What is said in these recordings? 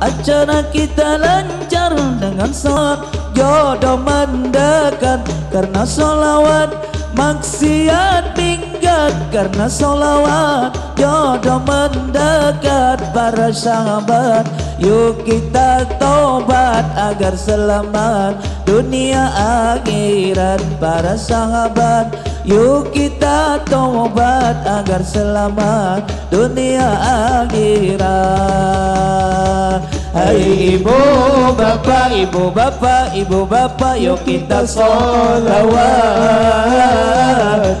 Acara kita lancar dengan salat Jodoh mendekat. Karena solawat Maksiat minggat karena solawat Jodoh mendekat. Para sahabat Yuk kita tobat agar selamat. Dunia akhirat para sahabat Yuk kita tobat agar selamat. Dunia akhirat Hai ibu bapak, ibu bapak, ibu bapak Yuk kita solawat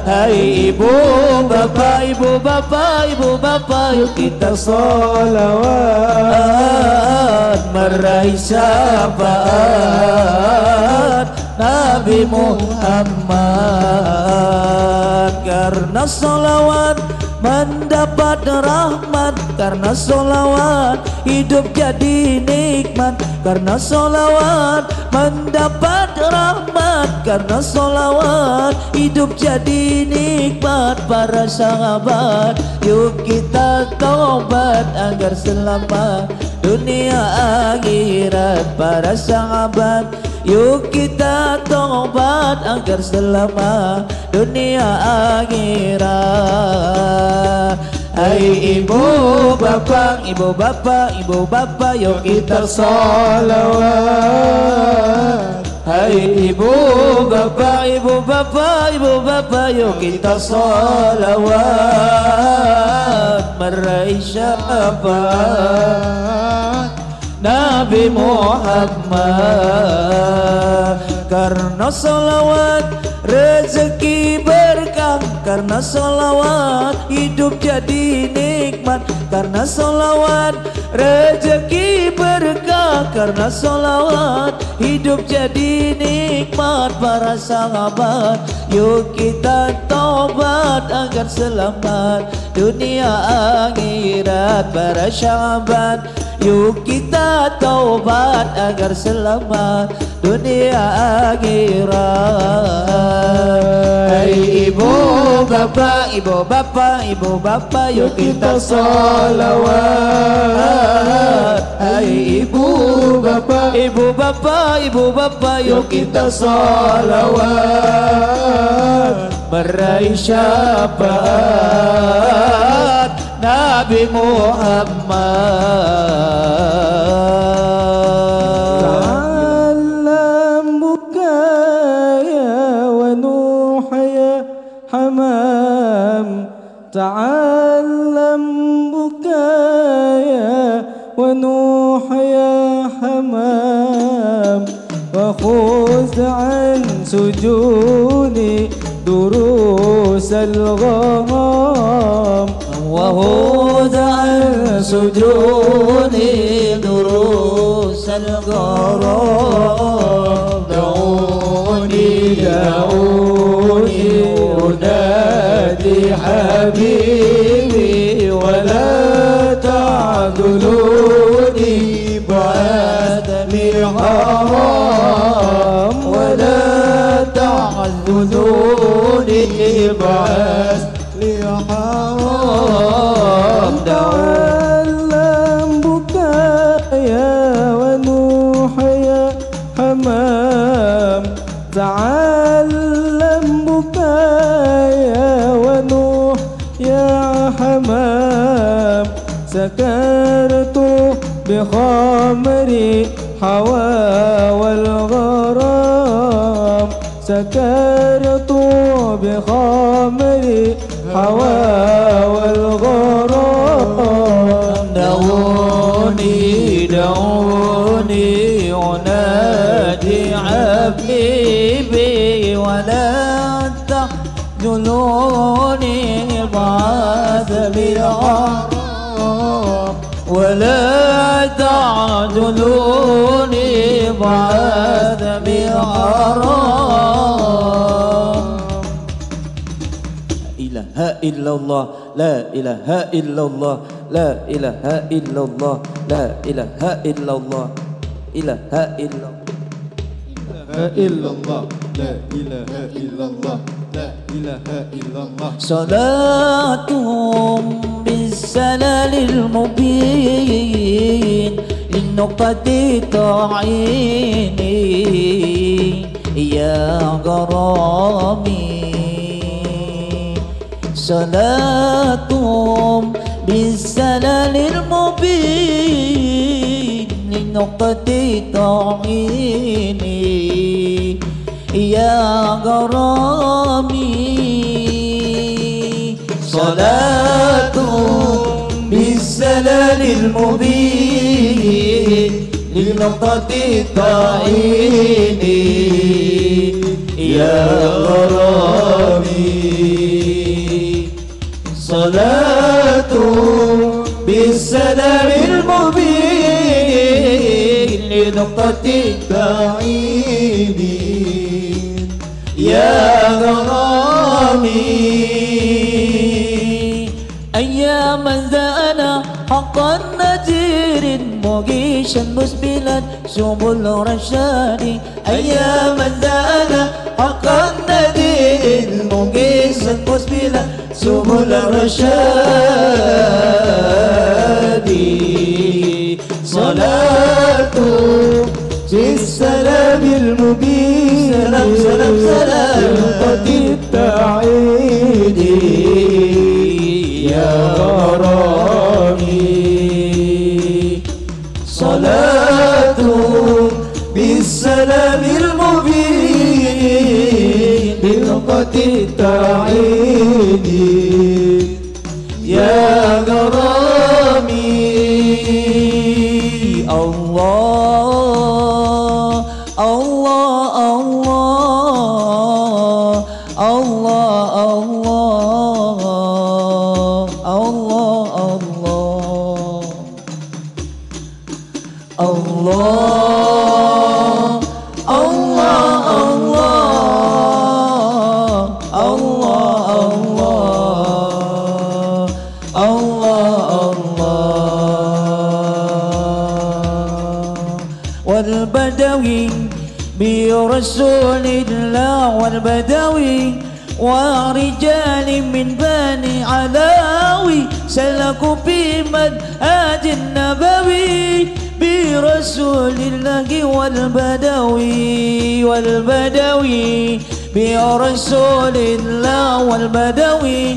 Hai ibu bapak, ibu bapak, ibu bapak Yuk kita solawat Meraih syafaat Nabi Muhammad. Karena solawat mendapat rahmat karena solawat hidup jadi nikmat. Karena solawat mendapat rahmat. Karena solawat hidup jadi nikmat. Para sahabat yuk kita taubat agar selamat. Dunia akhirat para sahabat Yuk kita tobat agar selamat. Dunia akhirat Hai ibu bapak, ibu bapak, ibu bapak Yuk kita salawat Hai ibu bapak, ibu bapak, ibu bapak Yuk kita salawat Meraih syafaat Nabi Muhammad. Karena salawat rezeki berkah Karena salawat hidup jadi nikmat. Karena salawat rezeki berkah. Karena salawat hidup jadi nikmat. Para sahabat yuk kita tobat agar selamat. Dunia akhirat para sahabat Yuk kita taubat agar selamat. Dunia akhirat. Hai ibu bapak, ibu bapak, ibu bapak Yuk kita salawat Hai ibu bapak, ibu bapak, ibu bapak Yuk kita salawat Meraih syafaat Nabi Muhammad تعلم بكايا ونوح يا حمام. تعلم بكايا ونوح يا حمام. وخذ عن سجوني دروس الغرام وهود عن سجوني دروس الغرام. دعوني دعوني أنادي حبيبي ولا تعذلوني بعدم حرام ولا تعذلوني بعدم حرام تعلم بكايا ونوح يا حمام. تعلم بكايا ونوح يا حمام. سكرت بخمري حوا والغرام سكرت بخمري حوا والغرام دعوني دعوني أنادي حبيبي ولا تخجلوني بعد بالغرام ولا تعجلوني بعاد لا إله إلا الله لا إله إلا الله لا إله إلا الله لا إله إلا الله إله إلا إلا الله لا إله إلا الله لا إله إلا الله. صلاتهم بالسلال المبين. إنه دي تعيني يا غرامي. صلاتهم بالسلال المبين. للنقطة تعيني يا غرامي. صلاتهم بالسلال المبين. لنقطة التعين يا غرامي صلاة بالسلام المبين لنقطة التعين يا غرامي أياما زانا حقا نذير مغيشا مسبلا سبل رشاد أياما حقا نذير مغيشا مسبلا سبل رشاد صلاة في السلام المبين. سلام سلام سلام. قد التعيد يا غرامي الكلام المبين بالقد التعيني برسول الله والبدوي ورجال من بني علاوي سلكوا في منهاج النبوي برسول الله والبدوي والبدوي برسول الله والبدوي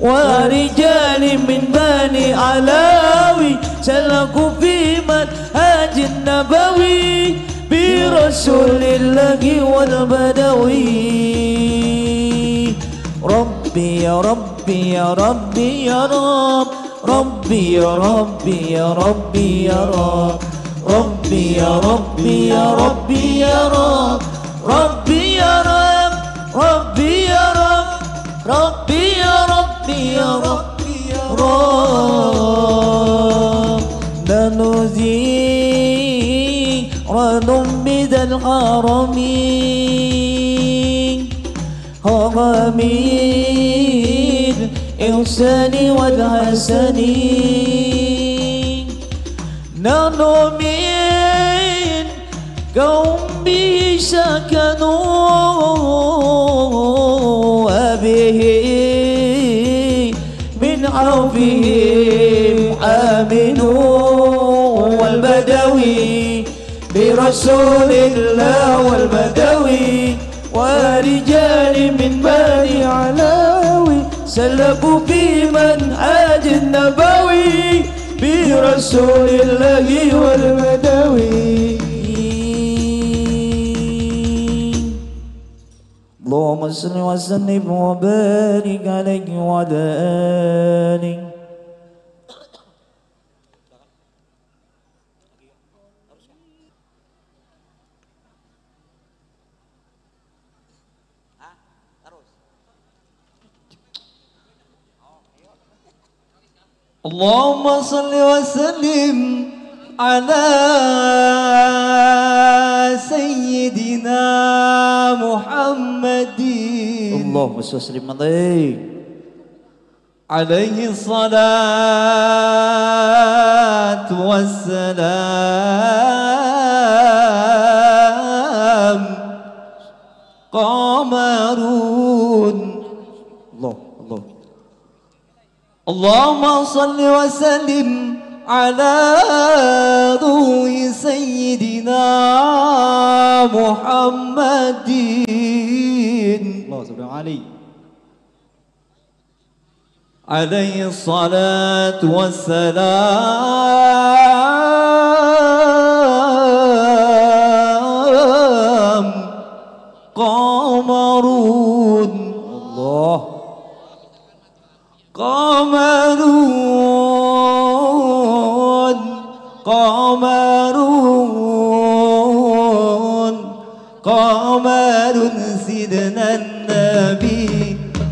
ورجال من بني علاوي سلكوا في منهاج النبوي برسول الله والبدوي ربي يا ربي يا ربي يا رب ربي يا ربي يا ربي يا رب ربي يا ربي يا ربي يا رب ربي يا رب ربي يا رب ربي يا ربي يا ربي يا رب ننزي رد بذا الحرمين. حرمين إحسان والحسن نحن من قوم به برسول الله والبدوي ورجال من بني علاوي سلكوا في منهاج النبوي برسول الله والبدوي. اللهم صل وسلم وبارك عليه وعلى آله. اللهم صل وسلم على سيدنا محمد. اللهم صل وسلم عليه. عليه الصلاة والسلام. قمرون اللهم صل وسلم على ضوء سيدنا محمد. الله صل عليه عليه الصلاة والسلام.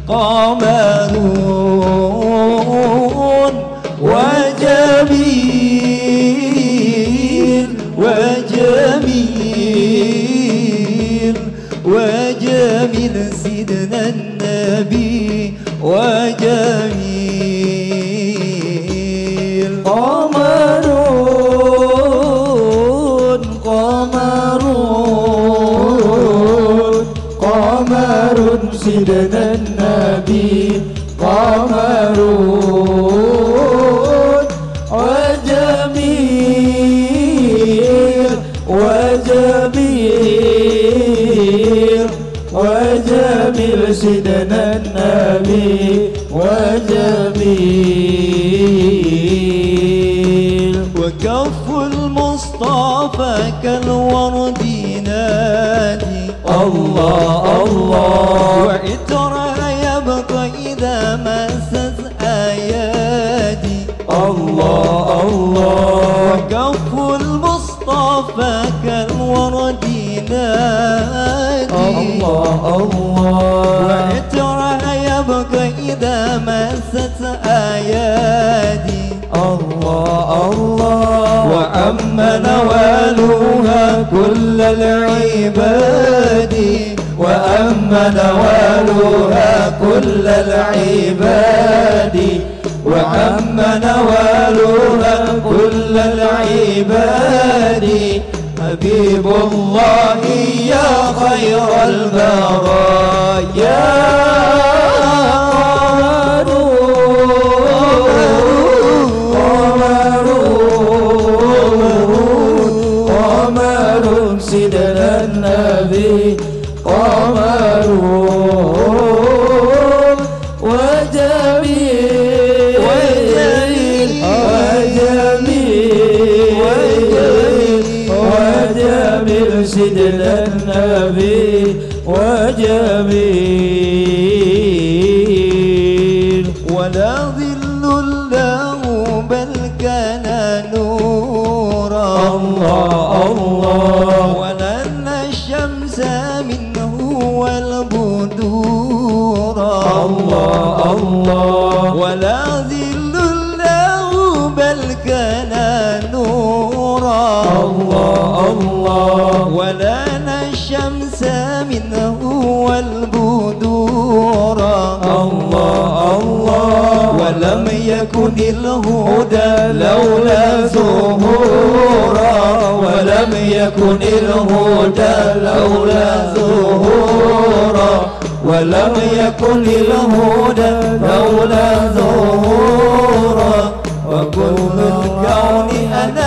قمرون وجميل وجميل وجميل سيدنا النبي وجميل. قمرون قمرون قمر سيدنا سيدنا النبي وجميل. وكف المصطفى كالورد نادي الله الله. وعترى يبقى إذا مسس آياتي. الله الله. وكف المصطفى كالورد نادي الله الله. إذا مست آياتي. الله الله. وأما نوالها كل العباد. وأما نوالها كل العباد. وأما نوالها كل العباد. حبيب الله يا خير البرايا. الله. الله ولا ظل له بل كان نورا. الله الله. ولنا الشمس منه والبدور. الله الله. ولم يكن الهدى لولا ظهورا. ولم يكن الهدى لولا ظهورا. ولم يكن الهدى لولا ظهورا وكل الكون أنار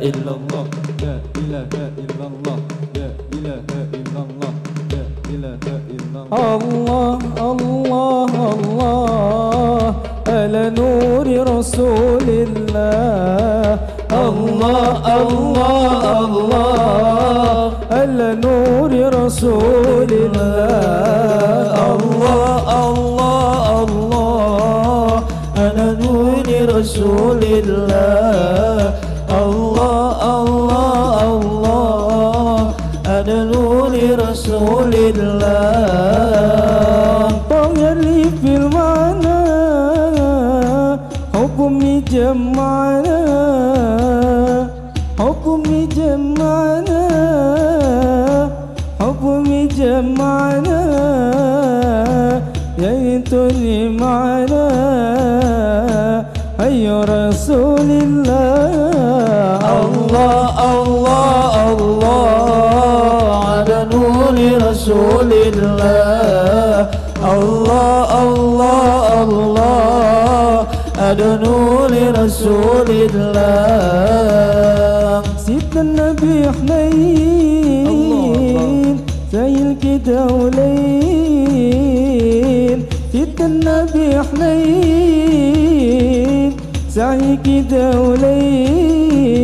إلا الله لا إله إلا الله لا إله إلا الله لا إله إلا الله. الله الله الله على نور رسول الله. الله الله الله على نور رسول الله. الله الله الله على نور رسول الله. جمعنا حكم جمعنا حكم جمعنا. ليتني معنا أي رسول الله. الله الله الله على نور رسول الله. الله الله الله على نور رسول الله سيدنا النبي حنين زي كده وليل سيدنا النبي حنين سعي كده وليل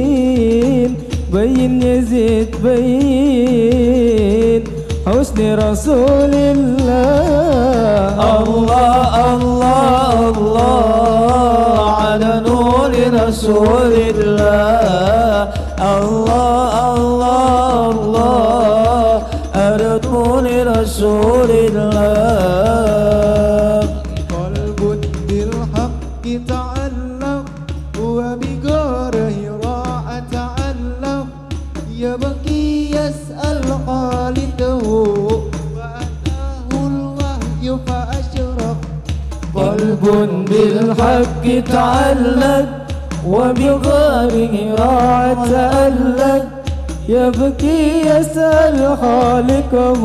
بين يا زيد بين. حسن رسول الله. الله الله الله على نور رسول الله. الله الله الله على نور رسول الله. قلب بالحق تعلق وبغاره راع تألق يبكي يسأل خالقه.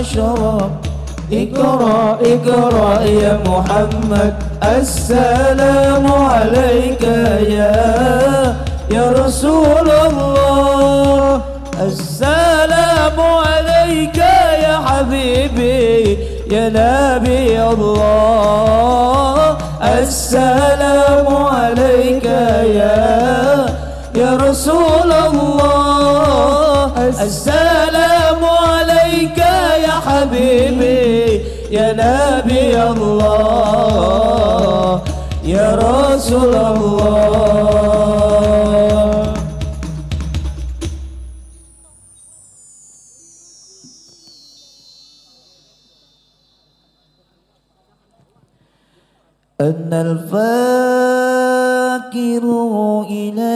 أشرف إقرأ إقرأ يا محمد. السلام عليك يا يا رسول الله. السلام عليك يا حبيبي يا نبي الله. السلام عليك يا يا رسول الله. السلام عليك يا حبيبي يا نبي الله. يا رسول الله. أن الفاكر إليك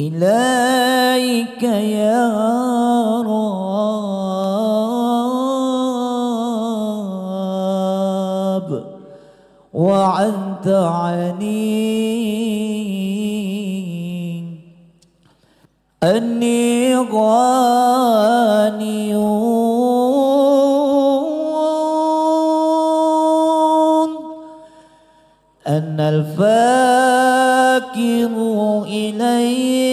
إليك يا رب. وعنت عني أني غاني الفاكر إليه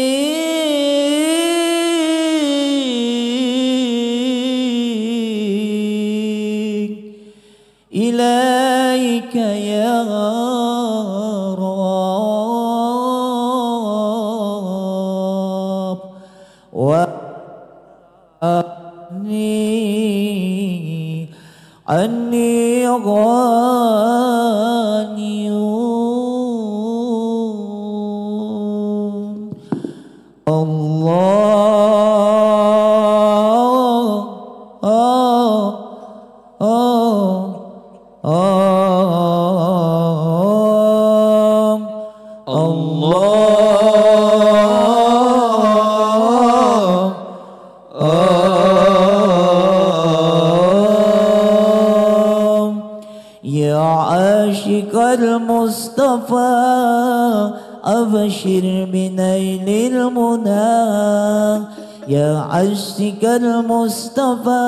أبشر بنيل المنى. يا عاشق المصطفى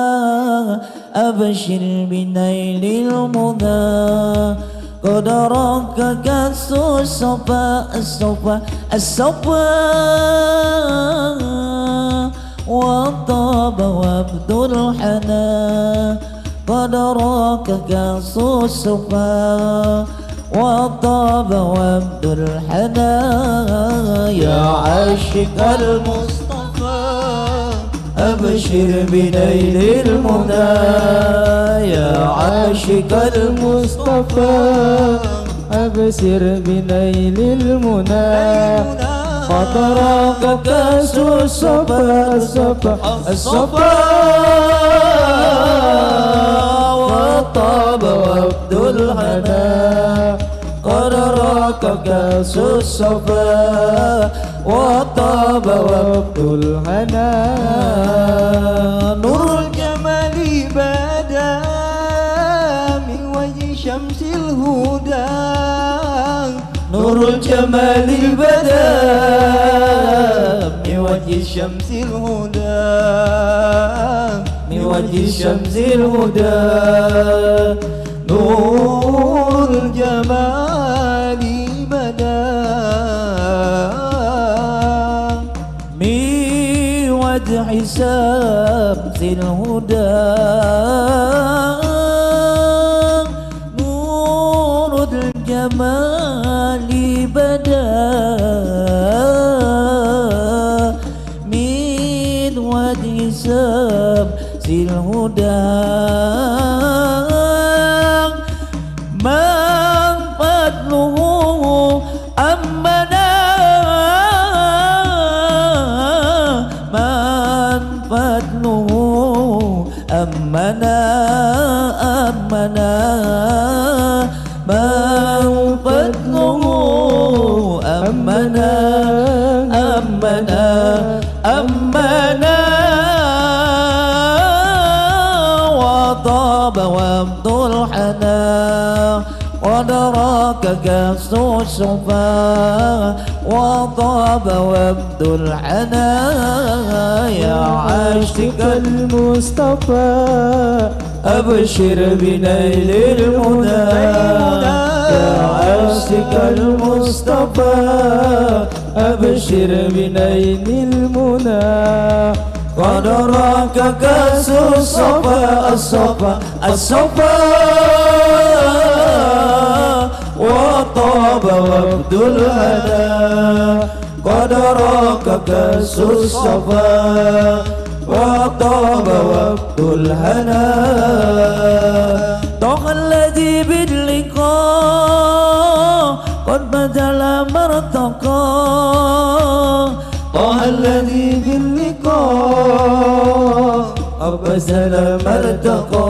أبشر بنيل المنى. قد راك كأس الصفا الصفا الصفا وطاب وابد الحنى. قد راك كأس الصفا وطاب وابد الحنى يا عاشق المصطفى. أبشر بنيل المنى. يا عاشق المصطفى. أبشر بنيل المنى. خطرك كاس الصفا. الصفا. الصفا. وطاب وابد الهنا قد راك كاس الصفا وطاب وابد الهنا. نور الجمال بدا من وجه شمس الهدى. نور الجمال بدا الشمس الهدى. من وجه الشمس الهدى نور الجمال بدا. من وجه شمس الهدى نور الجمال Zil Huda Man fadluhu Ammana Man fadluhu Ammana Ammana Man الحنان ودراك كأس الصفا وطاب وابد الحنان يا عاشق المصطفى. أبشر بنيل المنى. يا عاشق المصطفى. أبشر بنيل المنى. قد راك كأس الصفا. الصفا الصفا. وطاب وابد الهدى. قد راك كأس الصفا. وطاب وقت الهنا. طه الذي باللقاء قد بذل مرتقى طه الذي باللقاء قد بذل مرتقى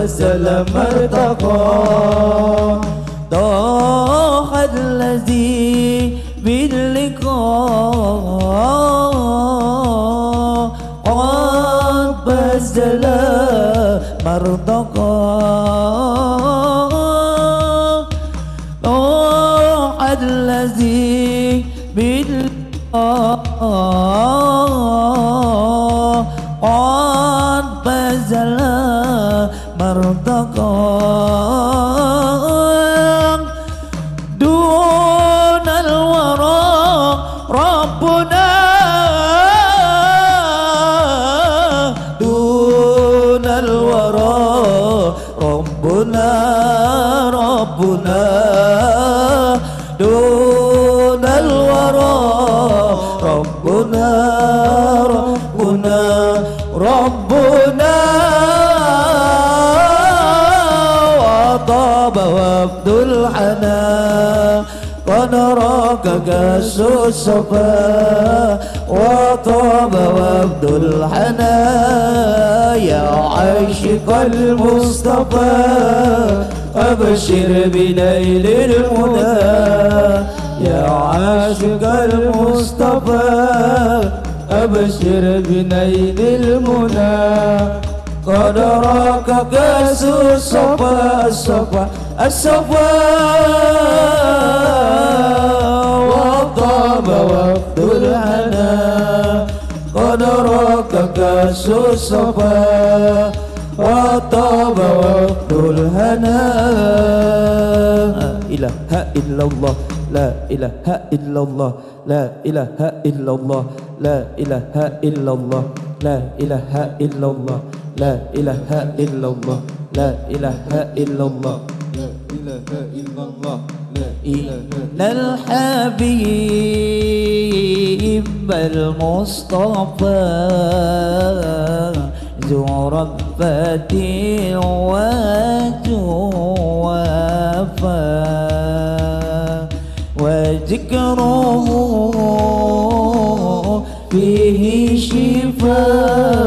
وبذل مرتقى. طه الذي باللقاء. قد بذل مرتقى. طه الذي باللقاء. وطاب وفد الحنان ونراك كاس الصفا وطاب وفد الحنان يا عاشق المصطفى أبشر بليل المنى يا عاشق المصطفى أبشر بنيل المنى قد راك كاس الصفا الصفا الصفا وطاب وفد الهنا قد راك الصفا وطاب وفد الهنا إله إلا الله لا إله إلا الله لا إله إلا الله لا إله إلا الله لا إله إلا الله لا إله إلا الله لا إله إلا الله. إلى الحبيب المصطفى ذو ربتي وتوفى وذكره فيه شفاء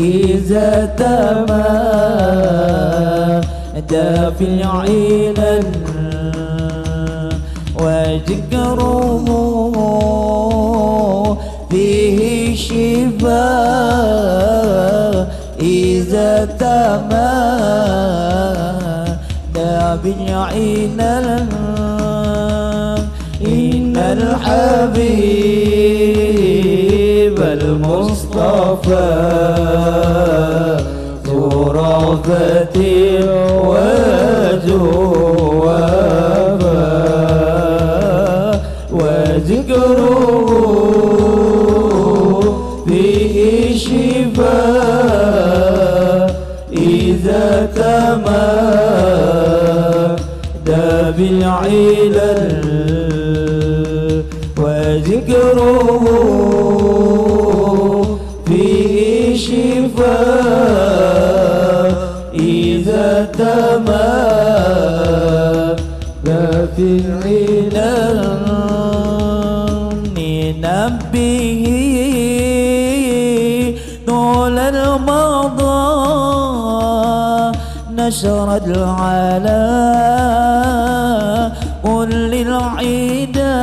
إذا تمام. دافعينا وذكره فيه شفاء إذا تمنى بعينا إن الحبيب المصطفى رأفتي وجوابا وذكره فيه شفاء إذا تمادى بالعلل وذكره فيه شفاء بالإيلان طول نشر العلا كل العيدا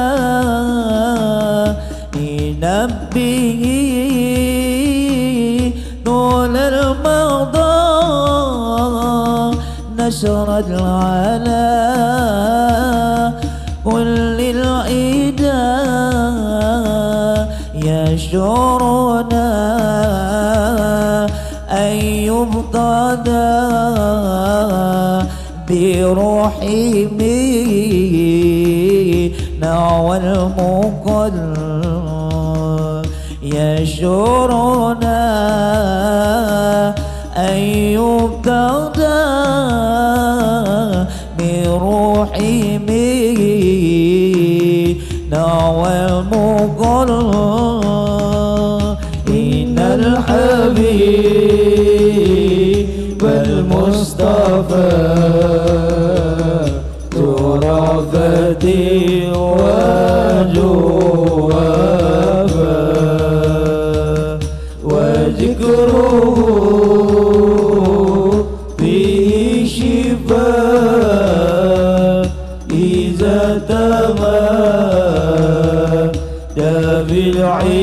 نبيه. طول المرضى نشر العلا يحشرنا أن يبطنا بروح منا نعم، والمقل يشرنا أن يبتغى بروح منا نعم، والمقل الحبيب المصطفى ترفتي وجوابا وذكره فيه شفاء إذا تمادى بالعلل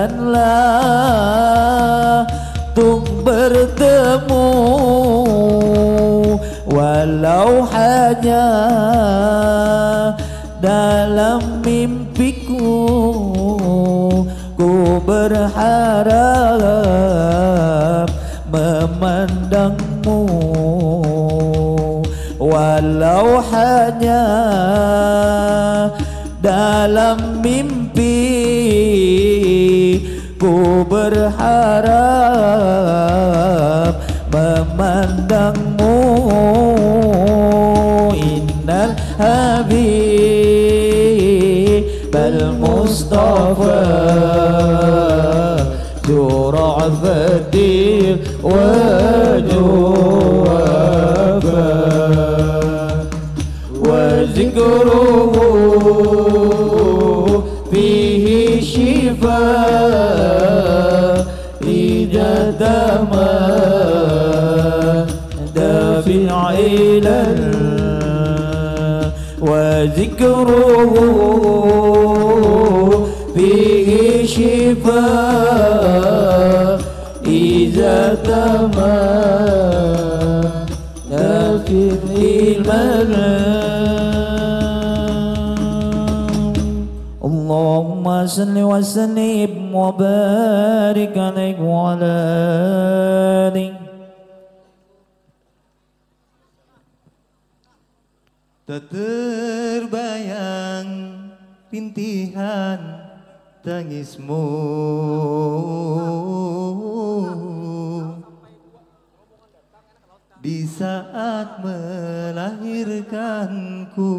izinkanlah untuk bertemu walau hanya dalam mimpiku. Ku berharap memandangmu walau hanya dalam mimpi ku berharap memandangmu innal habib al mustafa jur'afatir wajwaba وذكره دما دافع إلى وذكره فيه شفاء إذا تما. دافع إلى اللهم صل وسلم وبارك عليك وعلى آله Tak terbayang rintihan tangismu Di saat melahirkanku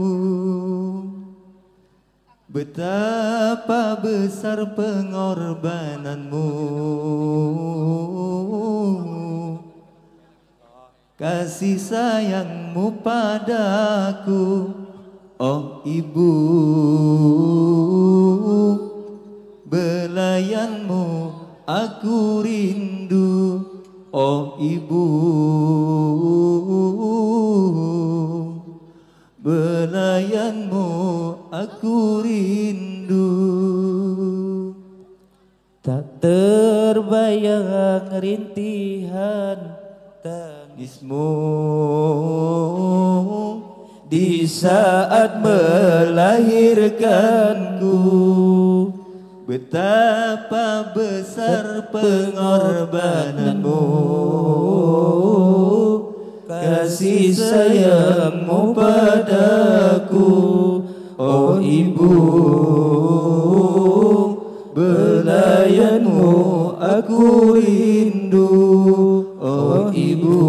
Betapa besar pengorbananmu. Kasih sayangmu padaku Oh ibu. Belayanmu aku rindu Oh ibu. Belayanmu aku rindu. Tak terbayang rintihan tangismu. Di saat melahirkanku Betapa besar pengorbananmu. Kasih sayangmu padaku Oh ibu Belayanmu aku rindu. Oh ibu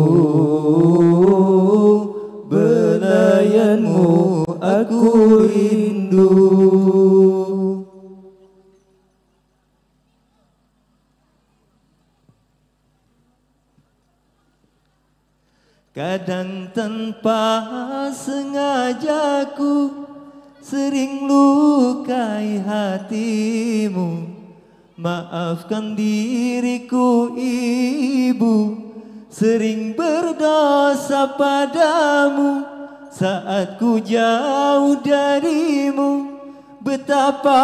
Belayanmu aku rindu. Kadang tanpa sengaja ku sering lukai hatimu. Maafkan diriku ibu. Sering berdosa padamu Saat ku jauh darimu. Betapa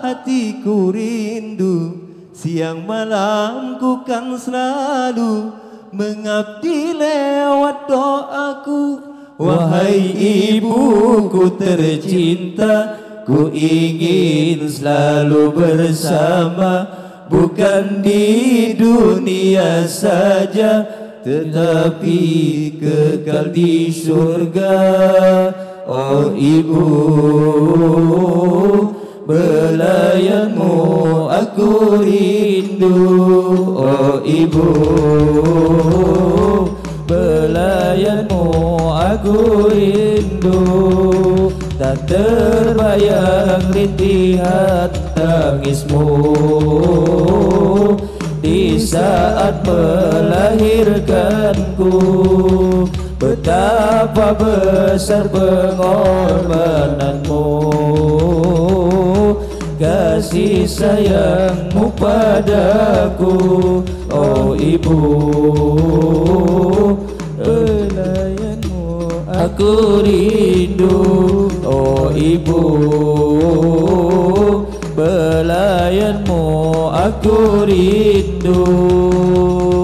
hatiku rindu Siang malam ku kan selalu Mengabdi lewat doaku Wahai ibuku tercinta Ku ingin selalu bersama. Bukan di dunia saja Tetapi kekal di surga. Oh ibu Belayanmu aku rindu. Oh ibu Belayanmu aku rindu Tak terbayang rintihan tangismu. Di saat melahirkanku Betapa besar pengorbananmu. Kasih sayangmu padaku Oh ibu aku rindu Oh ibu. Belayanmu aku rindu.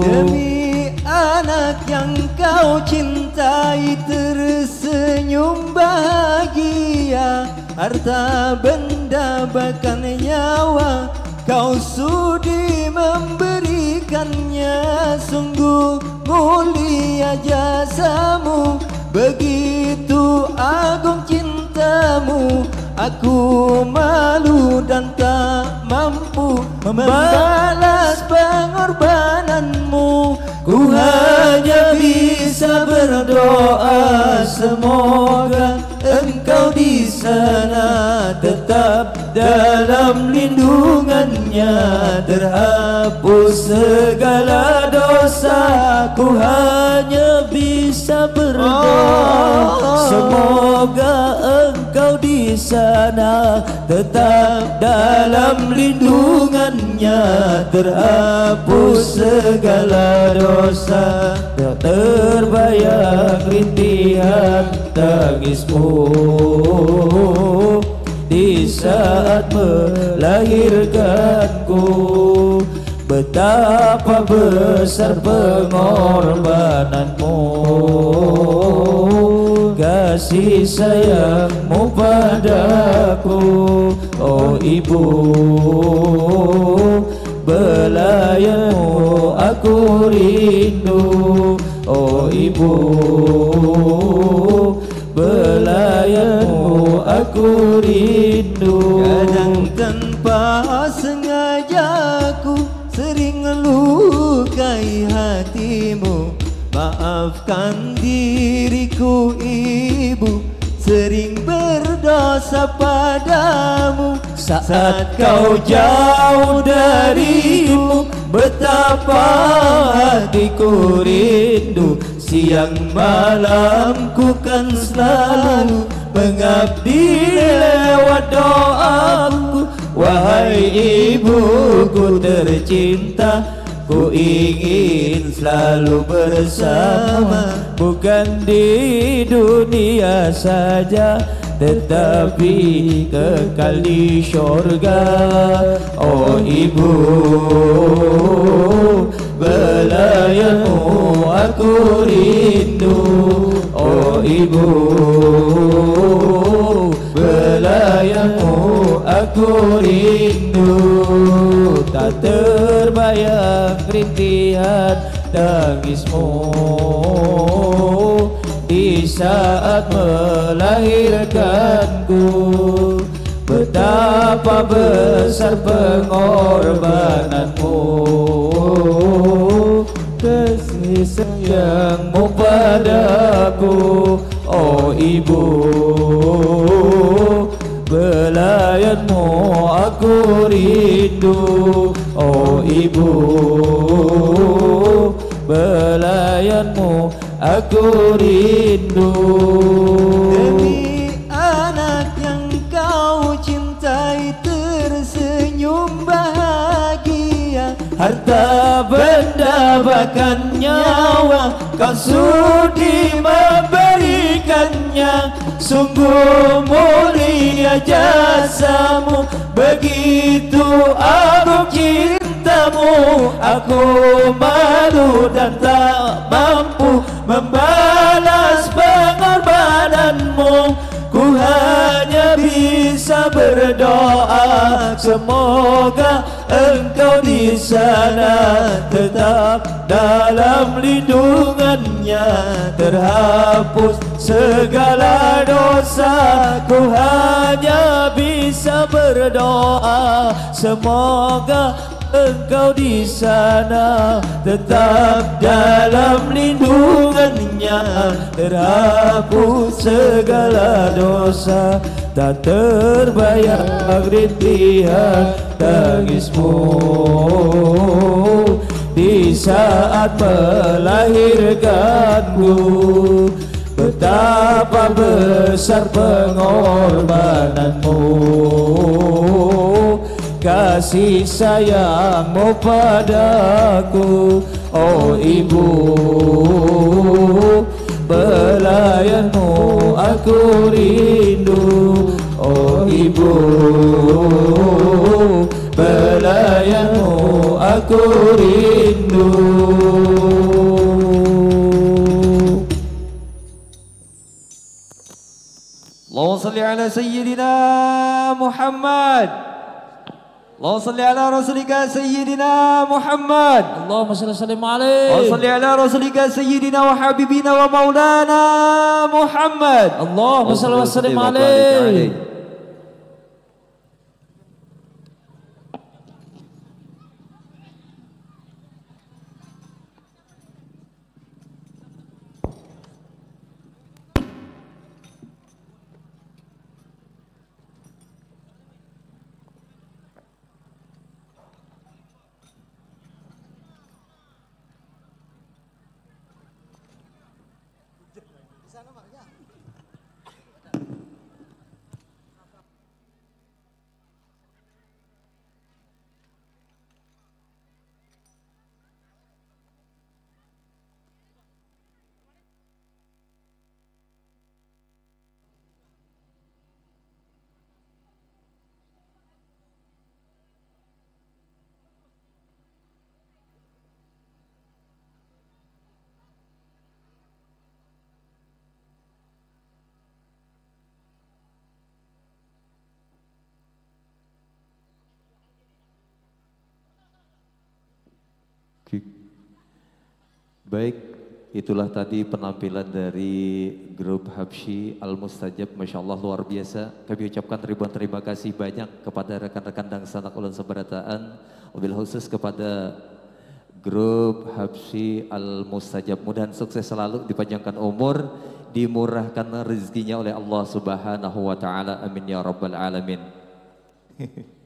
Demi anak yang kau cintai tersenyum bahagia. Harta benda bahkan nyawa Kau sudi memberikannya. Sungguh mulia jasamu Begitu agung cintamu Aku malu dan tak mampu Membalas pengorbananmu. Ku hanya bisa berdoa semoga engkau di sana tetap dalam lindungannya. Terhapus segala dosa ku hanya bisa berdoa. Semoga engkau di sana tetap dalam lindungannya. Terhapus segala dosa tak terbayang rintihan tangismu. Di saat melahirkanku betapa besar pengorbananmu kasih sayangmu padaku oh ibu. Belayanmu aku rindu oh ibu. Belayanmu aku rindu. Kadang tanpa sengaja ku sering melukai hatimu Maafkan diriku ibu. Sering berdosa padamu. Saat kau jauh darimu Betapa hatiku rindu. Siang malam ku kan selalu Mengabdi lewat doaku. Wahai ibuku tercinta Ku ingin selalu bersama Bukan di dunia saja Tetapi kekal di syurga. Oh ibu Belayanmu aku rindu. Oh ibu Belayanmu aku rindu Tak terbayang rintihan tangismu. Di saat melahirkanku Betapa besar pengorbananmu. Kasih sayangmu padaku Oh ibu Belayanmu aku rindu. Oh ibu Belayanmu aku rindu. Demi anak yang kau cintai tersenyum bahagia. Harta benda bahkan nyawa kau sudi memberikannya Sungguh mulia jasamu. Begitu agung cintamu Aku malu dan tak mampu Membalas pengorbananmu. Ku hanya bisa berdoa Semoga engkau di sana Tetap dalam lindungannya. Terhapus segala dosa Ku hanya bisa berdoa. Semoga engkau di sana tetap dalam lindungannya. Terhapus segala dosa tak terbayang rintihan tangismu. Di saat melahirkanku betapa besar pengorbananmu. Kasih sayangmu padaku Oh ibu Belayanmu aku rindu. Oh ibu. Belayanmu aku rindu. Allahumma salli ala sayyidina Muhammad. اللهم صل على رسولك سيدنا محمد. اللهم صل وسلم عليه. صل على رسولك سيدنا وحبيبنا ومولانا محمد. اللهم صل وسلم عليه. Baik, itulah tadi penampilan dari grup Habsyi Al Mustajab, masya Allah luar biasa. Kami ucapkan ribuan terima kasih banyak kepada rekan-rekan dan sanak ulun seberataan, mobil khusus kepada grup Habsyi Al Mustajab. Mudahan sukses selalu, dipanjangkan umur, dimurahkan rezekinya oleh Allah Subhanahu wa taala. Amin ya rabbal alamin.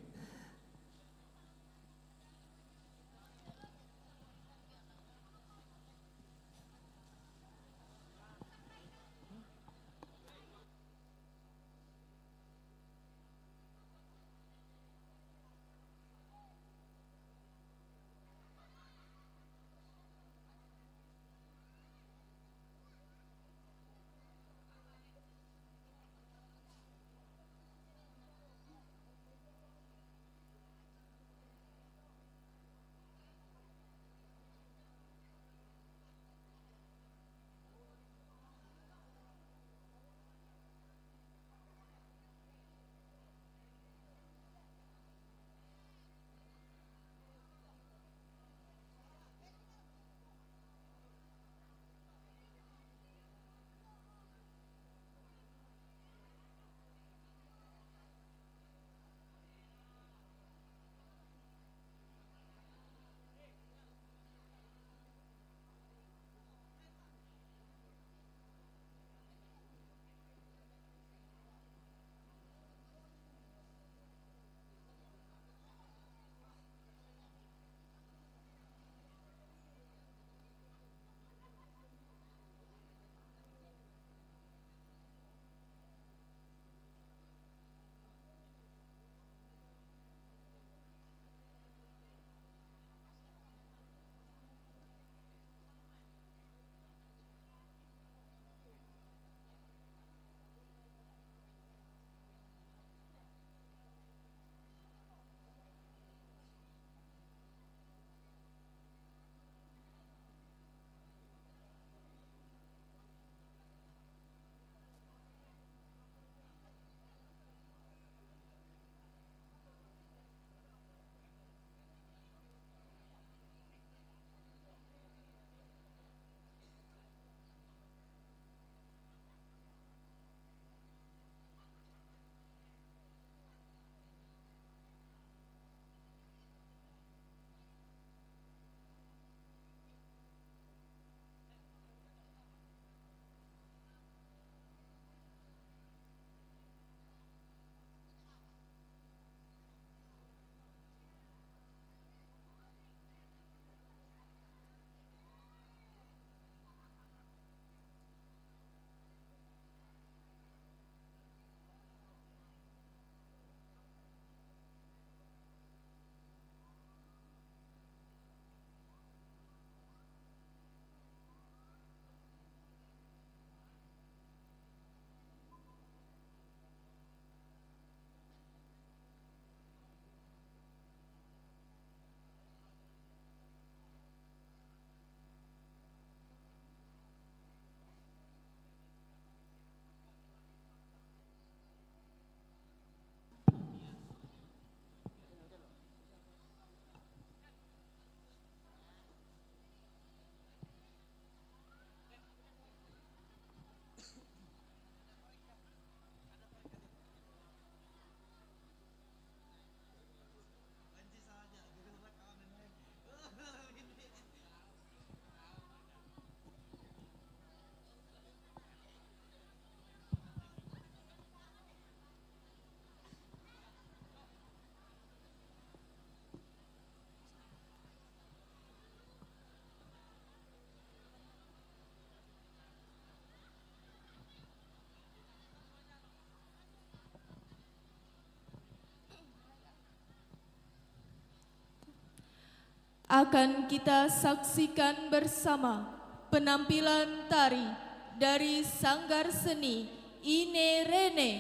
akan kita saksikan bersama penampilan tari dari Sanggar Seni Ine Rene.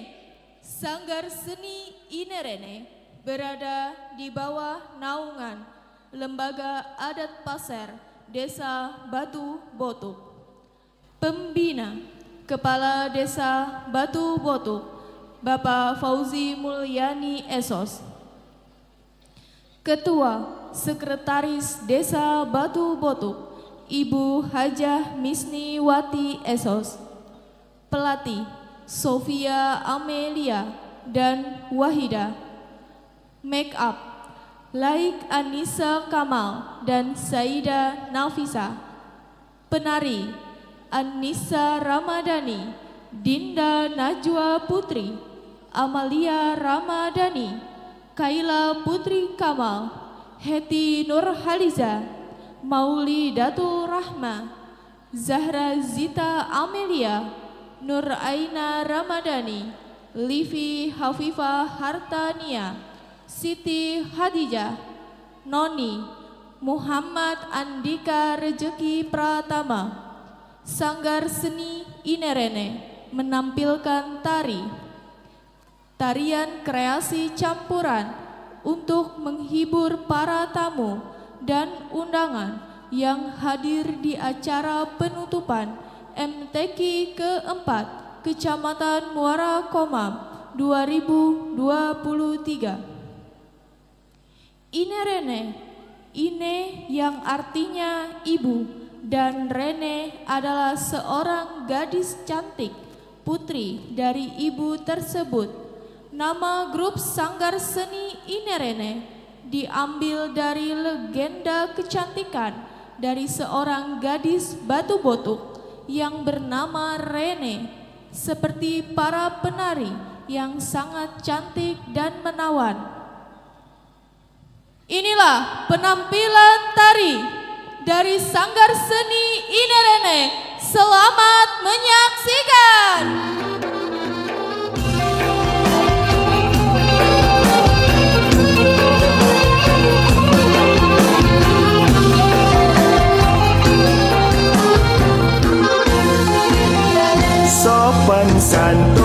Sanggar Seni Ine Rene berada di bawah naungan Lembaga Adat Pasir Desa Batu Botuk. Pembina Kepala Desa Batu Botuk Bapak Fauzi Mulyani Esos. Ketua Sekretaris Desa Batu Botuk, Ibu Hajah Misniwati Esos. Pelatih Sofia Amelia dan Wahida. Make up Laik Anissa Kamal dan Saida Nafisa. Penari Anissa Ramadhani, Dinda Najwa Putri, Amalia Ramadhani, Kaila Putri Kamal, Heti Nurhaliza, Mauli Datul Rahma, Zahra Zita Amelia, Nur Aina Ramadhani, Livi Hafifah Hartania, Siti Hadijah, Noni, Muhammad Andika Rejeki Pratama, Sanggar Seni Inerene menampilkan tari. Tarian kreasi campuran untuk menghibur para tamu dan undangan yang hadir di acara penutupan MTQ keempat Kecamatan Muara Komam 2023. Inerene, Ine yang artinya ibu dan Rene adalah seorang gadis cantik, putri dari ibu tersebut. Nama grup Sanggar Seni Inerene diambil dari legenda kecantikan dari seorang gadis batu botuk yang bernama Rene, seperti para penari yang sangat cantik dan menawan. Inilah penampilan tari dari Sanggar Seni Inerene. Selamat menyaksikan. 万山。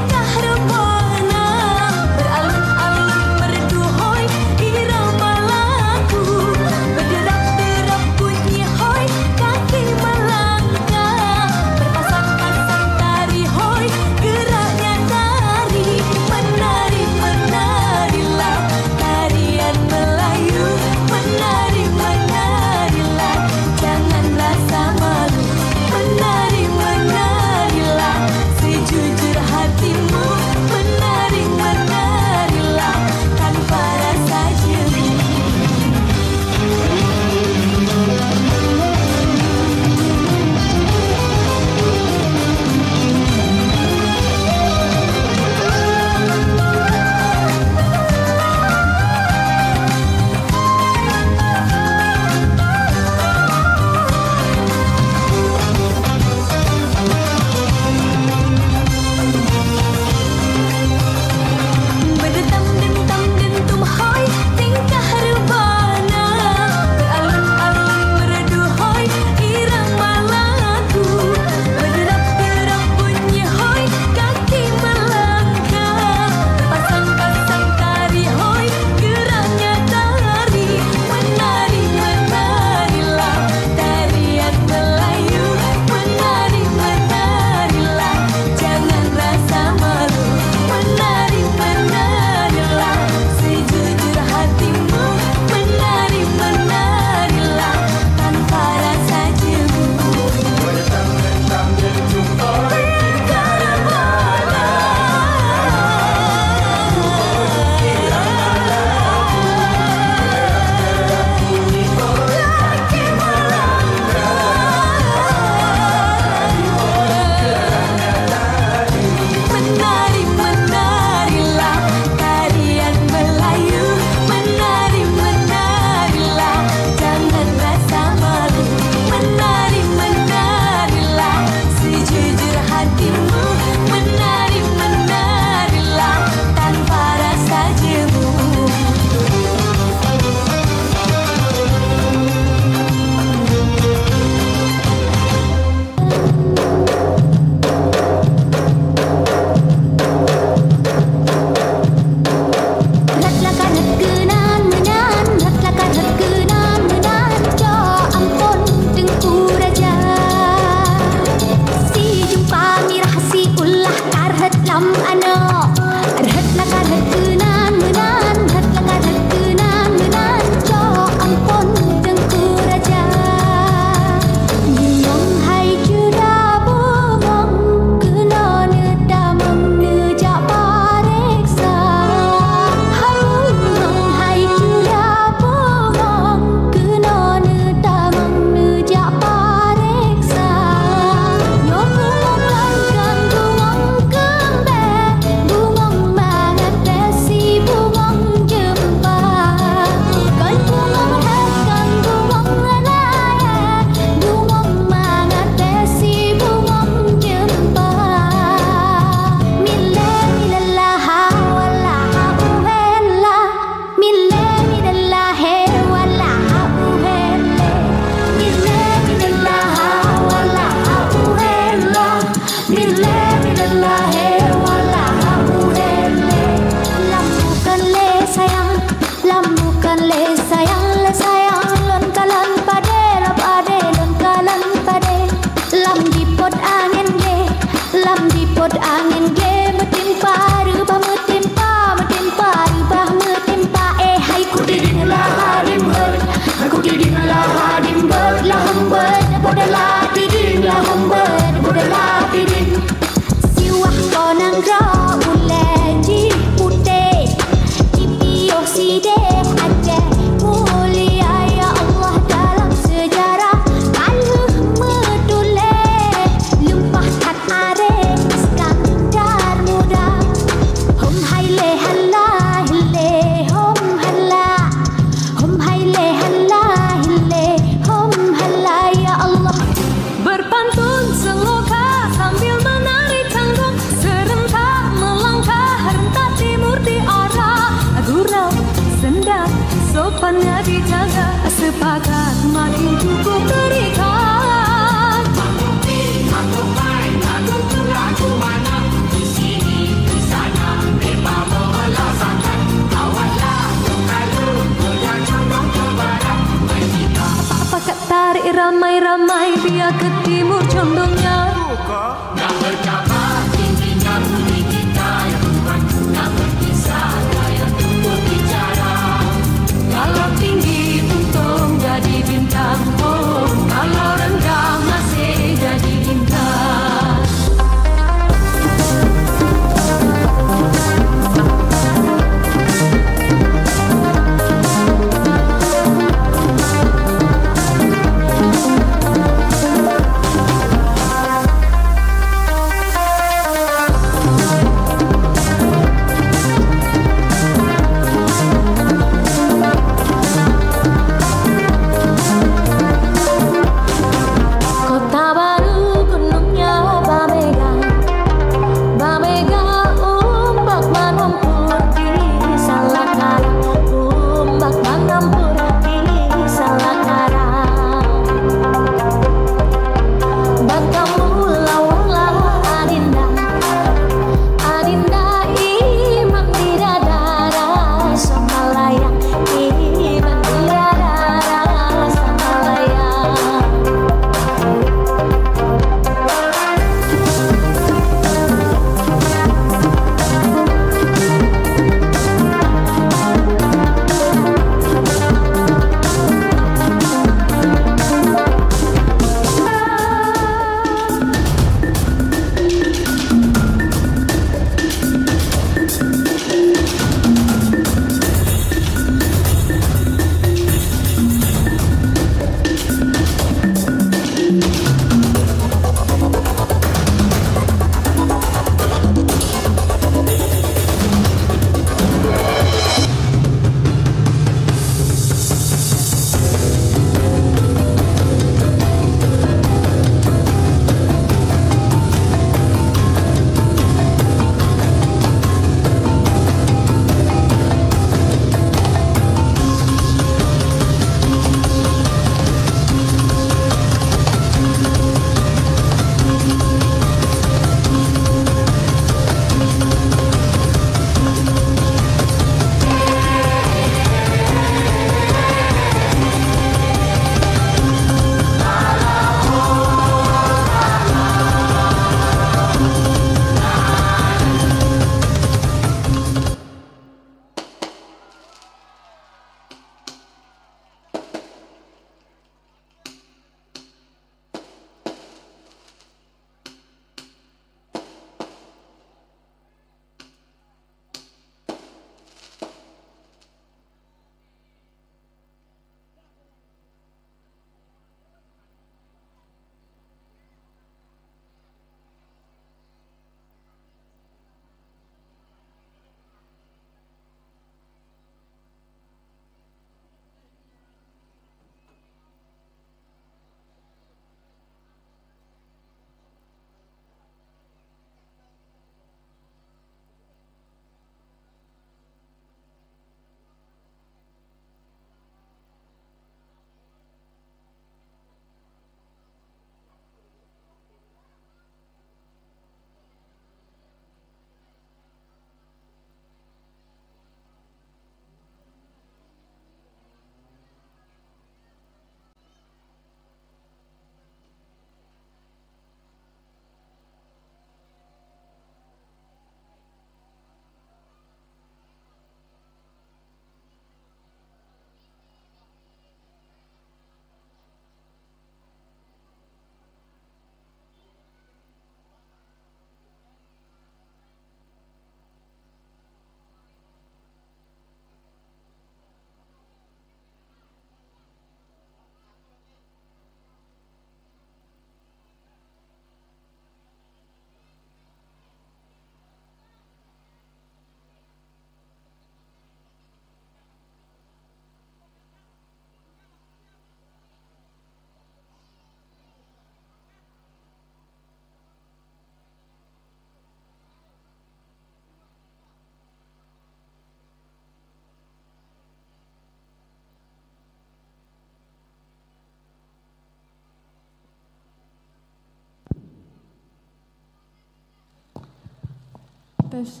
Tes.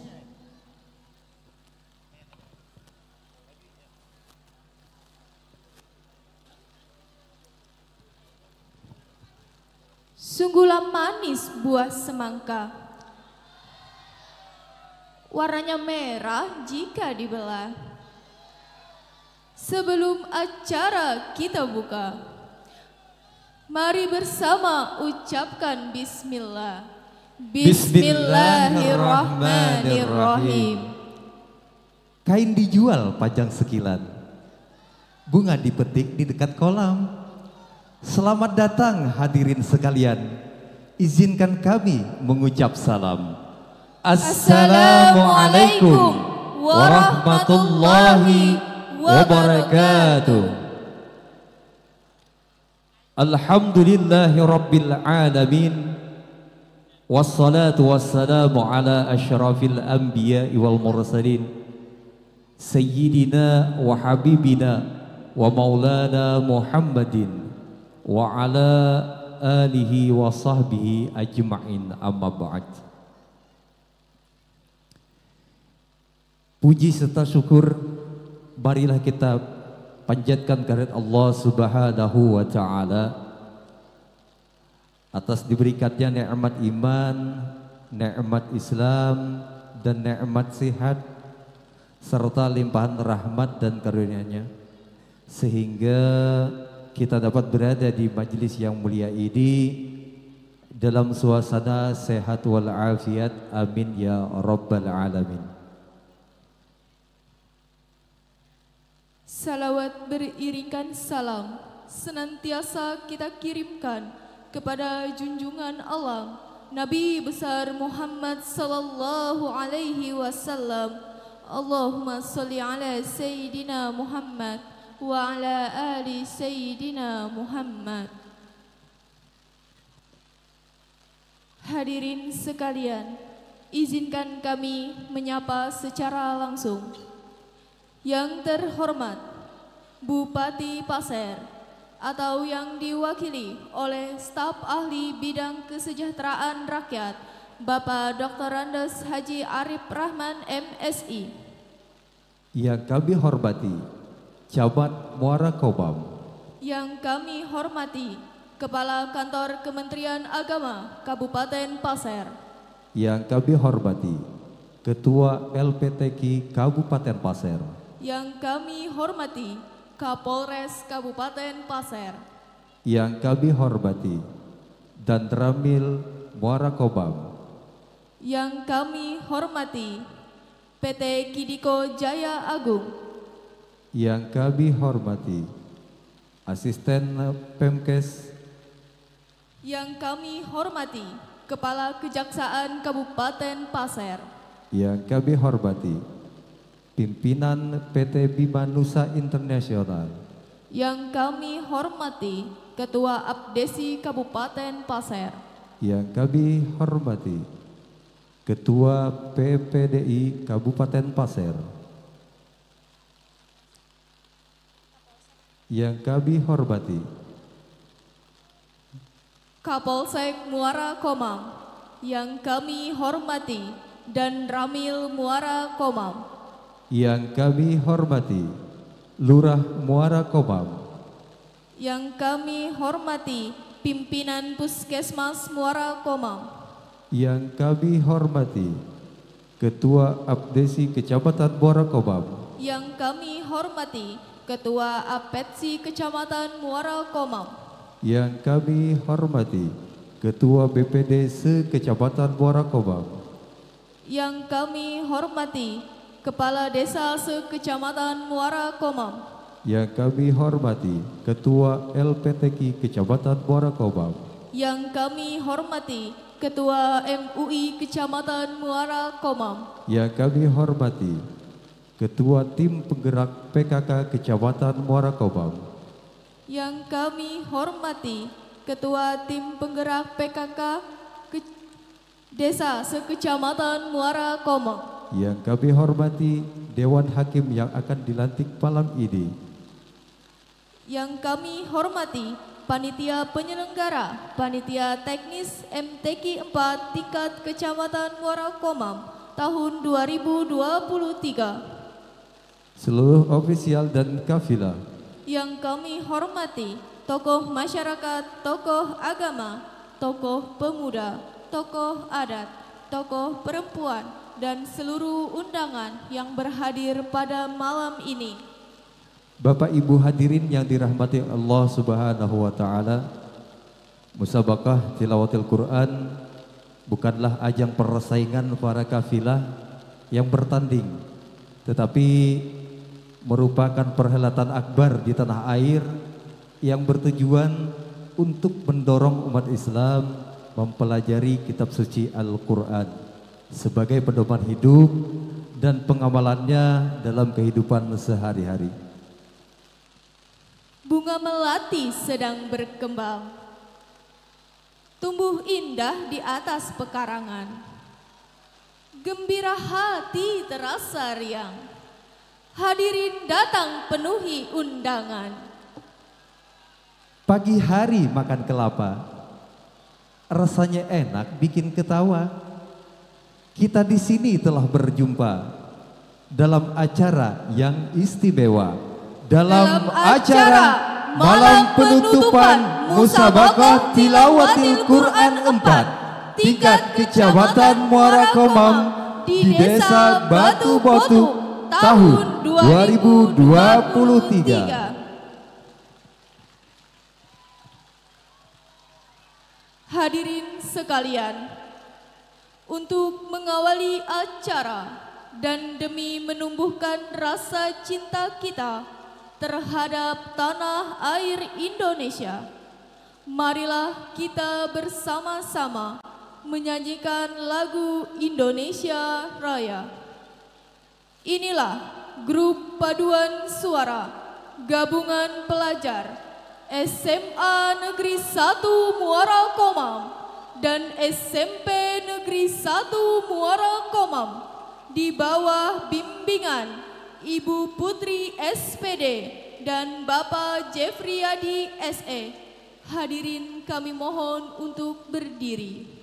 Sungguhlah manis buah semangka. Warnanya merah jika dibelah. Sebelum acara kita buka, mari bersama ucapkan bismillah. Bismillahirrahmanirrahim. Kain dijual pajang sekilan. Bunga dipetik di dekat kolam. Selamat datang hadirin sekalian. Izinkan kami mengucap salam. Assalamualaikum warahmatullahi wabarakatuh. Alhamdulillahi Rabbil Alamin Wassalatu wassalamu ala ashrafil anbiya wal mursalin. Sayyidina wa habibina wa maulana Muhammadin Wa ala alihi Puji serta syukur marilah kita panjatkan kehadirat Allah Subhanahu wa taala atas diberikannya nikmat iman, nikmat Islam dan nikmat sehat serta limpahan rahmat dan karunia-Nya. Sehingga kita dapat berada di majelis yang mulia ini dalam suasana sehat wal afiat amin ya rabbal alamin. Salawat beriringkan salam senantiasa kita kirimkan kepada junjungan Allah Nabi besar Muhammad sallallahu alaihi wasallam. Allahumma salli ala sayyidina Muhammad wa ala ali sayyidina Muhammad. Hadirin sekalian, izinkan kami menyapa secara langsung yang terhormat Bupati Pasir atau yang diwakili oleh staf ahli bidang kesejahteraan rakyat Bapak Dr. Andes Haji Arif Rahman MSI Yang kami hormati Camat Muara Kobam yang kami hormati Kepala Kantor Kementerian Agama Kabupaten Pasir. Yang kami hormati Ketua LPTK Kabupaten Pasir. Yang kami hormati Kapolres Kabupaten Pasir. Yang kami hormati Dan Ramil Muara Kobam yang kami hormati PT Kidiko Jaya Agung. Yang kami hormati Asisten Pemkes. Yang kami hormati Kepala Kejaksaan Kabupaten Pasir. Yang kami hormati Pimpinan PT Bima Nusa Internasional. Yang kami hormati Ketua Abdesi Kabupaten Pasir. Yang kami hormati Ketua PPDI Kabupaten Pasir. Yang kami hormati Kapolsek Muara Komam yang kami hormati dan Ramil Muara Komam Yang kami hormati Lurah Muara Komam yang kami hormati pimpinan Puskesmas Muara Komam Yang kami hormati Ketua Abdesi Kecamatan Muara Komam yang kami hormati Ketua Apetsi Kecamatan Muara Komam Yang kami hormati Ketua BPD Se-Kecamatan Muara Komam yang kami hormati Kepala Desa Sekecamatan Muara Komam. Yang kami hormati Ketua LPTK Kecamatan Muara Komam. Yang kami hormati Ketua MUI Kecamatan Muara Komam. Yang kami hormati Ketua Tim Penggerak PKK Kecamatan Muara Komam. Yang kami hormati Ketua Tim Penggerak PKK Ke- Desa Sekecamatan Muara Komang Yang kami hormati Dewan Hakim yang akan dilantik malam ini. Yang kami hormati Panitia Penyelenggara Panitia Teknis MTQ 4 tingkat Kecamatan Muara Komam tahun 2023 seluruh ofisial dan kafilah. Yang kami hormati tokoh masyarakat, tokoh agama, tokoh pemuda, tokoh adat, tokoh perempuan, dan seluruh undangan yang berhadir pada malam ini. Bapak Ibu hadirin yang dirahmati Allah Subhanahu wa taala, musabaqah tilawatil Quran bukanlah ajang persaingan para kafilah yang bertanding, tetapi merupakan perhelatan akbar di tanah air yang bertujuan untuk mendorong umat Islam mempelajari kitab suci Al-Quran sebagai pedoman hidup dan pengamalannya dalam kehidupan sehari-hari. Bunga melati sedang berkembang, tumbuh indah di atas pekarangan. Gembira hati terasa riang Hadirin datang penuhi undangan. Pagi hari makan kelapa, rasanya enak bikin ketawa. Kita di sini telah berjumpa dalam acara yang istimewa. Dalam, acara malam penutupan musabaqah tilawatil Quran 4 tingkat kecamatan Muara Komam di desa Batu Batu tahun 2023. Hadirin sekalian, untuk mengawali acara dan demi menumbuhkan rasa cinta kita terhadap tanah air Indonesia, marilah kita bersama-sama menyanyikan lagu Indonesia Raya. Inilah grup paduan suara gabungan pelajar SMA Negeri 1 Muara Komam dan SMP Negeri 1 Muara Komam di bawah bimbingan Ibu Putri SPD dan Bapak Jeffrey Adi SE. Hadirin kami mohon untuk berdiri.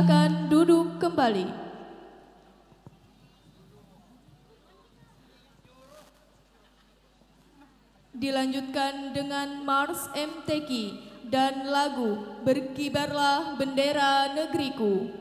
silakan duduk kembali. Dilanjutkan dengan Mars MTQ dan lagu Berkibarlah Bendera Negeriku.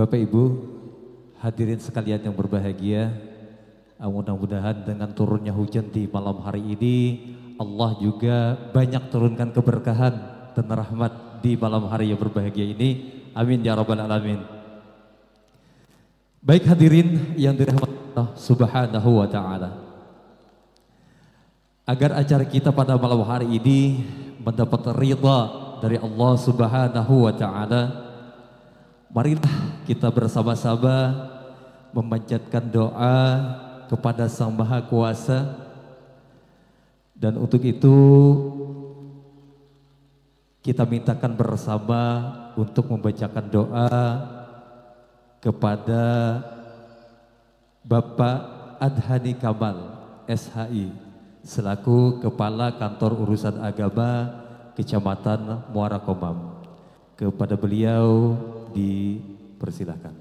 Bapak Ibu, hadirin sekalian yang berbahagia, ah, mudah-mudahan dengan turunnya hujan di malam hari ini, Allah juga banyak turunkan keberkahan dan rahmat di malam hari yang berbahagia ini. Amin ya rabbal alamin. Baik hadirin yang dirahmati Allah Subhanahu wa taala. Agar acara kita pada malam hari ini mendapat ridha dari Allah Subhanahu wa taala, marilah kita bersama-sama memanjatkan doa kepada Sang Maha Kuasa. Dan untuk itu kita mintakan bersama untuk membacakan doa kepada Bapak Adhani Kamal SHI selaku Kepala Kantor Urusan Agama Kecamatan Muara Komam. Kepada beliau dipersilahkan.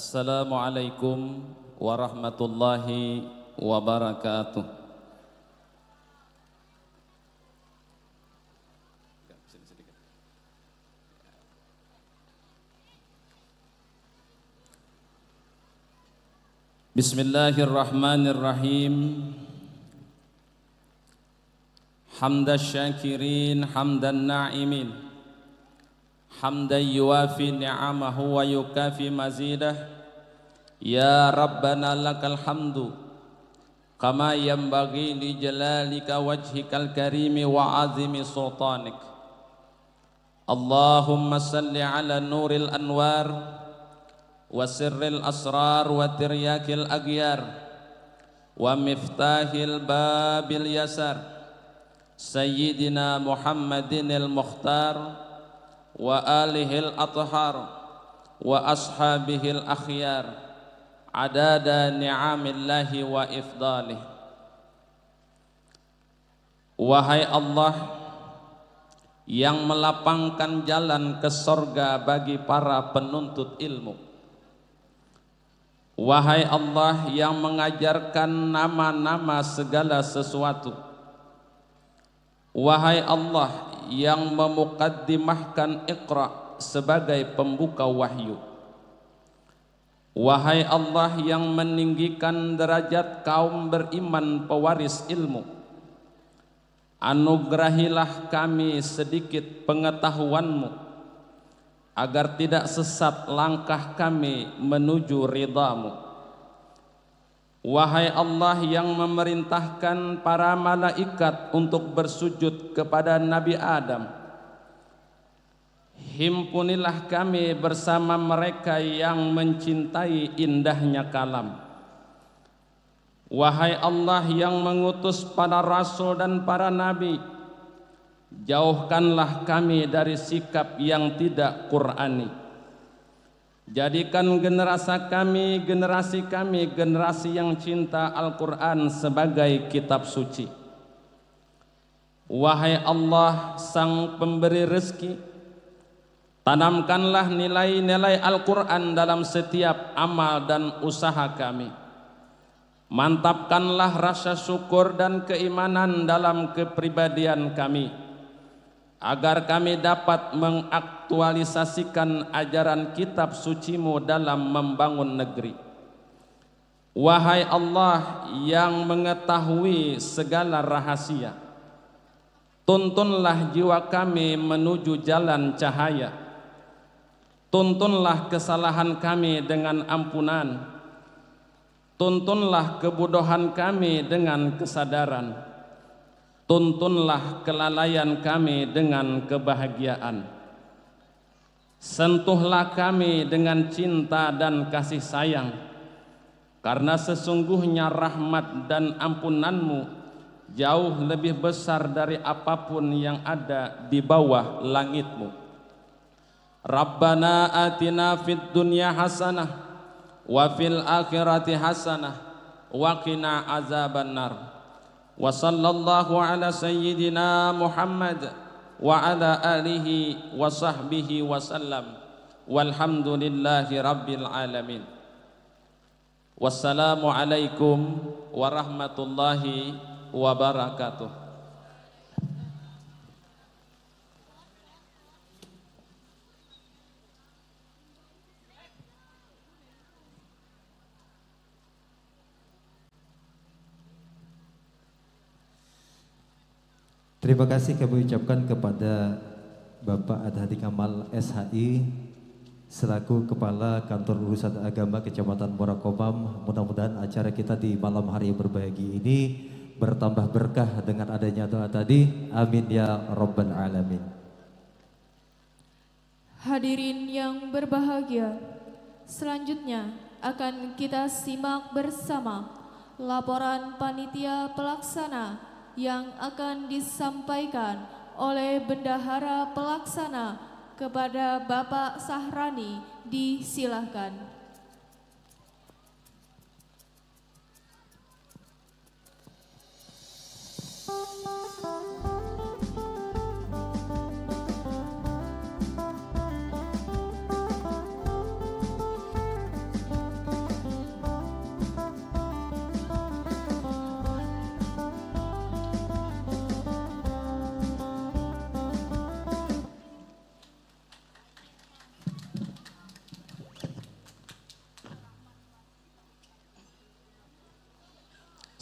Assalamualaikum warahmatullahi wabarakatuh. Bismillahirrahmanirrahim. Hamdan syakirin, hamdan na'imin. حمدا يوافي نعمه ويكافي مزيده. يا ربنا لك الحمد كما ينبغي لجلالك وجهك الكريم وعظيم سلطانك. اللهم صل على نور الأنوار وسر الأسرار وترياك الأغيار ومفتاح الباب اليسار. سيدنا محمد المختار wa alihil athhar wa ashabihil akhyar adada ni'amillahi wa ifdalih. Wahai Allah yang melapangkan jalan ke sorga bagi para penuntut ilmu. Wahai Allah yang mengajarkan nama-nama segala sesuatu. Wahai Allah yang memukaddimahkan Iqra sebagai pembuka wahyu. Wahai Allah yang meninggikan derajat kaum beriman pewaris ilmu. Anugerahilah kami sedikit pengetahuanmu agar tidak sesat langkah kami menuju ridhamu. Wahai Allah yang memerintahkan para malaikat untuk bersujud kepada Nabi Adam Himpunilah kami bersama mereka yang mencintai indahnya kalam. Wahai Allah yang mengutus para rasul dan para nabi Jauhkanlah kami dari sikap yang tidak Qur'ani Jadikan generasi kami, generasi kami, generasi yang cinta Al-Quran sebagai kitab suci. Wahai Allah, Sang Pemberi rezeki, tanamkanlah nilai-nilai Al-Quran dalam setiap amal dan usaha kami. Mantapkanlah rasa syukur dan keimanan dalam kepribadian kami agar kami dapat mengaktualisasikan ajaran kitab sucimu dalam membangun negeri. Wahai Allah yang mengetahui segala rahasia, tuntunlah jiwa kami menuju jalan cahaya. Tuntunlah kesalahan kami dengan ampunan. Tuntunlah kebodohan kami dengan kesadaran tuntunlah kelalaian kami dengan kebahagiaan. Sentuhlah kami dengan cinta dan kasih sayang, karena sesungguhnya rahmat dan ampunanmu jauh lebih besar dari apa pun yang ada di bawah langitmu. Rabbana atina fid dunya hasanah wa fil akhirati hasanah wa qina azaban nar. وصلى الله على سيدنا محمد وعلى آله وصحبه وسلم والحمد لله رب العالمين والسلام عليكم ورحمة الله wabarakatuh Terima kasih kami ucapkan kepada Bapak Adhadi Kamal SHI selaku Kepala Kantor Urusan Agama Kecamatan Morakomam. Mudah-mudahan acara kita di malam hari yang berbahagia ini bertambah berkah dengan adanya doa tadi. Amin ya Rabbal Alamin. Hadirin yang berbahagia, selanjutnya akan kita simak bersama laporan panitia pelaksana yang akan disampaikan oleh bendahara pelaksana kepada Bapak Sahrani. Disilahkan.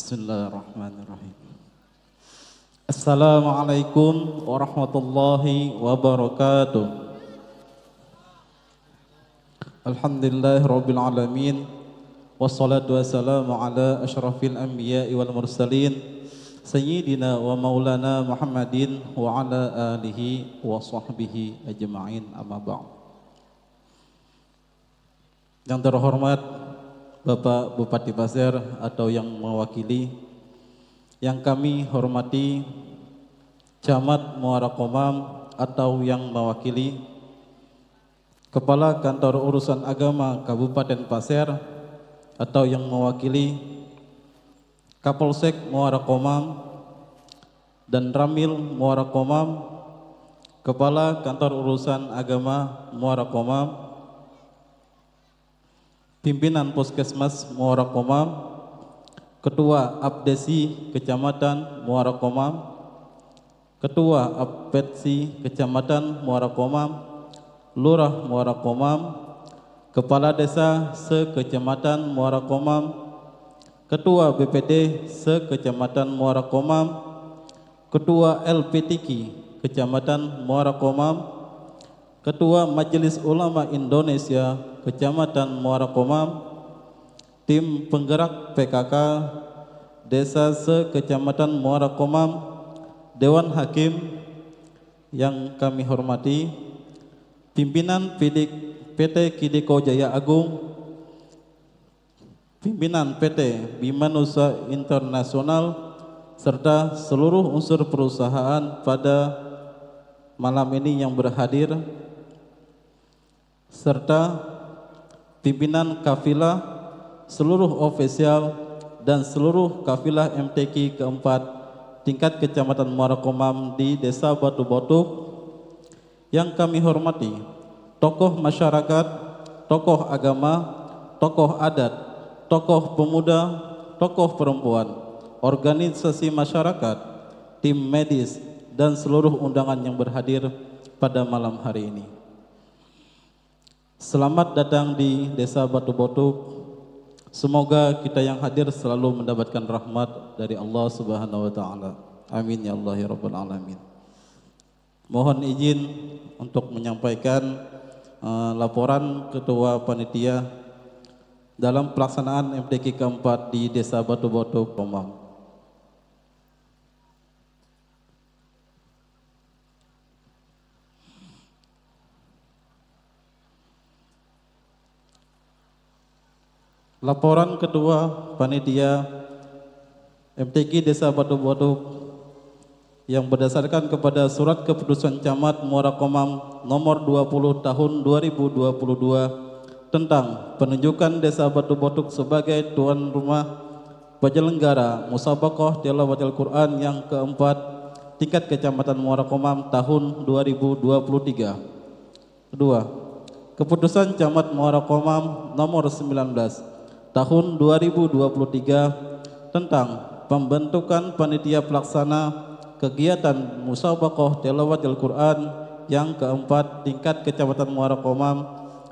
Bismillahirrahmanirrahim. Assalamualaikum warahmatullahi wabarakatuh. Alhamdulillah rabbil alamin wassalatu wassalamu ala asyrafil anbiya'i wal mursalin sayyidina wa maulana Muhammadin wa ala alihi wa sahbihi ajma'in amma ba'd. Yang terhormat Bapak Bupati Pasir atau yang mewakili yang kami hormati Camat Muara Komam atau yang mewakili Kepala Kantor Urusan Agama Kabupaten Pasir atau yang mewakili Kapolsek Muara Komam dan Ramil Muara Komam Kepala Kantor Urusan Agama Muara Komam Pimpinan Puskesmas Muara Komam, Ketua Abdesi Kecamatan Muara Komam, Ketua Apetsi Kecamatan Muara Komam, Lurah Muara Komam, Kepala Desa Sekecamatan Muara Komam, Ketua BPD Sekecamatan Muara Komam, Ketua LPTK Kecamatan Muara Komam, Ketua Majelis Ulama Indonesia Kecamatan Muara Komam, tim penggerak PKK Desa Sekecamatan Muara Komam, Dewan Hakim yang kami hormati, pimpinan PT Kidiko Jaya Agung, pimpinan PT Bimanusa Internasional, serta seluruh unsur perusahaan pada malam ini yang berhadir serta pimpinan kafilah, seluruh ofisial dan seluruh kafilah MTQ keempat tingkat Kecamatan Muara Komam di Desa Batu Botuk yang kami hormati, tokoh masyarakat, tokoh agama, tokoh adat, tokoh pemuda, tokoh perempuan, organisasi masyarakat, tim medis, dan seluruh undangan yang berhadir pada malam hari ini. Selamat datang di Desa Batu Botuk. Semoga kita yang hadir selalu mendapatkan rahmat dari Allah Subhanahu wa taala. Amin ya Allah ya rabbal alamin. Mohon izin untuk menyampaikan uh, laporan Ketua Panitia dalam pelaksanaan MTQ keempat di Desa Batu Botuk, Komang. Laporan kedua panitia MTQ Desa Batu Botuk yang berdasarkan kepada surat keputusan Camat Muara Komam nomor 20 tahun 2022 tentang penunjukan Desa Batu Botuk sebagai tuan rumah penyelenggara musabaqah tilawatil Quran yang keempat tingkat Kecamatan Muara Komam tahun 2023. Kedua, keputusan Camat Muara Komam nomor 19 tahun 2023 tentang pembentukan panitia pelaksana kegiatan musabaqah tilawatil Quran yang keempat tingkat Kecamatan Muara Komam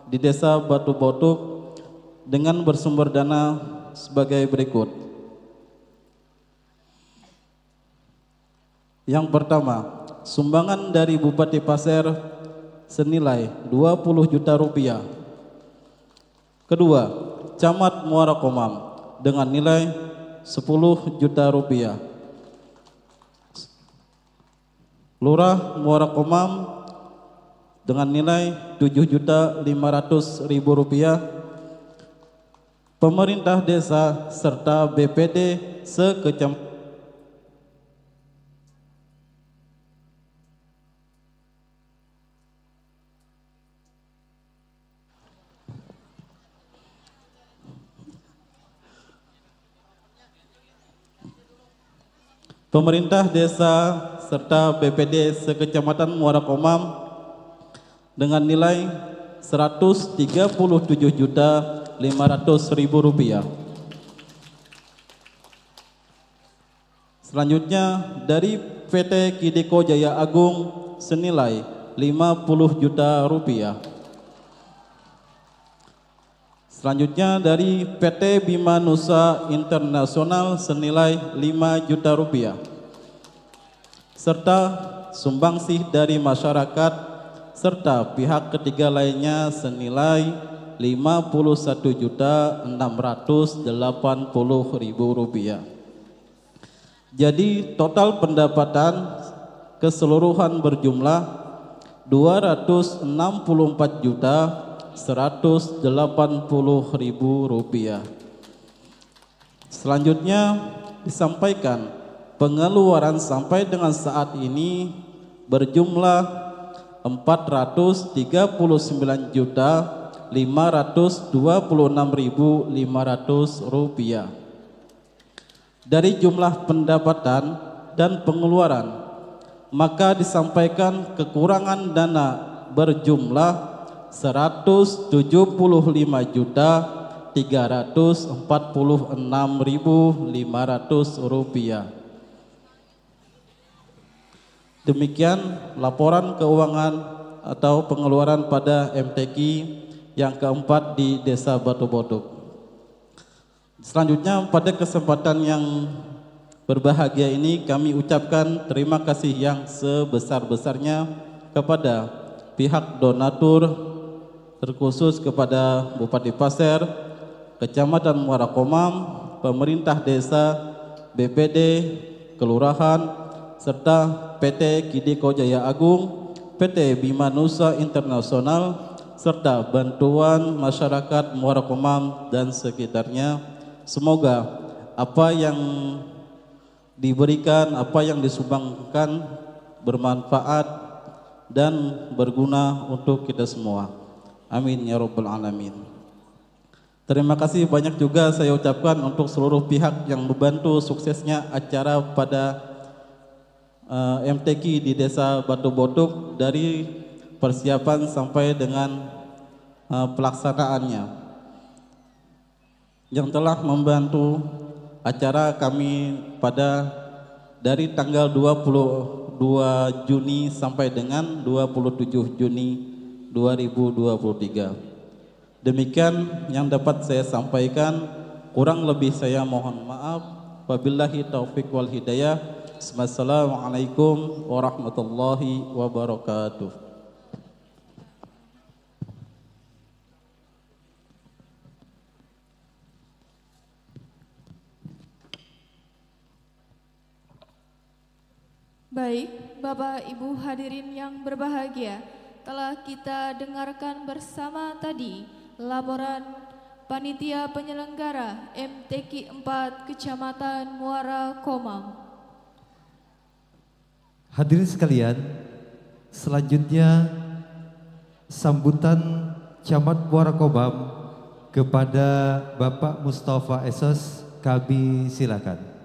di Desa Batu Botuk dengan bersumber dana sebagai berikut. Yang pertama, sumbangan dari Bupati Pasir senilai 20 juta rupiah. Kedua, Camat Muara Komam dengan nilai 10 juta rupiah. Lurah Muara Komam dengan nilai 7 juta 500 ribu rupiah. Pemerintah desa serta BPD sekecam Pemerintah desa serta BPD sekecamatan Muara Komam dengan nilai 137 juta 500 ribu rupiah. Selanjutnya dari PT Kideko Jaya Agung senilai 50 juta rupiah. Selanjutnya dari PT Bima Nusa Internasional senilai 5 juta rupiah. Serta sumbangsih dari masyarakat serta pihak ketiga lainnya senilai 51 juta 680 ribu rupiah. Jadi total pendapatan keseluruhan berjumlah 264 juta 180 ribu rupiah. Selanjutnya disampaikan pengeluaran sampai dengan saat ini berjumlah 439 juta 526.500 rupiah. Dari jumlah pendapatan dan pengeluaran, maka disampaikan kekurangan dana berjumlah 175 juta 346.500 rupiah. Demikian laporan keuangan atau pengeluaran pada MTQ yang keempat di Desa Batu Bodok. Selanjutnya pada kesempatan yang berbahagia ini kami ucapkan terima kasih yang sebesar-besarnya kepada pihak donatur terkhusus kepada Bupati Pasir, Kecamatan Muara Komam, pemerintah desa, BPD, kelurahan, serta PT Kidiko Jaya Agung, PT Bima Nusa Internasional, serta bantuan masyarakat Muara Komam dan sekitarnya. Semoga apa yang diberikan, apa yang disumbangkan bermanfaat dan berguna untuk kita semua. Amin ya rabbal alamin. Terima kasih banyak juga saya ucapkan untuk seluruh pihak yang membantu suksesnya acara pada uh, MTQ di Desa Batu Bodok dari persiapan sampai dengan uh, pelaksanaannya. Yang telah membantu acara kami pada dari tanggal 22 Juni sampai dengan 27 Juni 2023. Demikian yang dapat saya sampaikan. Kurang lebih saya mohon maaf. Wabillahi taufik wal hidayah. Assalamualaikum warahmatullahi wabarakatuh. Baik, Bapak Ibu hadirin yang berbahagia, telah kita dengarkan bersama tadi laporan Panitia Penyelenggara MTQ 4 Kecamatan Muara Komam. Hadirin sekalian, selanjutnya sambutan Camat Muara Komam kepada Bapak Mustafa Esos, kami silakan.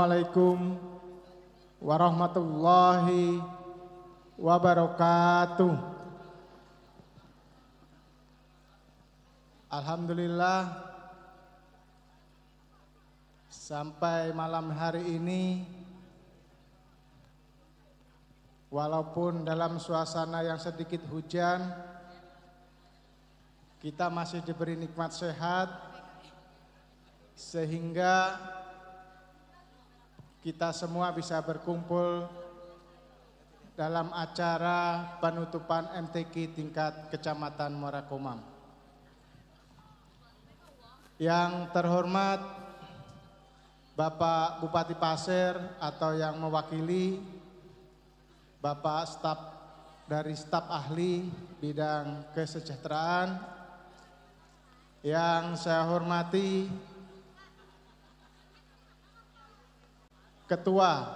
Assalamualaikum warahmatullahi wabarakatuh. Alhamdulillah sampai malam hari ini walaupun dalam suasana yang sedikit hujan kita masih diberi nikmat sehat sehingga kita semua bisa berkumpul dalam acara penutupan MTQ tingkat Kecamatan Muara Komam. Yang terhormat Bapak Bupati Pasir atau yang mewakili Bapak staf dari staf ahli bidang kesejahteraan yang saya hormati Ketua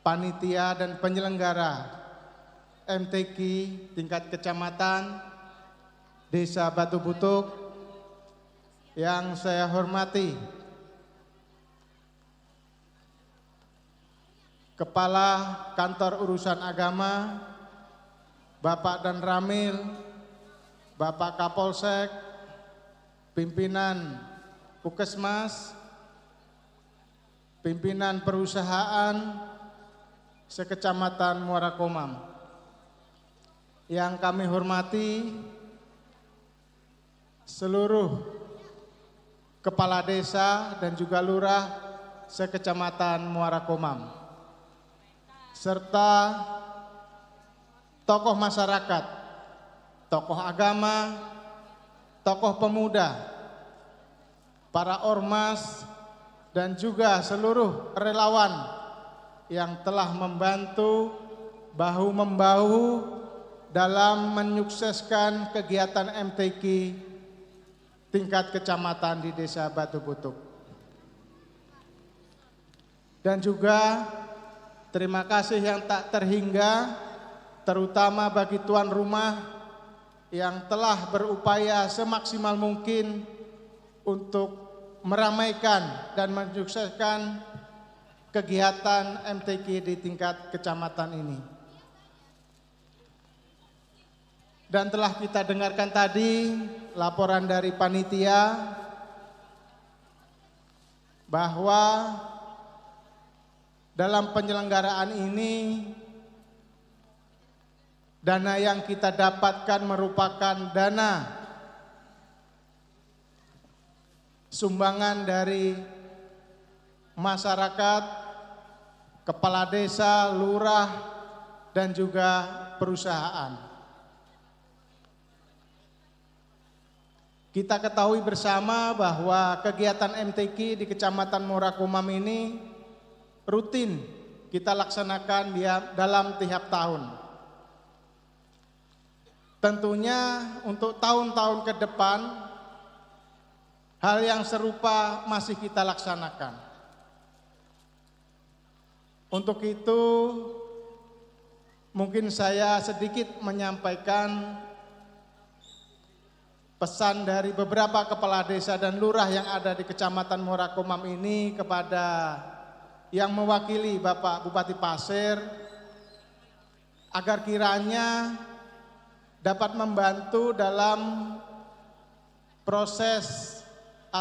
Panitia dan Penyelenggara MTQ tingkat kecamatan Desa Batu Butuk yang saya hormati. Kepala Kantor Urusan Agama Bapak dan Ramil Bapak Kapolsek pimpinan Pukesmas pimpinan perusahaan sekecamatan Muara Komam. Yang kami hormati seluruh kepala desa dan juga lurah sekecamatan Muara Komam. Serta tokoh masyarakat, tokoh agama, tokoh pemuda, para ormas, dan juga seluruh relawan yang telah membantu bahu-membahu dalam menyukseskan kegiatan MTQ tingkat kecamatan di Desa Batu Butuk. Dan juga terima kasih yang tak terhingga terutama bagi tuan rumah yang telah berupaya semaksimal mungkin untuk meramaikan dan menyukseskan kegiatan MTQ di tingkat kecamatan ini. Dan telah kita dengarkan tadi laporan dari panitia bahwa dalam penyelenggaraan ini dana yang kita dapatkan merupakan dana sumbangan dari masyarakat, kepala desa, lurah, dan juga perusahaan. Kita ketahui bersama bahwa kegiatan MTQ di Kecamatan Murakumam ini rutin kita laksanakan dalam tiap tahun. Tentunya untuk tahun-tahun ke depan Hal yang serupa masih kita laksanakan. Untuk itu, mungkin saya sedikit menyampaikan pesan dari beberapa kepala desa dan lurah yang ada di Kecamatan Morakomam ini kepada yang mewakili Bapak Bupati Pasir agar kiranya dapat membantu dalam proses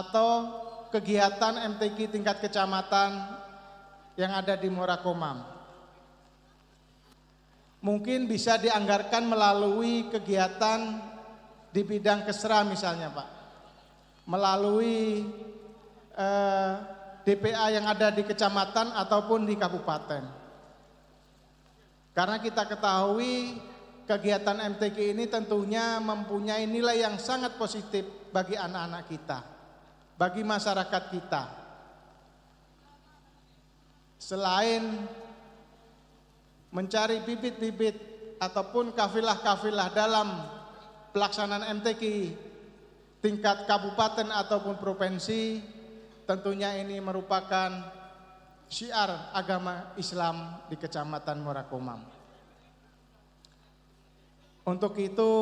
atau kegiatan MTQ tingkat kecamatan yang ada di Morakomam. Mungkin bisa dianggarkan melalui kegiatan di bidang kesra misalnya Pak. Melalui eh, DPA yang ada di kecamatan ataupun di kabupaten. Karena kita ketahui kegiatan MTQ ini tentunya mempunyai nilai yang sangat positif bagi anak-anak kita bagi masyarakat kita. Selain mencari bibit-bibit ataupun kafilah-kafilah dalam pelaksanaan MTQ tingkat kabupaten ataupun provinsi, tentunya ini merupakan syiar agama Islam di Kecamatan Murakomam. Untuk itu,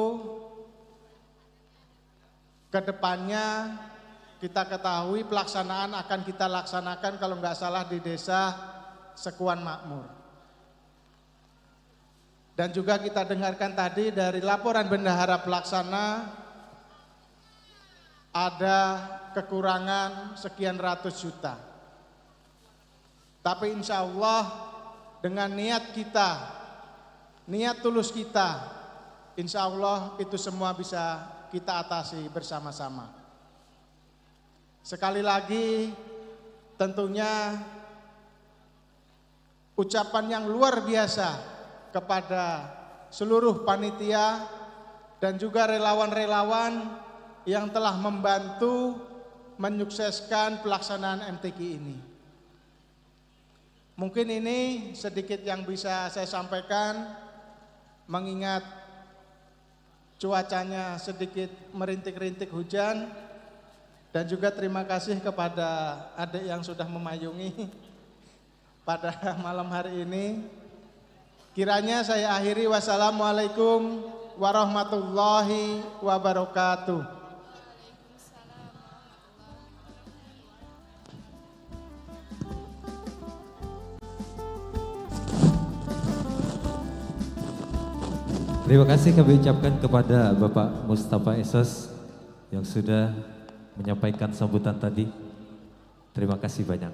ke depannya kita ketahui pelaksanaan akan kita laksanakan kalau nggak salah di desa Sekuan Makmur. Dan juga kita dengarkan tadi dari laporan bendahara pelaksana ada kekurangan sekian ratus juta. Tapi insya Allah dengan niat kita, niat tulus kita, insya Allah itu semua bisa kita atasi bersama-sama. Sekali lagi tentunya ucapan yang luar biasa kepada seluruh panitia dan juga relawan-relawan yang telah membantu menyukseskan pelaksanaan MTQ ini. Mungkin ini sedikit yang bisa saya sampaikan mengingat cuacanya sedikit merintik-rintik hujan dan juga terima kasih kepada adik yang sudah memayungi pada malam hari ini. Kiranya saya akhiri wassalamualaikum warahmatullahi wabarakatuh. Terima kasih kami ucapkan kepada Bapak Mustafa Esos yang sudah menyampaikan sambutan tadi. Terima kasih banyak.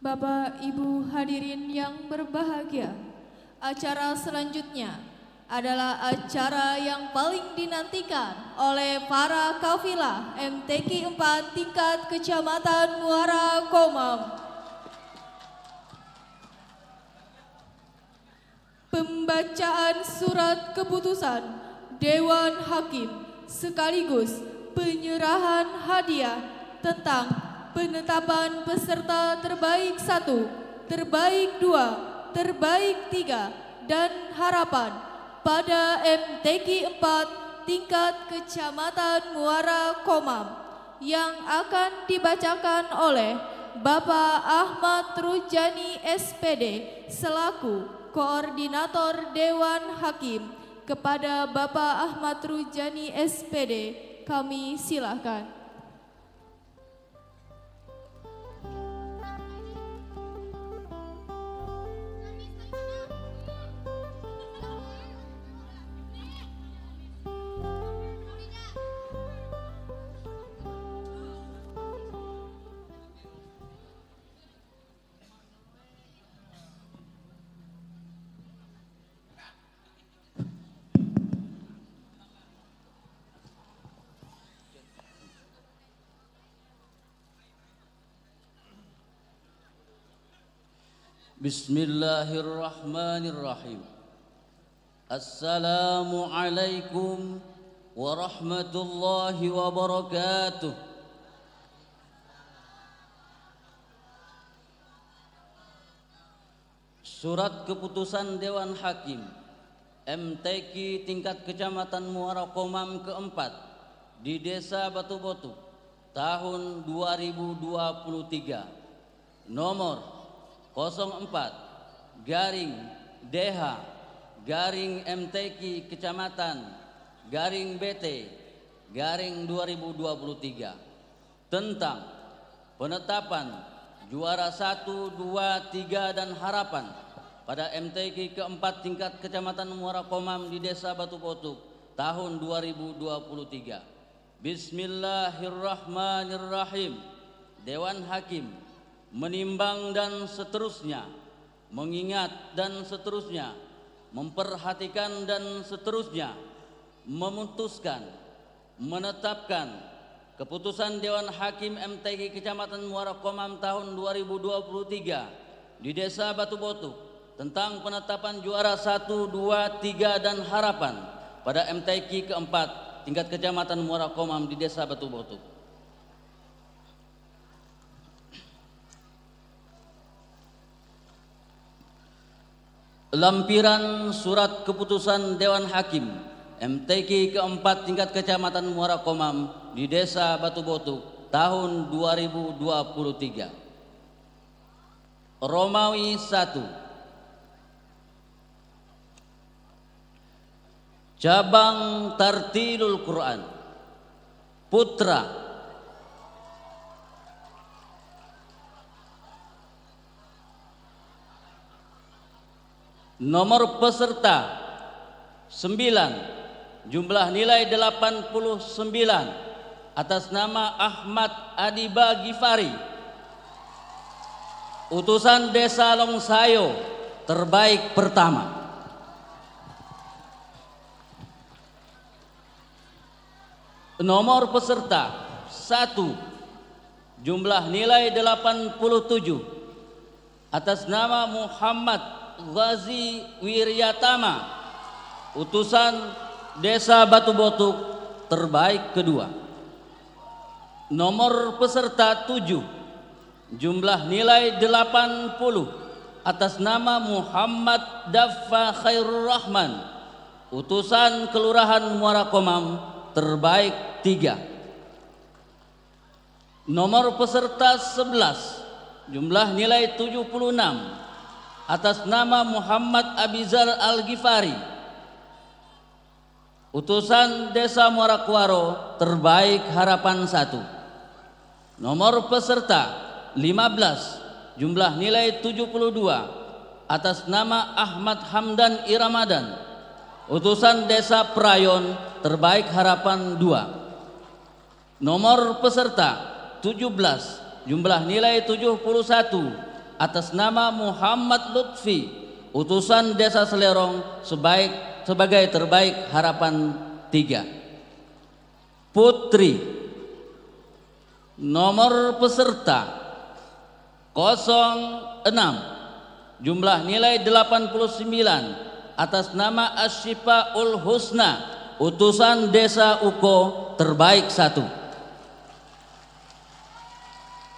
Bapak Ibu hadirin yang berbahagia, acara selanjutnya adalah acara yang paling dinantikan oleh para kafilah MTQ 4 tingkat Kecamatan Muara Komam. Pembacaan surat keputusan Dewan Hakim sekaligus penyerahan hadiah tentang penetapan peserta terbaik satu, terbaik dua, terbaik tiga, dan harapan pada MTQ 4 tingkat Kecamatan Muara Komam yang akan dibacakan oleh Bapak Ahmad Rujani SPD selaku Koordinator Dewan Hakim kepada Bapak Ahmad Rujani SPD kami silahkan. Bismillahirrahmanirrahim. Assalamualaikum warahmatullahi wabarakatuh. Surat Keputusan Dewan Hakim MTQ tingkat Kecamatan Muara Komam keempat di Desa Batu Botu tahun 2023 nomor 04 garing DH garing MTQ kecamatan garing BT garing 2023 tentang penetapan juara 1, 2, 3 dan harapan pada MTQ keempat tingkat kecamatan Muara Komam di Desa Batu Potuk tahun 2023 Bismillahirrahmanirrahim. Dewan Hakim menimbang dan seterusnya, mengingat dan seterusnya, memperhatikan dan seterusnya, memutuskan, menetapkan keputusan Dewan Hakim MTQ Kecamatan Muara Komam tahun 2023 di Desa Batu Botuk tentang penetapan juara 1, 2, 3 dan harapan pada MTQ keempat tingkat Kecamatan Muara Komam di Desa Batu Botuk. Lampiran surat keputusan Dewan Hakim MTQ keempat tingkat kecamatan Muara Komam di Desa Batu Botuk tahun 2023. Romawi 1 Cabang Tartilul Quran Putra Nomor peserta 9 Jumlah nilai 89 Atas nama Ahmad Adiba Gifari. Utusan Desa Longsayo Terbaik pertama. Nomor peserta 1 Jumlah nilai 87 Atas nama Muhammad Ghazi Wiryatama. Utusan Desa Batu Botuk Terbaik kedua. Nomor peserta 7 Jumlah nilai 80 Atas nama Muhammad Daffa Khairul Rahman. Utusan Kelurahan Muara Komam Terbaik tiga. Nomor peserta 11 Jumlah nilai 76 Atas nama Muhammad Abizar Al-Ghifari. Utusan Desa Muarakuaro Terbaik Harapan 1 Nomor peserta 15 Jumlah nilai 72 Atas nama Ahmad Hamdan Iramadan. Utusan Desa Prayon Terbaik Harapan 2 Nomor peserta 17 Jumlah nilai 71 Atas nama Muhammad Lutfi Utusan Desa Selerong sebaik sebagai terbaik harapan 3 Putri Nomor peserta 06 Jumlah nilai 89 Atas nama Asyifa Ul Husna Utusan Desa Uko terbaik satu.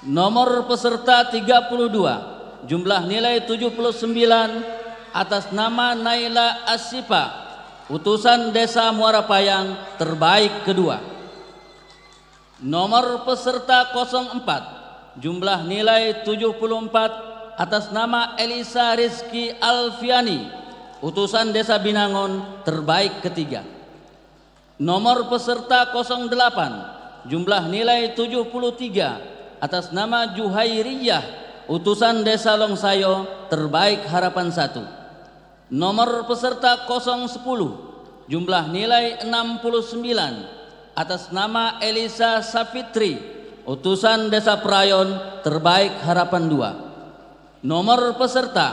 Nomor peserta 32 Jumlah nilai 79 Atas nama Naila Asipa Utusan Desa Muara Payang terbaik kedua. Nomor peserta 04 Jumlah nilai 74 Atas nama Elisa Rizki Alfiani Utusan Desa Binangon terbaik ketiga. Nomor peserta 08 Jumlah nilai 73 Atas nama Juhairiyah Utusan Desa Longsayo Terbaik Harapan 1 Nomor peserta 010 Jumlah nilai 69 Atas nama Elisa Safitri Utusan Desa Prayon Terbaik Harapan 2 Nomor peserta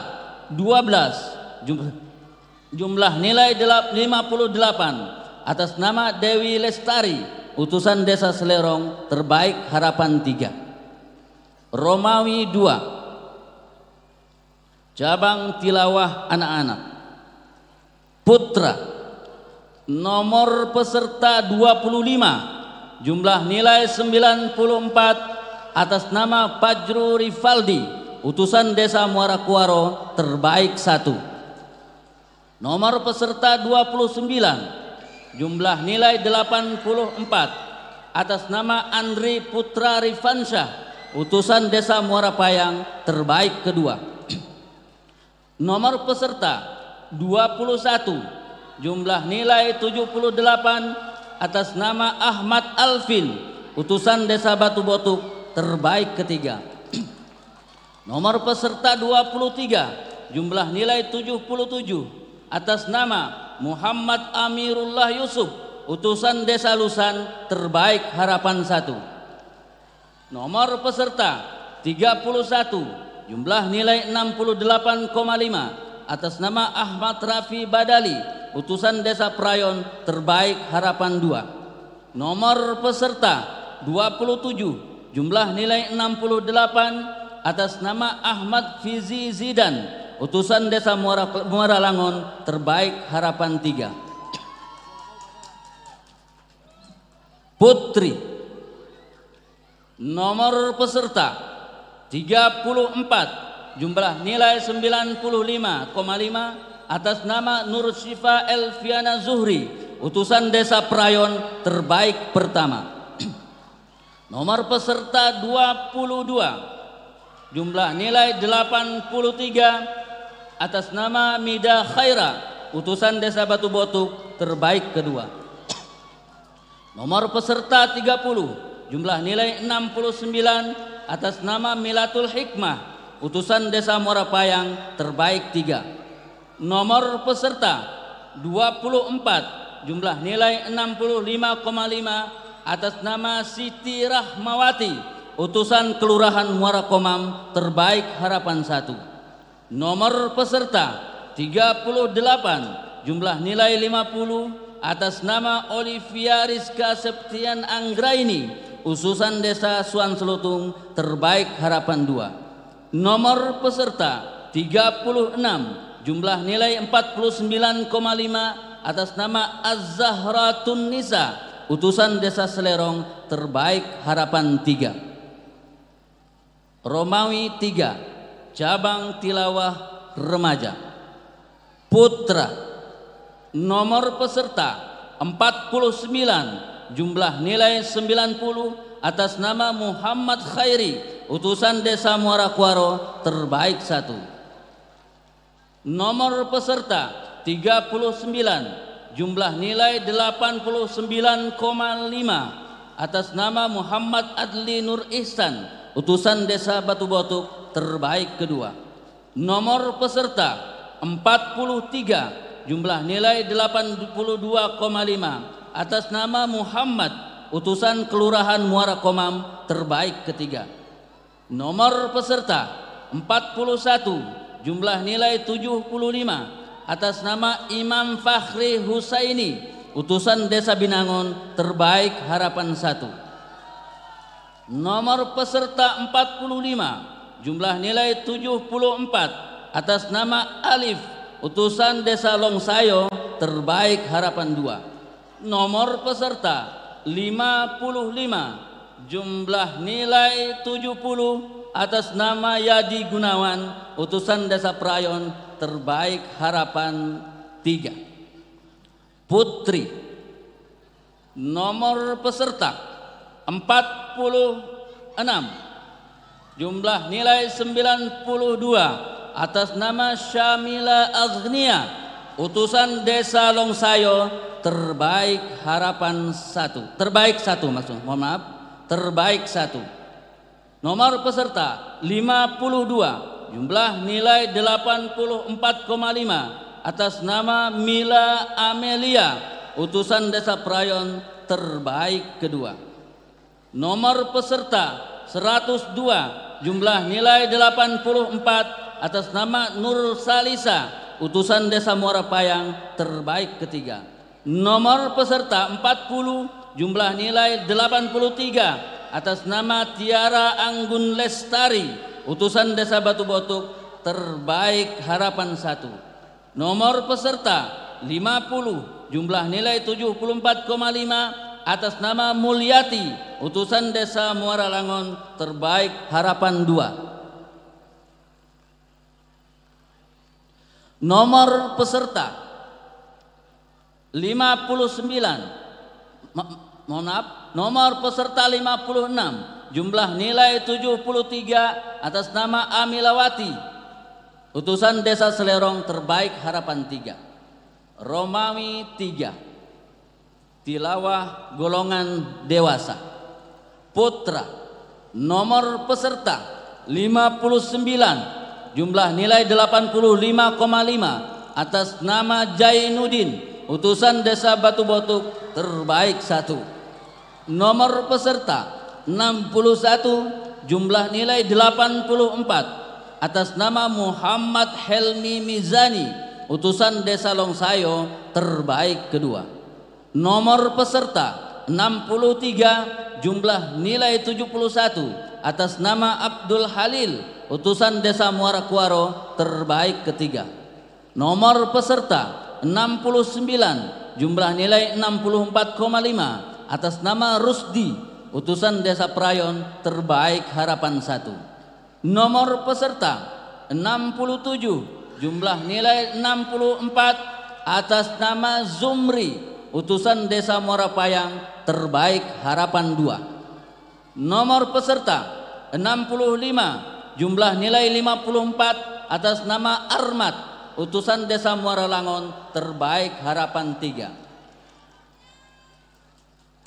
12 Jumlah, jumlah nilai 58 Atas nama Dewi Lestari Utusan Desa Selerong Terbaik Harapan 3 Romawi 2 Cabang Tilawah Anak-anak. Putra. Nomor peserta 25 Jumlah nilai 94 Atas nama Pajru Rifaldi Utusan Desa Muara Kuaro Terbaik 1 Nomor peserta 29 Jumlah nilai 84 Atas nama Andri Putra Rifansyah Utusan Desa Muara Payang terbaik kedua. Nomor peserta 21. Jumlah nilai 78 atas nama Ahmad Alvin. Utusan Desa Batu Botuk terbaik ketiga. Nomor peserta 23. Jumlah nilai 77 atas nama Muhammad Amirullah Yusuf. Utusan Desa Lusan terbaik harapan satu. Nomor peserta 31 Jumlah nilai 68,5 Atas nama Ahmad Rafi Badali Utusan Desa Prayon Terbaik Harapan 2 Nomor peserta 27 Jumlah nilai 68 Atas nama Ahmad Fizi Zidan Utusan Desa Muara, Muara Langon Terbaik Harapan 3 Putri Nomor peserta 34 Jumlah nilai 95,5 Atas nama Nur Syifa Elviana Zuhri Utusan Desa Prayon terbaik pertama. Nomor peserta 22 Jumlah nilai 83 Atas nama Mida Khaira Utusan Desa Batu Botuk terbaik kedua. Nomor peserta 30, jumlah nilai 69 atas nama Milatul Hikmah, utusan Desa Muara Payang, terbaik 3. Nomor peserta 24, jumlah nilai 65,5 atas nama Siti Rahmawati, utusan Kelurahan Muara Komam, terbaik Harapan 1. Nomor peserta 38, jumlah nilai 50 atas nama Olivia Rizka Septian Anggraini, ususan Desa Suan Selutung, terbaik Harapan 2. Nomor peserta 36, jumlah nilai 49,5 atas nama Az-Zahratun Nisa, utusan Desa Selerong, terbaik Harapan 3. Romawi 3, cabang tilawah remaja. Putra nomor peserta 49 jumlah nilai 90 atas nama Muhammad Khairi utusan desa Muara Kuaro terbaik satu. Nomor peserta 39 jumlah nilai 89,5 atas nama Muhammad Adli Nur Ihsan utusan desa Batu Botuk terbaik kedua. Nomor peserta 43 jumlah nilai 82,5 atas nama Muhammad utusan Kelurahan Muara Komam terbaik ketiga. Nomor peserta 41 jumlah nilai 75 atas nama Imam Fakhri Husaini utusan Desa Binangun terbaik harapan 1. Nomor peserta 45 jumlah nilai 74 atas nama Alif utusan Desa Longsayo terbaik harapan 2 nomor peserta 55 jumlah nilai 70 atas nama Yadi Gunawan utusan Desa Prayon terbaik harapan 3 Putri. Nomor peserta 46 jumlah nilai 92 atas nama Syamila Agnia utusan desa Longsayo terbaik harapan satu. Terbaik satu maksud mohon maaf. Terbaik satu. Nomor peserta 52 jumlah nilai 84,5 atas nama Mila Amelia. Utusan desa Prayon terbaik kedua. Nomor peserta 102 jumlah nilai 84 atas nama Nur Salisa utusan Desa Muara Payang terbaik ketiga. Nomor peserta 40 jumlah nilai 83 atas nama Tiara Anggun Lestari utusan Desa Batu Botuk terbaik harapan satu. Nomor peserta 50 jumlah nilai 74,5 atas nama Mulyati utusan Desa Muara Langon terbaik harapan 2. Nomor peserta. 59 Mohon maaf. Nomor peserta 56 Jumlah nilai 73 Atas nama Amilawati. Utusan Desa Selerong terbaik harapan 3 Romawi 3 Tilawah golongan dewasa. Putra. Nomor peserta 59 jumlah nilai 85,5 atas nama Jainuddin utusan desa Batu Botuk terbaik satu. Nomor peserta 61 jumlah nilai 84 atas nama Muhammad Helmi Mizani utusan desa Longsayo terbaik kedua. Nomor peserta 63 jumlah nilai 71 atas nama Abdul Halil utusan Desa Muara Kuaro terbaik ketiga. Nomor peserta 69, jumlah nilai 64,5 atas nama Rusdi, utusan Desa Prayon terbaik harapan satu. Nomor peserta 67, jumlah nilai 64 atas nama Zumri, utusan Desa Muara Payang terbaik harapan dua. Nomor peserta 65 jumlah nilai 54 atas nama Armat utusan Desa Muara Langon terbaik harapan 3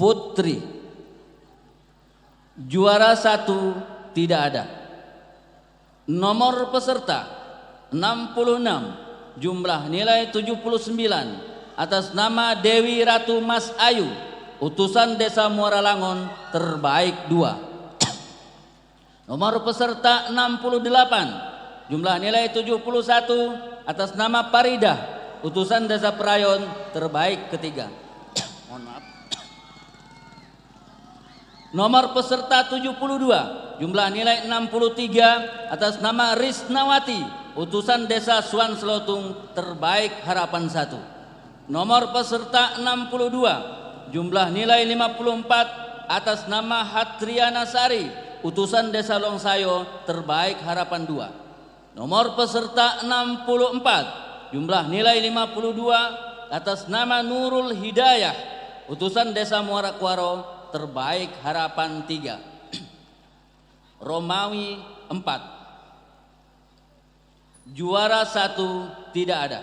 Putri. Juara satu tidak ada. Nomor peserta 66 Jumlah nilai 79 Atas nama Dewi Ratu Mas Ayu Utusan Desa Muara Langon terbaik dua. Nomor peserta 68 Jumlah nilai 71 Atas nama Paridah Utusan Desa Prayon terbaik ketiga. Mohon maaf. Nomor peserta 72 Jumlah nilai 63 Atas nama Risnawati Utusan Desa Suan Selotung terbaik harapan satu. Nomor peserta 62 Jumlah nilai 54 Atas nama Hatriana Sari Utusan Desa Longsayo terbaik harapan dua. Nomor peserta 64 Jumlah nilai 52 Atas nama Nurul Hidayah Utusan Desa Muara Kuaro terbaik harapan tiga. Romawi 4 Juara satu tidak ada.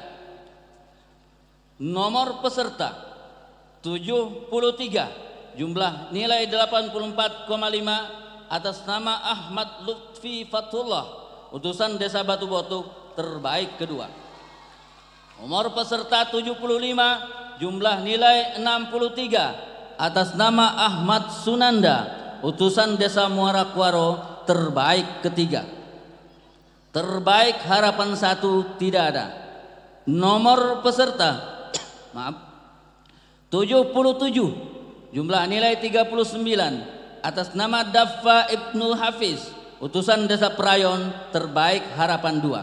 Nomor peserta 73 Jumlah nilai 84,5 Atas nama Ahmad Lutfi Fatullah Utusan Desa Batu Botuk terbaik kedua. Nomor peserta 75 Jumlah nilai 63 Atas nama Ahmad Sunanda Utusan Desa Muara Kuaro terbaik ketiga. Terbaik harapan satu tidak ada. Nomor peserta Maaf 77 Jumlah nilai 39 Atas nama Daffa Ibnu Hafiz Utusan Desa Prayon terbaik harapan dua.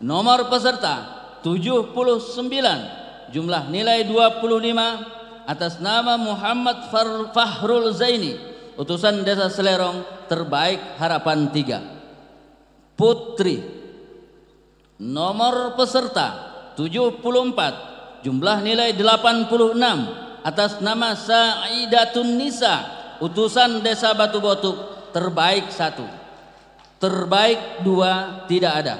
Nomor peserta 79 Jumlah nilai 25 Atas nama Muhammad Fahrul Zaini Utusan Desa Selerong terbaik harapan tiga. Putri. Nomor peserta 74 Jumlah nilai 86 Atas nama Sa'idatun Nisa Utusan Desa Batu Botuk terbaik satu. Terbaik dua tidak ada.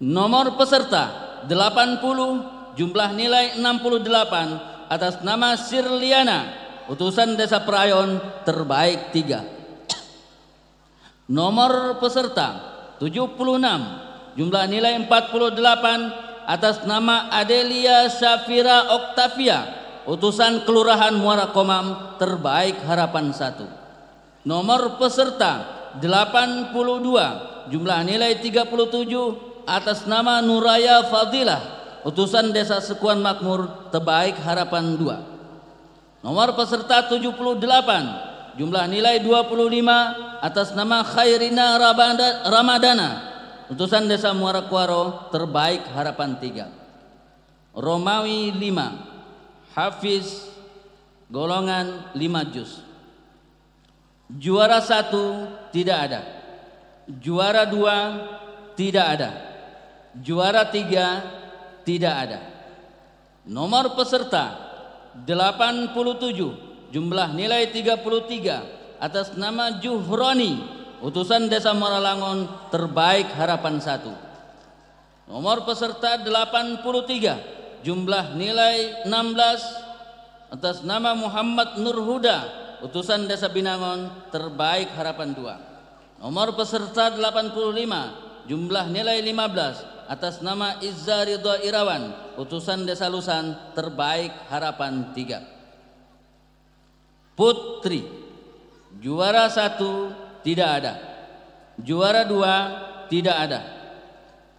Nomor peserta 80 Jumlah nilai 68 Atas nama Sirliana Utusan Desa Prayon terbaik tiga. Nomor peserta 76 Jumlah nilai 48 Atas nama Adelia Syafira Oktavia Utusan Kelurahan Muara Komam terbaik harapan satu. Nomor peserta 82 Jumlah nilai 37 Atas nama Nuraya Fadilah Utusan Desa Sekuan Makmur terbaik harapan dua. Nomor peserta 78 Jumlah nilai 25 atas nama Khairina Ramadana Utusan Desa Muara Kuaro terbaik harapan tiga. Romawi 5 Hafiz golongan 5 juz. Juara satu tidak ada. Juara dua tidak ada. Juara tiga tidak ada. Nomor peserta 87 Jumlah nilai 33 Atas nama Juhroni Utusan Desa Moralangon Terbaik harapan satu. Nomor peserta 83 Jumlah nilai 16 Atas nama Muhammad Nurhuda Utusan Desa Binangon Terbaik harapan dua. Nomor peserta 85 Jumlah nilai 15 atas nama Izza Ridho Irawan utusan Desa Lusan terbaik harapan tiga. Putri juara satu tidak ada. Juara dua tidak ada.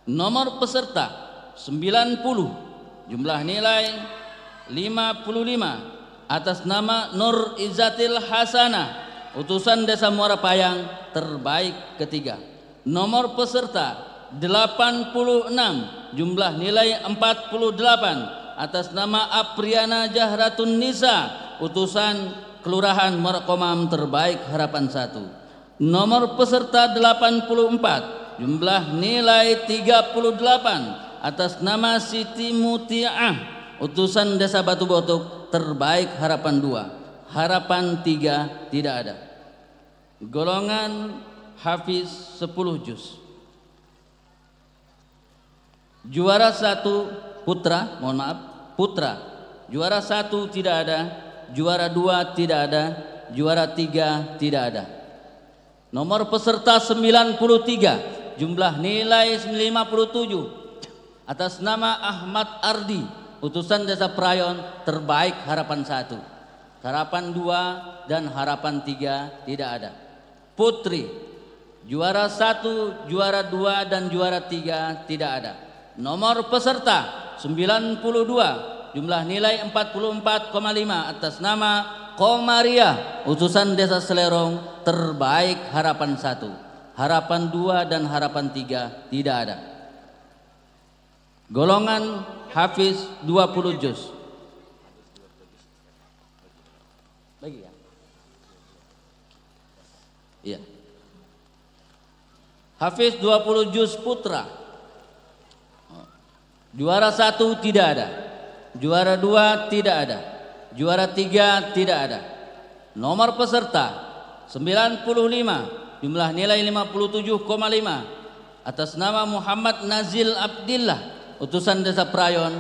Nomor peserta 90 jumlah nilai 55 atas nama Nur Izzatil Hasanah utusan Desa Muara Payang terbaik ketiga. Nomor peserta 86 jumlah nilai 48 atas nama Apriana Jahratun Nisa utusan Kelurahan Marakomam terbaik harapan satu nomor peserta 84 jumlah nilai 38 atas nama Siti Mutiah utusan Desa Batu Botuk terbaik harapan dua harapan tiga tidak ada golongan Hafiz 10 juz Juara satu putra, mohon maaf, putra. Juara satu tidak ada, juara dua tidak ada, juara tiga tidak ada. Nomor peserta 93, jumlah nilai 57. Atas nama Ahmad Ardi, utusan Desa Prayon terbaik harapan satu. Harapan dua dan harapan tiga tidak ada. Putri, juara satu, juara dua dan juara tiga tidak ada. Nomor peserta 92, jumlah nilai 44,5 atas nama Komaria, utusan Desa Selerong terbaik harapan satu. Harapan dua dan harapan tiga tidak ada. Golongan Hafiz 20 juz. Bagi ya. Iya. Hafiz 20 juz putra. Juara satu tidak ada. Juara dua tidak ada. Juara tiga tidak ada. Nomor peserta 95 jumlah nilai 57,5 atas nama Muhammad Nazil Abdillah utusan desa Prayon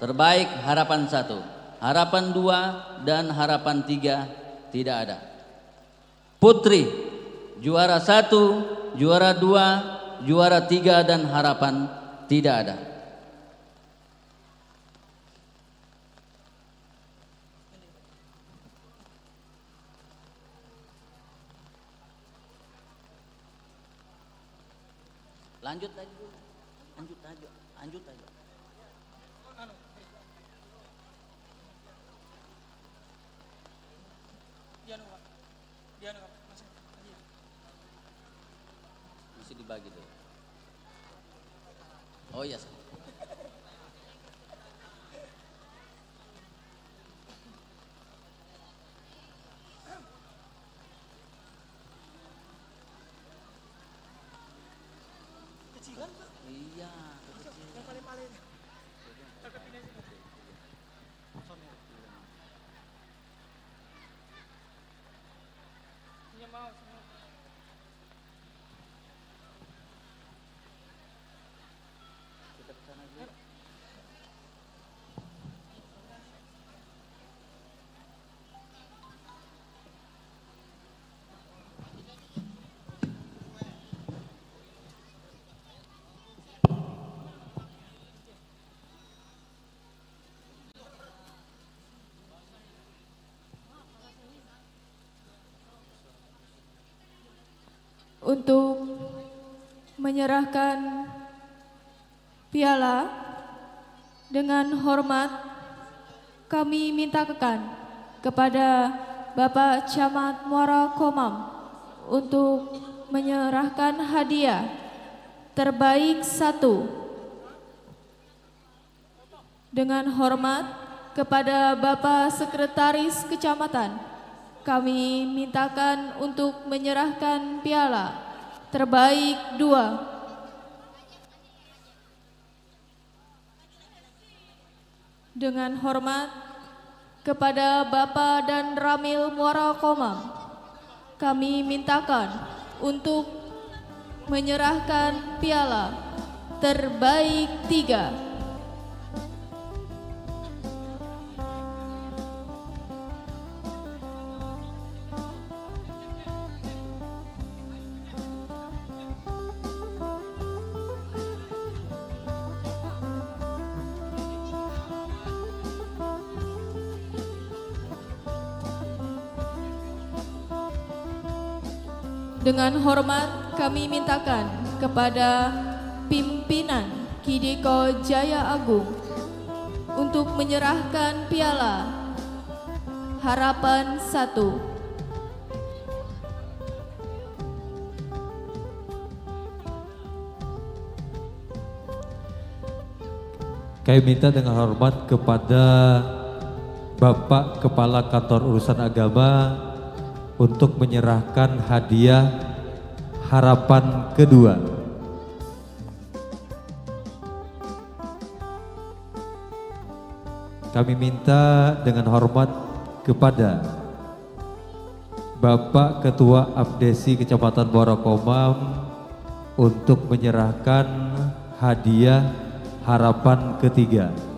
terbaik harapan satu. Harapan dua dan harapan tiga tidak ada. Putri juara satu juara dua juara tiga dan harapan tidak ada lanjut aja dulu lanjut aja lanjut aja. Masih dibagi dulu oh iya iya untuk menyerahkan piala dengan hormat kami mintakan kepada Bapak Camat Muara Komam untuk menyerahkan hadiah terbaik satu dengan hormat kepada Bapak Sekretaris Kecamatan kami mintakan untuk menyerahkan piala terbaik dua. Dengan hormat kepada Bapak dan Ramil Muara Komam kami mintakan untuk menyerahkan piala terbaik tiga Dengan hormat kami mintakan kepada pimpinan Kidiko Jaya Agung untuk menyerahkan piala Harapan Satu. Kami minta dengan hormat kepada Bapak Kepala Kantor Urusan Agama untuk menyerahkan hadiah harapan kedua. Kami minta dengan hormat kepada Bapak Ketua Abdesi Kecamatan Borokomam untuk menyerahkan hadiah harapan ketiga.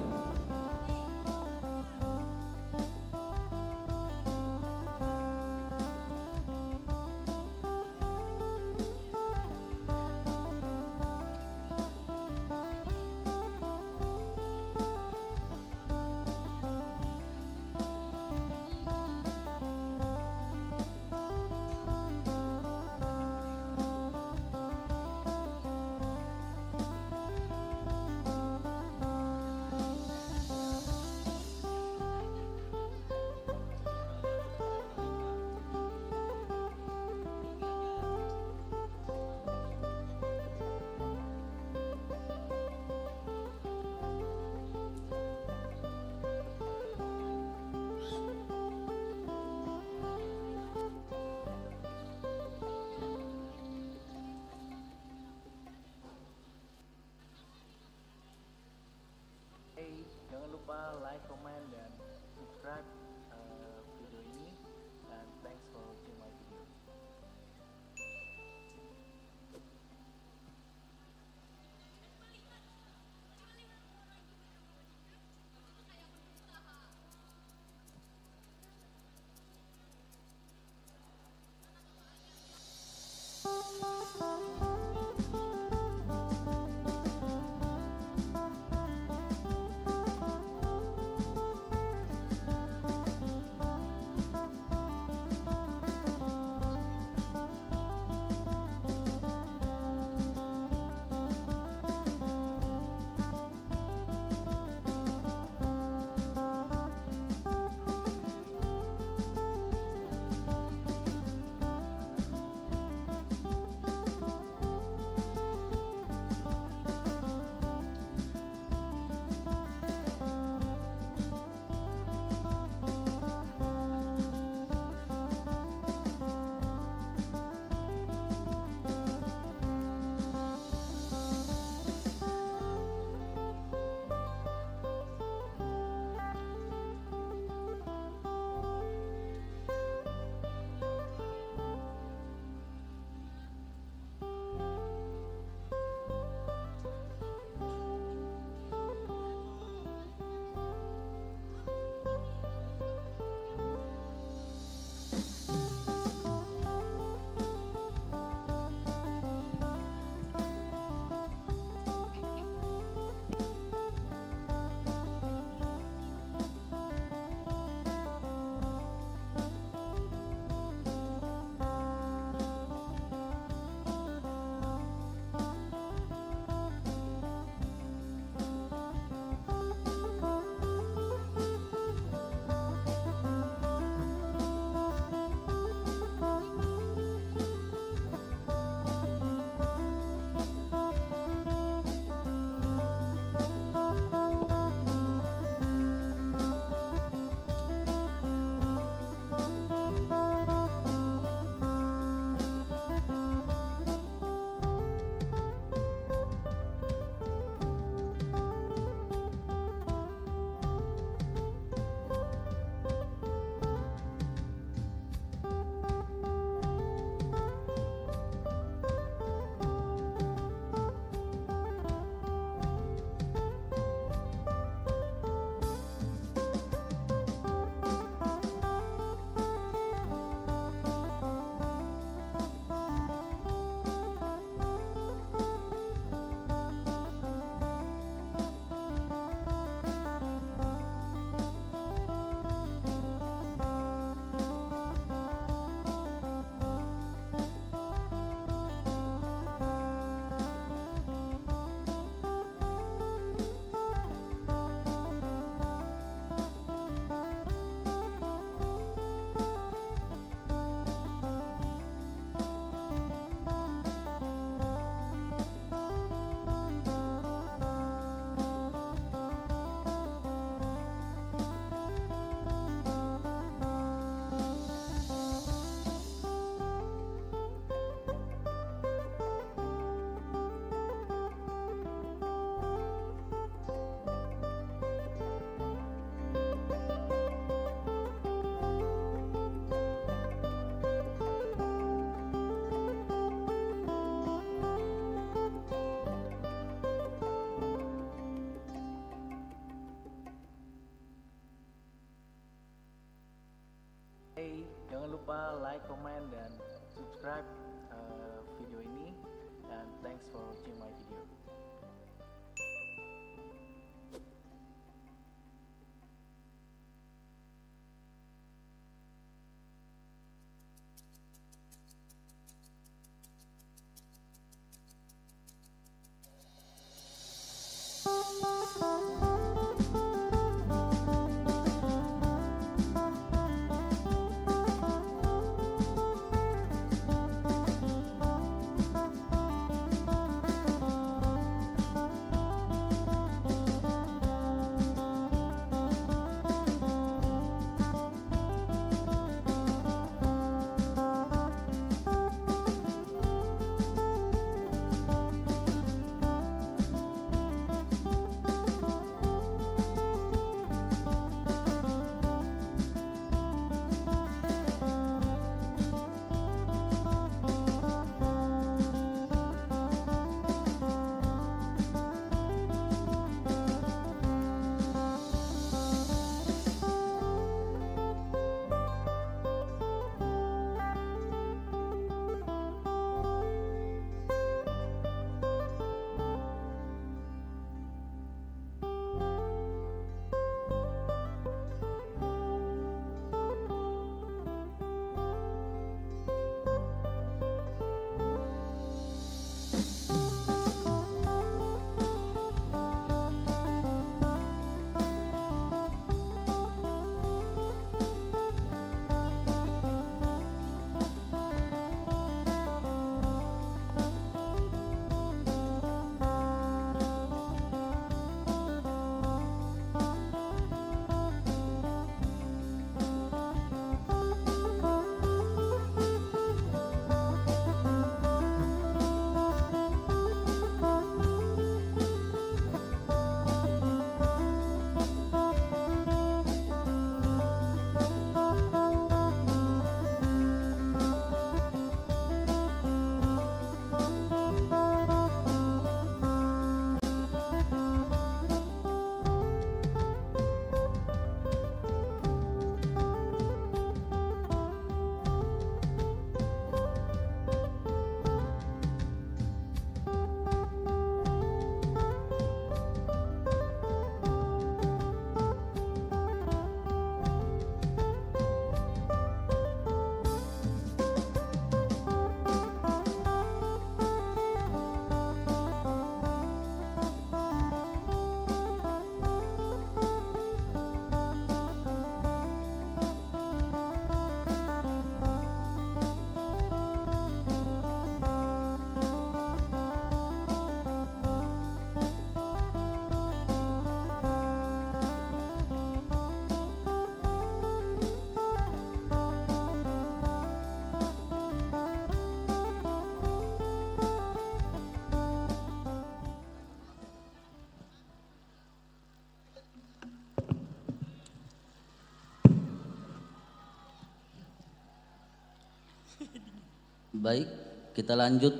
Baik, kita lanjut.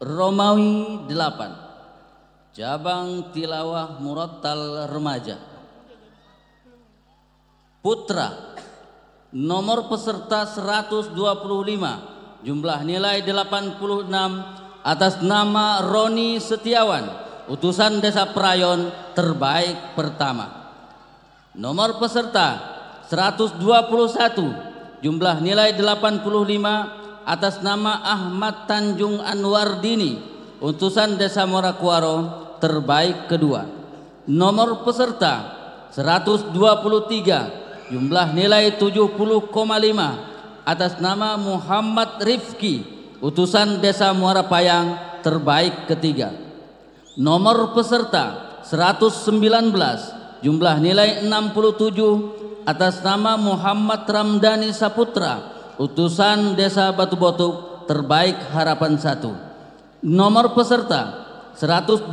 Romawi 8. Cabang tilawah murattal remaja. Putra. Nomor peserta 125. Jumlah nilai 86 atas nama Roni Setiawan, utusan Desa Prayon terbaik pertama. Nomor peserta 121 jumlah nilai 85 atas nama Ahmad Tanjung Anwar Dini utusan Desa Morakuaro terbaik kedua. Nomor peserta 123 jumlah nilai 70,5 atas nama Muhammad Rifki utusan Desa Muara Payang terbaik ketiga. Nomor peserta 119 jumlah nilai 67 atas nama Muhammad Ramdhani Saputra utusan Desa Batu Botuk terbaik harapan satu. Nomor peserta 127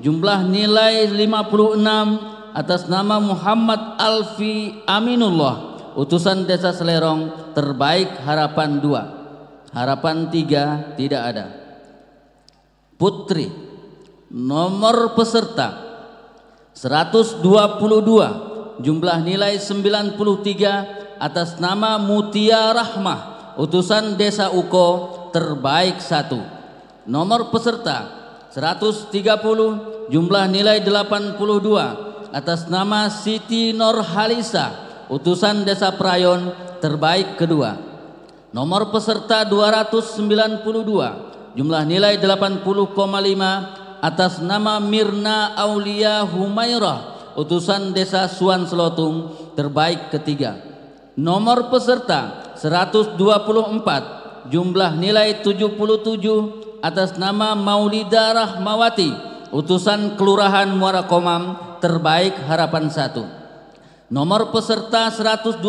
jumlah nilai 56 atas nama Muhammad Alfi Aminullah utusan Desa Selerong terbaik harapan dua. Harapan tiga tidak ada. Putri nomor peserta 122 jumlah nilai 93 atas nama Mutia Rahmah utusan Desa Uko terbaik satu. Nomor peserta 130 jumlah nilai 82 atas nama Siti Norhalisa utusan Desa Prayon terbaik kedua. Nomor peserta 292 jumlah nilai 80,5 atas nama Mirna Aulia Humairah utusan Desa Suan Selotung terbaik ketiga. Nomor peserta 124 jumlah nilai 77 atas nama Maulida Rahmawati utusan Kelurahan Muara Komam terbaik harapan 1. Nomor peserta 126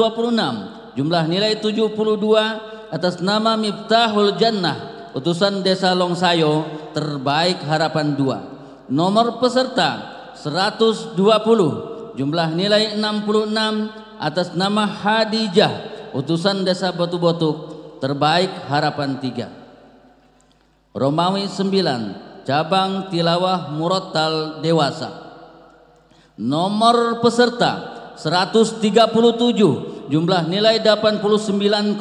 jumlah nilai 72 atas nama Miftahul Jannah utusan Desa Longsayo terbaik harapan 2. Nomor peserta 120 jumlah nilai 66 atas nama Hadijah utusan Desa Batu Botuk terbaik harapan 3. Romawi 9 cabang tilawah murattal dewasa. Nomor peserta 137 jumlah nilai 89,5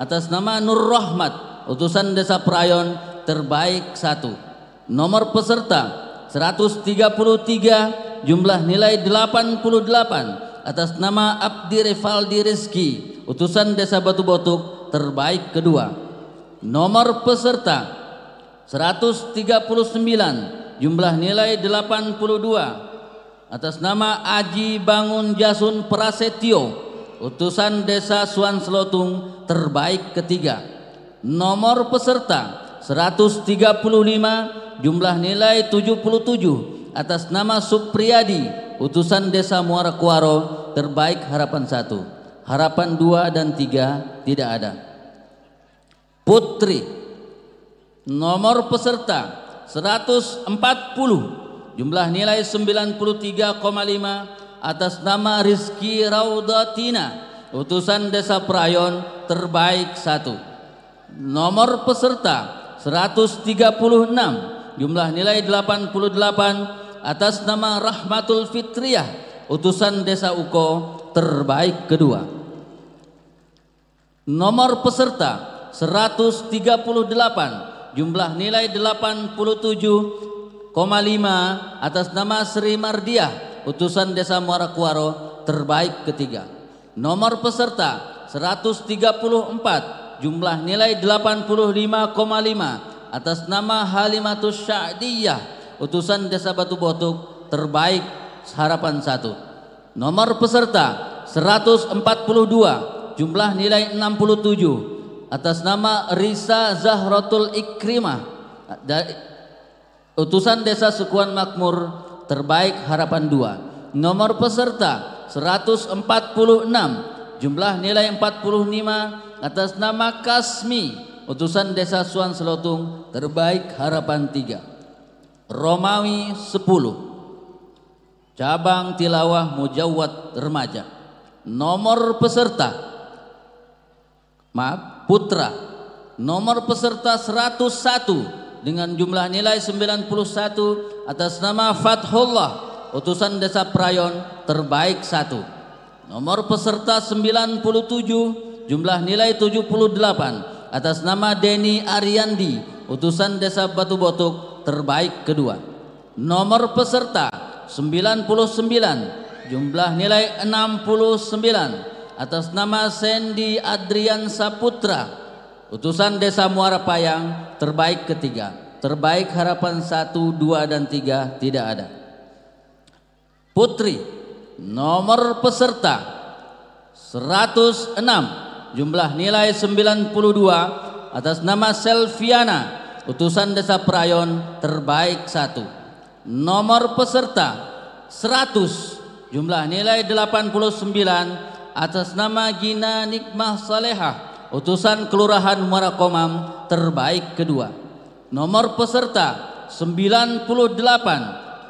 atas nama Nur Rahmat utusan Desa Prayon terbaik 1. Nomor peserta 133 jumlah nilai 88 atas nama Abdi Rivaldi Rizki utusan Desa Batu Botuk terbaik kedua. Nomor peserta 139 jumlah nilai 82 atas nama Aji Bangun Jasun Prasetyo utusan Desa Suan Selotung terbaik ketiga. Nomor peserta 135 jumlah nilai 77 atas nama Supriyadi utusan Desa Muara Kuaro terbaik harapan 1. Harapan 2 dan 3 tidak ada. Putri nomor peserta 140 jumlah nilai 93,5 atas nama Rizky Raudatina utusan Desa Prayon terbaik satu nomor peserta 136 jumlah nilai 88 atas nama Rahmatul Fitriyah utusan Desa Uko terbaik kedua nomor peserta 138 jumlah nilai 87,5 atas nama Sri Mardiah utusan Desa Muara Kuaro terbaik ketiga. Nomor peserta 134 jumlah nilai 85,5 atas nama Halimatus Sya'diyah utusan Desa Batu Botuk terbaik harapan satu. Nomor peserta 142 jumlah nilai 67 atas nama Risa Zahratul Ikrimah utusan Desa Sukuan Makmur terbaik harapan 2 nomor peserta 146 jumlah nilai 45 atas nama Kasmi utusan Desa Suan Selotung terbaik harapan 3 Romawi 10 cabang tilawah Mujawad remaja. Nomor peserta. Maaf putra. Nomor peserta 101 dengan jumlah nilai 91 atas nama Fathullah utusan Desa Prayon terbaik satu. Nomor peserta 97 jumlah nilai 78 atas nama Denny Ariandi utusan Desa Batu Botuk terbaik kedua. Nomor peserta 99 jumlah nilai 69 atas nama Sandy Adrian Saputra utusan Desa Muara Payang terbaik ketiga. Terbaik harapan 1, 2 dan 3 tidak ada. Putri nomor peserta 106 jumlah nilai 92 atas nama Selviana utusan Desa Prayon terbaik satu. Nomor peserta 100 jumlah nilai 89 atas nama Gina Nikmah Salehah utusan Kelurahan Muara Komam terbaik kedua. Nomor peserta 98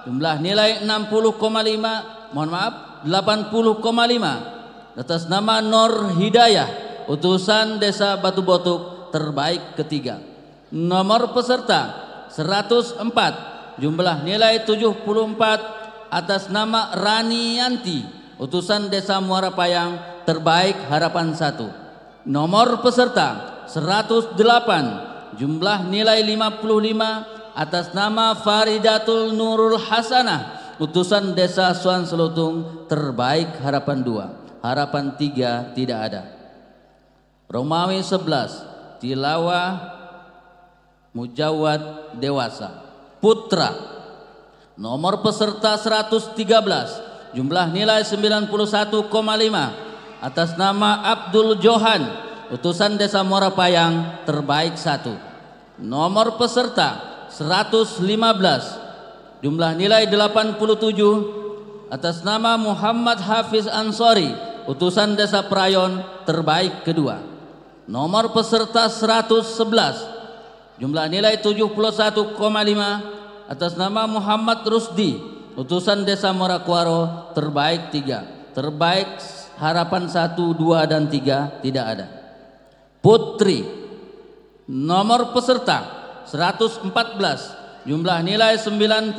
jumlah nilai 60,5 mohon maaf 80,5 atas nama Nur Hidayah utusan Desa Batu Botuk terbaik ketiga nomor peserta 104 jumlah nilai 74 atas nama Rani Yanti utusan Desa Muara Payang terbaik harapan 1. Nomor peserta 108 jumlah nilai 55 atas nama Faridatul Nurul Hasanah utusan Desa Suan Selutung terbaik harapan 2. Harapan 3 tidak ada. Romawi 11 Tilawah Mujawad Dewasa. Putra Nomor peserta 113 Jumlah nilai 91,5 Atas nama Abdul Johan Utusan Desa Muara Payang Terbaik 1 Nomor peserta 115 Jumlah nilai 87 Atas nama Muhammad Hafiz Ansori Utusan Desa Prayon Terbaik kedua Nomor peserta 111 Jumlah nilai 71,5 atas nama Muhammad Rusdi, utusan Desa Morakuaro, terbaik 3. Terbaik harapan 1, 2 dan 3 tidak ada. Putri. Nomor peserta 114. Jumlah nilai 91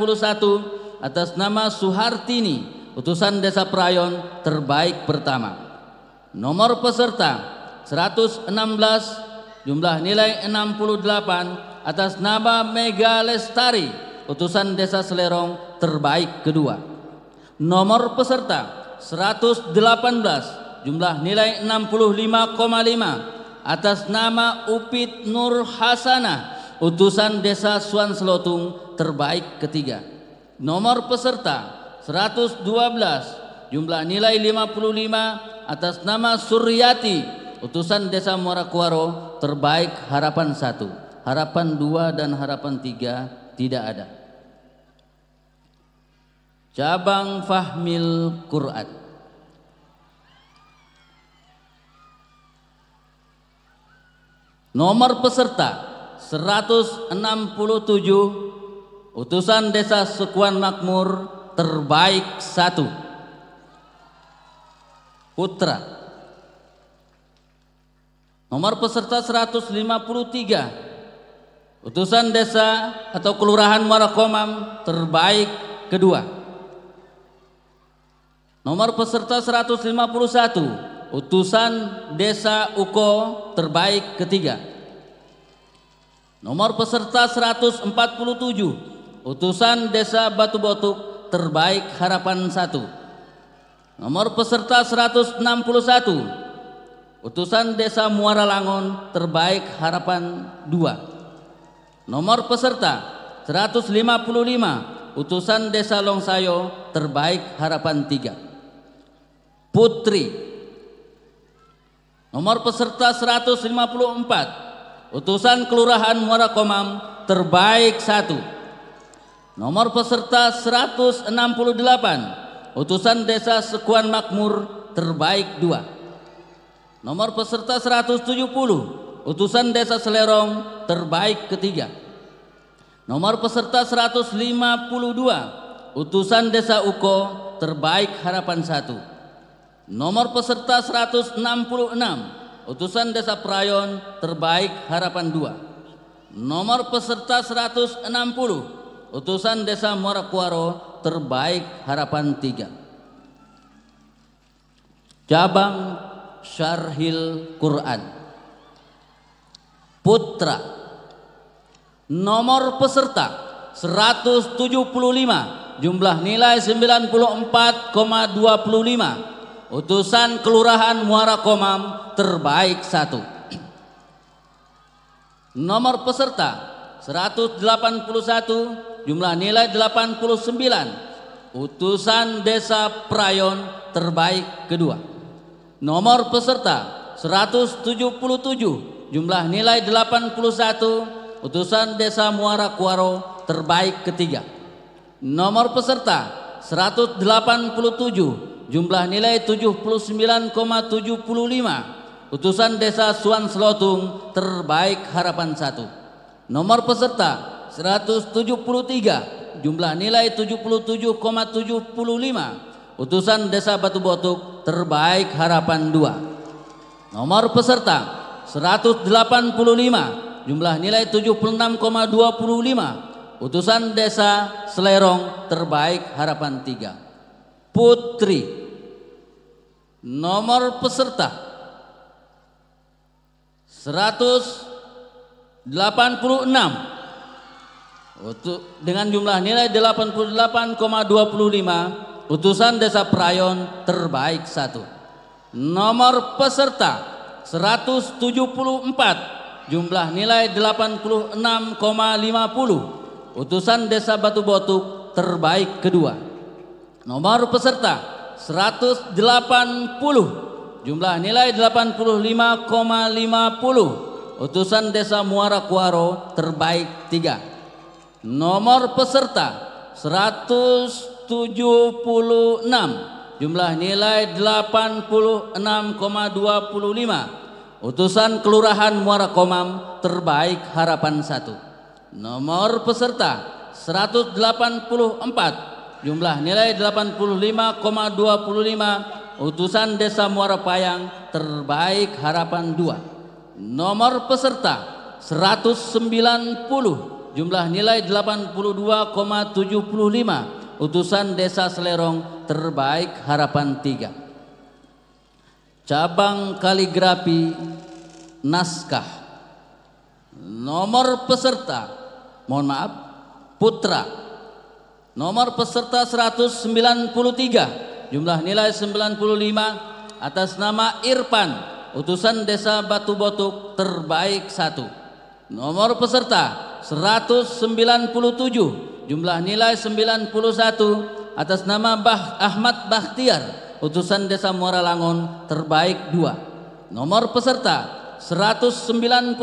atas nama Suhartini, utusan Desa Prayon, terbaik pertama. Nomor peserta 116 Jumlah nilai 68 atas nama Mega Lestari, utusan Desa Selerong terbaik kedua. Nomor peserta 118, jumlah nilai 65,5 atas nama Upit Nur Hasanah, utusan Desa Suan Selotung terbaik ketiga. Nomor peserta 112, jumlah nilai 55 atas nama Suryati, utusan Desa Muarakuaro terbaik harapan satu, harapan dua dan harapan tiga tidak ada. Cabang Fahmil Quran. Nomor peserta 167 utusan Desa Sukuan Makmur terbaik satu. Putra Nomor peserta 153 Utusan desa atau kelurahan Muarakomam terbaik kedua. Nomor peserta 151 Utusan desa Uko terbaik ketiga. Nomor peserta 147 Utusan desa Batu Botuk terbaik harapan 1 Nomor peserta 161 Utusan Desa Muara Langon terbaik harapan 2. Nomor peserta 155 utusan Desa Longsayo terbaik harapan 3. Putri Nomor peserta 154 utusan Kelurahan Muara Komam terbaik 1. Nomor peserta 168 utusan Desa Sekuan Makmur terbaik 2. Nomor peserta 170 Utusan Desa Selerong terbaik ketiga. Nomor peserta 152 Utusan Desa Uko terbaik harapan 1 Nomor peserta 166 Utusan Desa Prayon terbaik harapan 2 Nomor peserta 160 Utusan Desa Morakuaro terbaik harapan 3 Cabang Syarhil Quran. Putra Nomor peserta 175 Jumlah nilai 94,25 Utusan Kelurahan Muara Komam terbaik satu. Nomor peserta 181 Jumlah nilai 89 Utusan Desa Prayon terbaik kedua Nomor peserta 177 Jumlah nilai 81 Utusan Desa Muara Kuaro terbaik ketiga. Nomor peserta 187 Jumlah nilai 79,75 Utusan Desa Suan Selotung terbaik harapan satu. Nomor peserta 173 Jumlah nilai 77,75 Utusan Desa Batu Botuk terbaik harapan 2. Nomor peserta 185 jumlah nilai 76,25 utusan Desa Selerong terbaik harapan 3. Putri Nomor peserta 186 untuk dengan jumlah nilai 88,25 utusan Desa Prayon terbaik satu. Nomor peserta 174 jumlah nilai 86,50 utusan Desa Batu Botuk terbaik kedua. Nomor peserta 180 jumlah nilai 85,50 utusan Desa Muara Kuaro terbaik tiga. Nomor peserta 176 jumlah nilai 86,25 utusan Kelurahan Muara Komam terbaik harapan satu. Nomor peserta 184 jumlah nilai 85,25 utusan Desa Muara Payang terbaik harapan dua. Nomor peserta 190 jumlah nilai 82,75 utusan Desa Selerong terbaik harapan tiga. Cabang kaligrafi naskah. Nomor peserta mohon maaf putra. Nomor peserta 193 jumlah nilai 95 atas nama Irfan utusan Desa Batu Botuk terbaik satu. Nomor peserta 197 jumlah nilai 91 atas nama bah Ahmad Bakhtiar utusan Desa Muara Langon terbaik 2 nomor peserta 199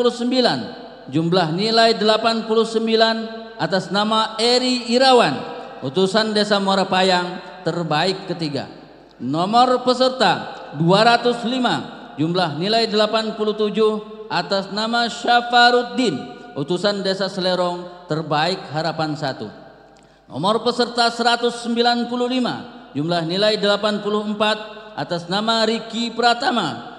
jumlah nilai 89 atas nama Eri Irawan utusan Desa Muara Payang terbaik ketiga. Nomor peserta 205 jumlah nilai 87 atas nama Syafaruddin utusan Desa Selerong terbaik harapan satu. Nomor peserta 195 jumlah nilai 84 atas nama Riki Pratama.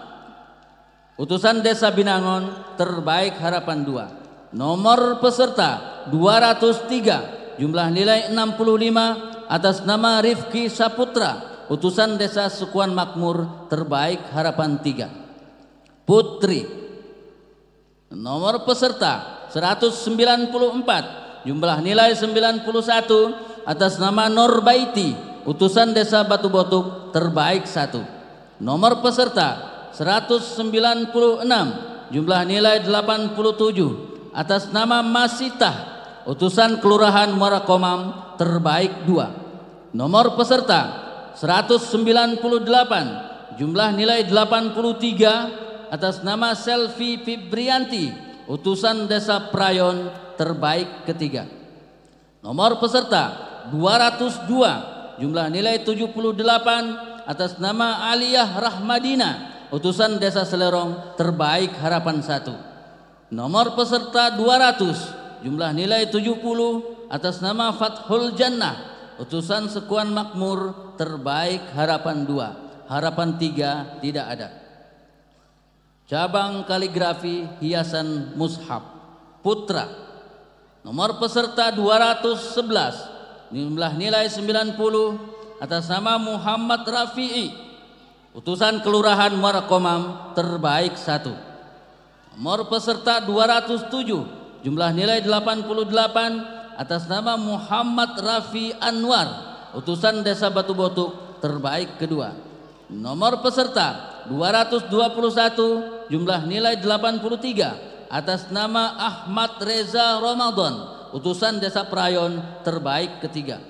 Utusan Desa Binangon terbaik harapan 2 nomor peserta 203 jumlah nilai 65 atas nama Rifki Saputra. Utusan Desa Sukuan Makmur terbaik harapan 3 Putri. Nomor peserta 194 jumlah nilai 91 atas nama Norbaiti utusan Desa Batu Botuk terbaik satu. Nomor peserta 196 jumlah nilai 87 atas nama Masitah utusan Kelurahan Muara Komam terbaik dua. Nomor peserta 198 jumlah nilai 83 atas nama Selvi Fibrianti utusan Desa Prayon terbaik ketiga. Nomor peserta 202 jumlah nilai 78 atas nama Aliyah Rahmadina. Utusan Desa Selerong terbaik harapan satu. Nomor peserta 200 jumlah nilai 70 atas nama Fathul Jannah. Utusan Sekuan Makmur terbaik harapan dua. Harapan tiga tidak ada cabang kaligrafi hiasan mushaf putra. Nomor peserta 211 jumlah nilai 90 atas nama Muhammad Rafi'i. Utusan kelurahan Muara Komam terbaik satu. Nomor peserta 207 jumlah nilai 88 atas nama Muhammad Rafi Anwar. Utusan Desa Batu Botuk terbaik kedua. Nomor peserta 221 jumlah nilai 83 atas nama Ahmad Reza Ramadan utusan Desa Prayon terbaik ketiga.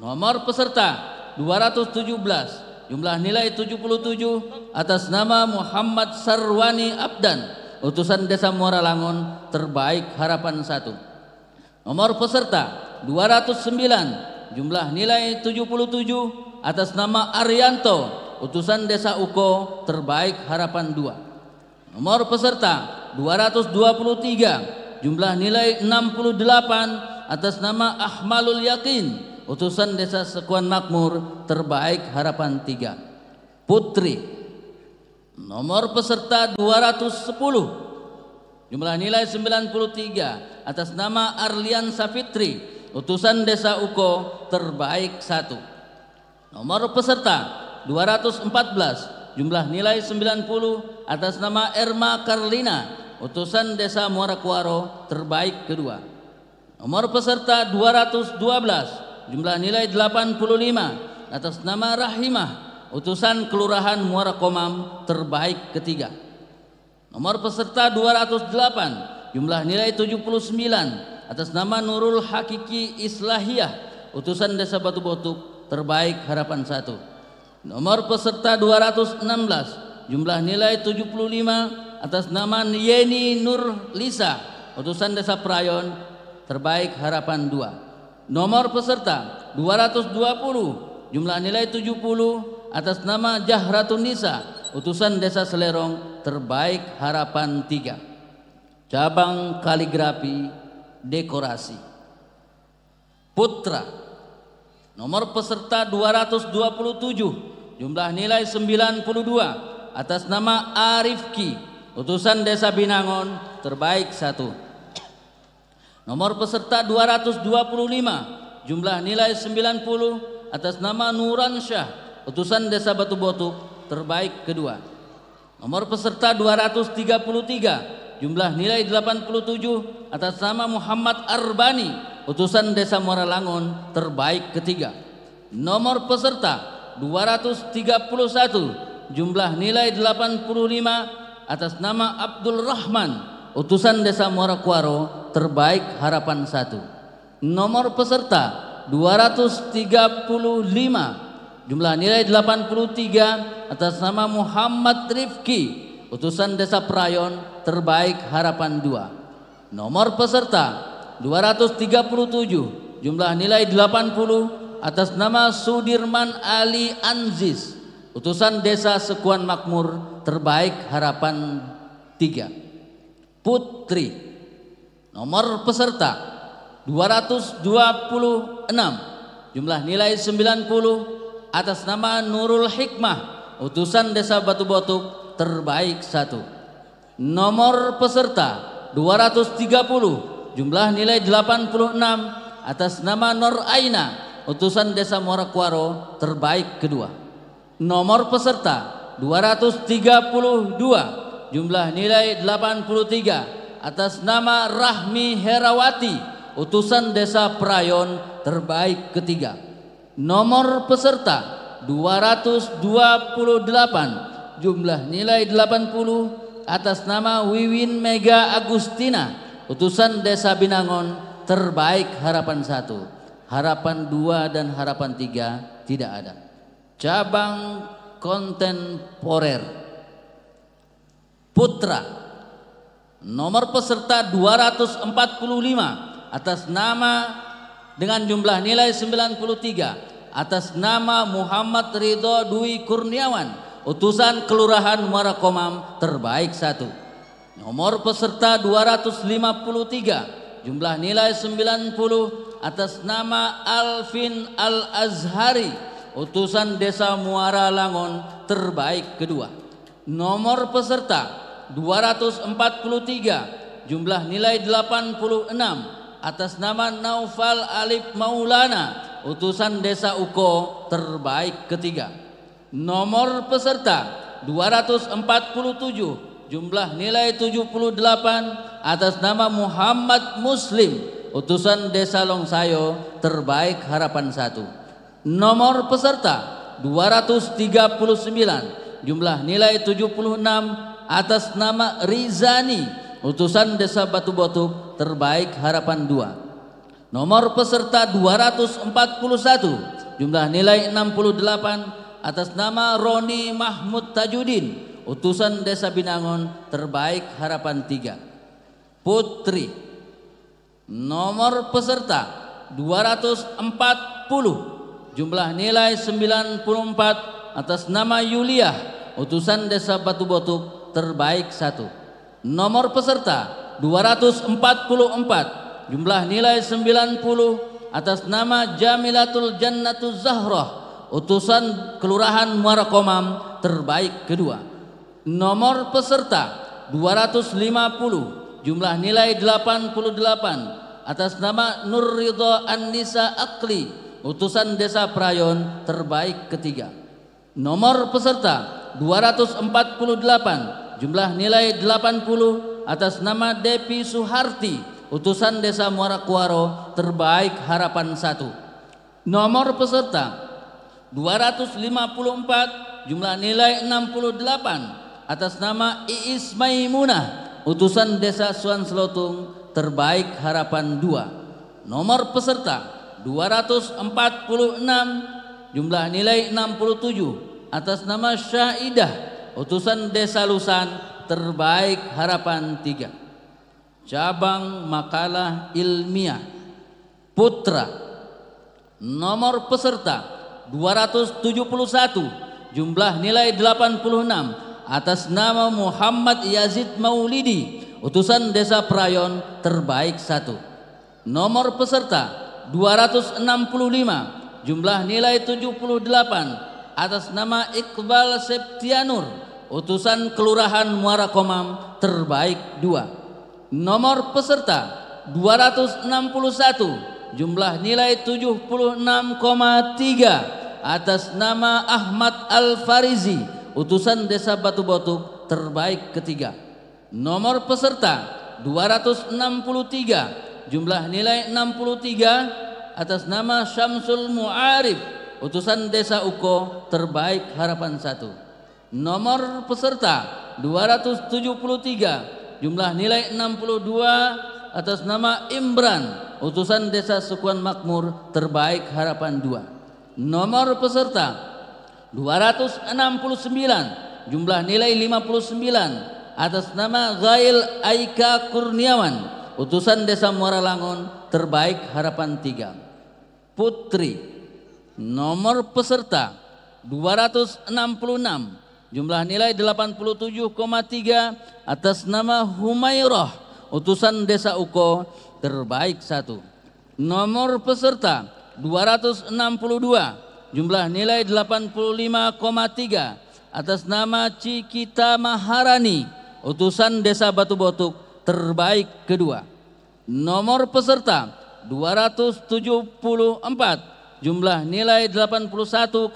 Nomor peserta 217 jumlah nilai 77 atas nama Muhammad Sarwani Abdan utusan Desa Muara Langon terbaik harapan satu. Nomor peserta 209 jumlah nilai 77 atas nama Arianto utusan Desa Uko terbaik harapan 2 nomor peserta 223 jumlah nilai 68 atas nama Ahmalul Yakin utusan Desa Sekuan Makmur terbaik harapan 3 Putri. Nomor peserta 210 jumlah nilai 93 atas nama Arlian Safitri utusan Desa Uko terbaik 1 nomor peserta 214 jumlah nilai 90 atas nama Erma Karlina, utusan Desa Muara Kuaro terbaik kedua. Nomor peserta 212, jumlah nilai 85 atas nama Rahimah, utusan Kelurahan Muara Komam terbaik ketiga. Nomor peserta 208, jumlah nilai 79 atas nama Nurul Hakiki Islahiyah, utusan Desa Batu Botuk terbaik harapan satu. Nomor peserta 216, jumlah nilai 75 atas nama Yeni Nur Lisa, utusan Desa Prayon terbaik harapan dua. Nomor peserta 220, jumlah nilai 70 atas nama Jahratun Nisa, utusan Desa Selerong terbaik harapan tiga. Cabang kaligrafi dekorasi. Putra Nomor peserta 227 Jumlah nilai 92 Atas nama Arifki Utusan Desa Binangon Terbaik satu. Nomor peserta 225 Jumlah nilai 90 Atas nama Nuran Syah Utusan Desa Batu Botuk Terbaik kedua. Nomor peserta 233 Jumlah nilai 87 Atas nama Muhammad Arbani Utusan Desa Muara Langon Terbaik ketiga. Nomor peserta 231 Jumlah nilai 85 Atas nama Abdul Rahman. Utusan Desa Muara Kuaro Terbaik harapan satu. Nomor peserta 235 Jumlah nilai 83 atas nama Muhammad Rifki. Utusan Desa Prayon Terbaik Harapan 2 Nomor peserta 237 Jumlah nilai 80 atas nama Sudirman Ali Anzis Utusan Desa Sekuan Makmur Terbaik Harapan 3 Putri Nomor peserta 226 Jumlah nilai 90 atas nama Nurul Hikmah utusan Desa Batu Botuk terbaik satu. Nomor peserta 230 jumlah nilai 86 atas nama Nur Aina utusan Desa Muara Kuaro terbaik kedua. Nomor peserta 232 jumlah nilai 83 atas nama Rahmi Herawati utusan Desa Prayon terbaik ketiga. Nomor peserta 228 jumlah nilai 80 atas nama Wiwin Mega Agustina utusan Desa Binangon terbaik harapan satu. Harapan dua dan harapan tiga tidak ada. Cabang kontemporer putra. Nomor peserta 245 atas nama dengan jumlah nilai 93 atas nama Muhammad Ridho Dwi Kurniawan. Utusan Kelurahan Muara Komam terbaik satu nomor peserta 253 jumlah nilai 90 atas nama Alvin Al Azhari utusan Desa Muara Langon terbaik kedua. Nomor peserta 243 jumlah nilai 86 atas nama Naufal Alif Maulana utusan Desa Uko terbaik ketiga. Nomor peserta 247 jumlah nilai 78 atas nama Muhammad Muslim utusan Desa Longsayo terbaik harapan satu. Nomor peserta 239 jumlah nilai 76 atas nama Rizani utusan Desa Batu Botuk terbaik harapan dua. Nomor peserta 241 jumlah nilai 68 atas nama Roni Mahmud Tajudin utusan Desa Binangon terbaik harapan tiga. Putri nomor peserta 240 jumlah nilai 94 atas nama Yuliah utusan Desa Batu Botuk terbaik satu. Nomor peserta 244 jumlah nilai 90 atas nama Jamilatul Jannatul Zahrah utusan Kelurahan Muara Komam terbaik kedua. Nomor peserta 250 jumlah nilai 88 atas nama Nur Ridho An-Nisa Akli utusan Desa Prayon terbaik ketiga. Nomor peserta 248 jumlah nilai 80 atas nama Depi Suharti utusan Desa Muara Kuaro terbaik harapan 1 nomor peserta 254 jumlah nilai 68 atas nama Iis Maimunah utusan Desa Suan Selotung terbaik harapan 2 nomor peserta 246 jumlah nilai 67 atas nama Syaidah utusan Desa Lusan terbaik harapan 3 cabang makalah ilmiah putra. Nomor peserta 271 jumlah nilai 86 atas nama Muhammad Yazid Maulidi utusan Desa Prayon terbaik 1 nomor peserta 265 jumlah nilai 78 atas nama Iqbal Septianur utusan Kelurahan Muara Komam terbaik 2 nomor peserta 261 jumlah nilai 76,3 atas nama Ahmad Al Farizi utusan Desa Batu Botuk terbaik ketiga. Nomor peserta 263 jumlah nilai 63 atas nama Syamsul Mu'arif utusan Desa Uko terbaik harapan 1 nomor peserta 273 jumlah nilai 62 atas nama Imran. Utusan Desa Sukuan Makmur terbaik harapan 2 nomor peserta 269 jumlah nilai 59 atas nama Gail Aika Kurniawan utusan Desa Muara Langon terbaik harapan 3 Putri nomor peserta 266 jumlah nilai 87,3 atas nama Humairah utusan Desa Uko terbaik 1 nomor peserta 262 jumlah nilai 85,3 atas nama Cikita Maharani utusan Desa Batu Botuk terbaik kedua. Nomor peserta 274 jumlah nilai 81,7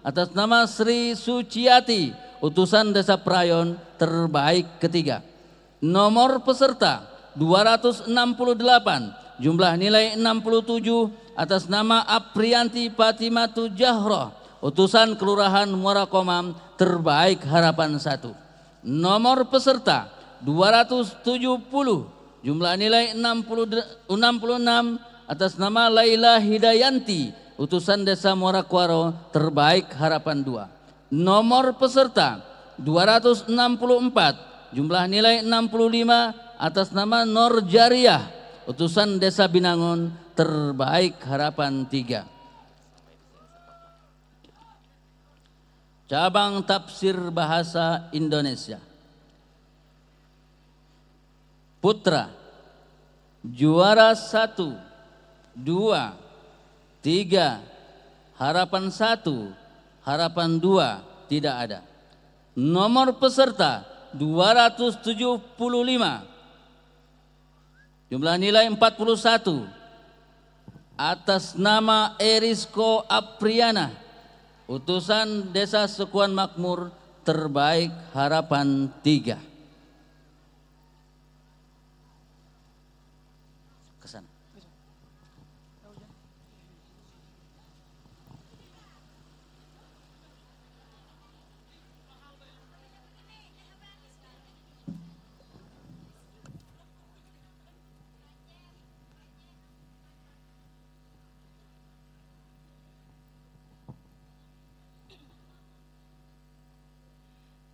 atas nama Sri Suciati utusan Desa Prayon terbaik ketiga. Nomor peserta 268 jumlah nilai 67 atas nama Aprianti Fatimatu Jahroh utusan Kelurahan Muara Komam terbaik harapan 1 nomor peserta 270 jumlah nilai 60, 66 atas nama Laila Hidayanti utusan Desa Muara Kuaro terbaik harapan 2 nomor peserta 264 jumlah nilai 65 atas nama Nur Jariah utusan Desa Binangun terbaik harapan 3 cabang tafsir bahasa Indonesia. Putra juara satu dua tiga harapan satu harapan dua tidak ada. Nomor peserta 275 jumlah nilai 41 atas nama Erisko Apriana utusan Desa Sekuan Makmur terbaik harapan tiga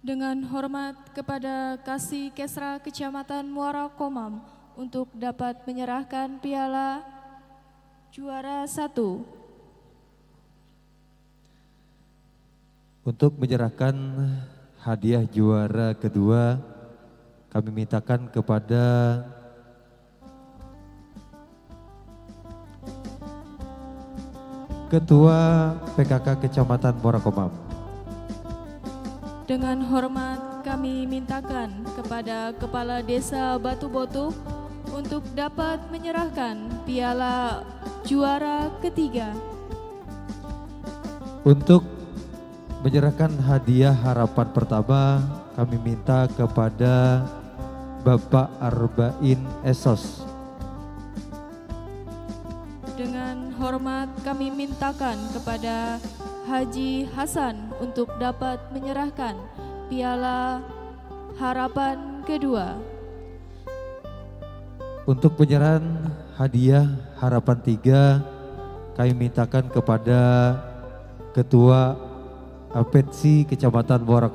Dengan hormat kepada Kasih Kesra Kecamatan Muara Komam untuk dapat menyerahkan piala juara satu. Untuk menyerahkan hadiah juara kedua, kami mintakan kepada Ketua PKK Kecamatan Morakomam. Dengan hormat kami mintakan kepada Kepala Desa Batu Botuk untuk dapat menyerahkan piala juara ketiga. Untuk menyerahkan hadiah harapan pertama kami minta kepada Bapak Arbain Esos. Dengan hormat kami mintakan kepada Haji Hasan untuk dapat menyerahkan piala harapan kedua. Untuk penyerahan hadiah harapan tiga kami mintakan kepada Ketua Apensi Kecamatan Muara.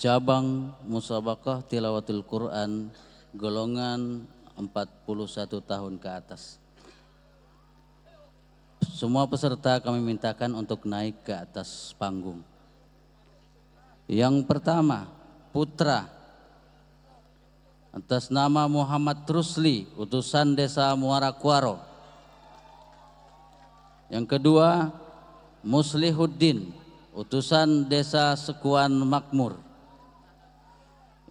Cabang musabakah tilawatil Quran golongan 41 tahun ke atas. Semua peserta kami mintakan untuk naik ke atas panggung. Yang pertama, putra atas nama Muhammad Rusli, utusan Desa Muara Kuaro. Yang kedua, Muslihuddin, utusan Desa Sekuan Makmur.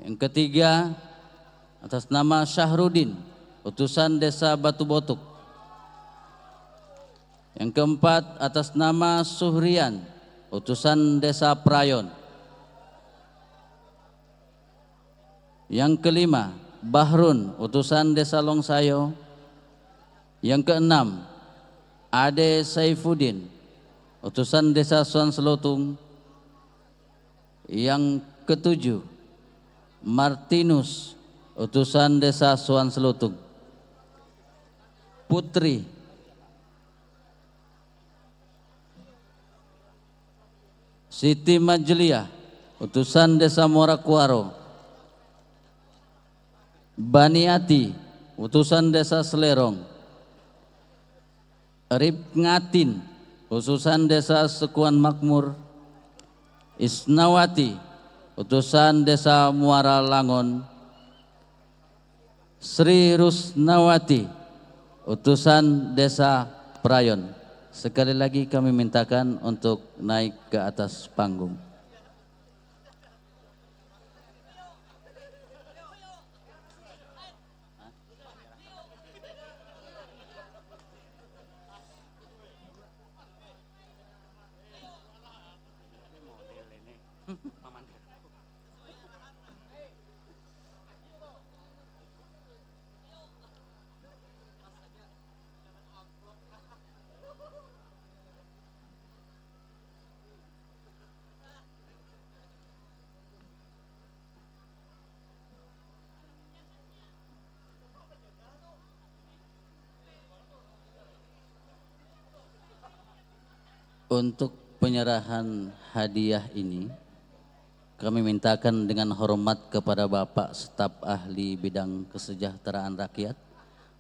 Yang ketiga, atas nama Syahrudin, utusan Desa Batu Botuk. Yang keempat, atas nama Suhrian, utusan Desa Prayon. Yang kelima, Bahrun, utusan Desa Longsayo. Yang keenam, Ade Saifuddin, utusan Desa Suan Selotung. Yang ketujuh, Martinus, utusan Desa Suan Selutung. Putri Siti Majliah, utusan Desa Morakuaro. Baniati, utusan Desa Selerong. Rip Ngatin, utusan Desa Sekuan Makmur. Isnawati, utusan Desa Muara Langon. Sri Rusnawati, utusan Desa Prayon. Sekali lagi kami mintakan untuk naik ke atas panggung. Untuk penyerahan hadiah ini kami mintakan dengan hormat kepada Bapak Staf Ahli Bidang Kesejahteraan Rakyat,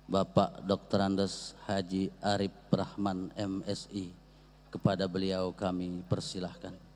Bapak Dr. Andes Haji Arif Rahman MSI. Kepada beliau kami persilahkan.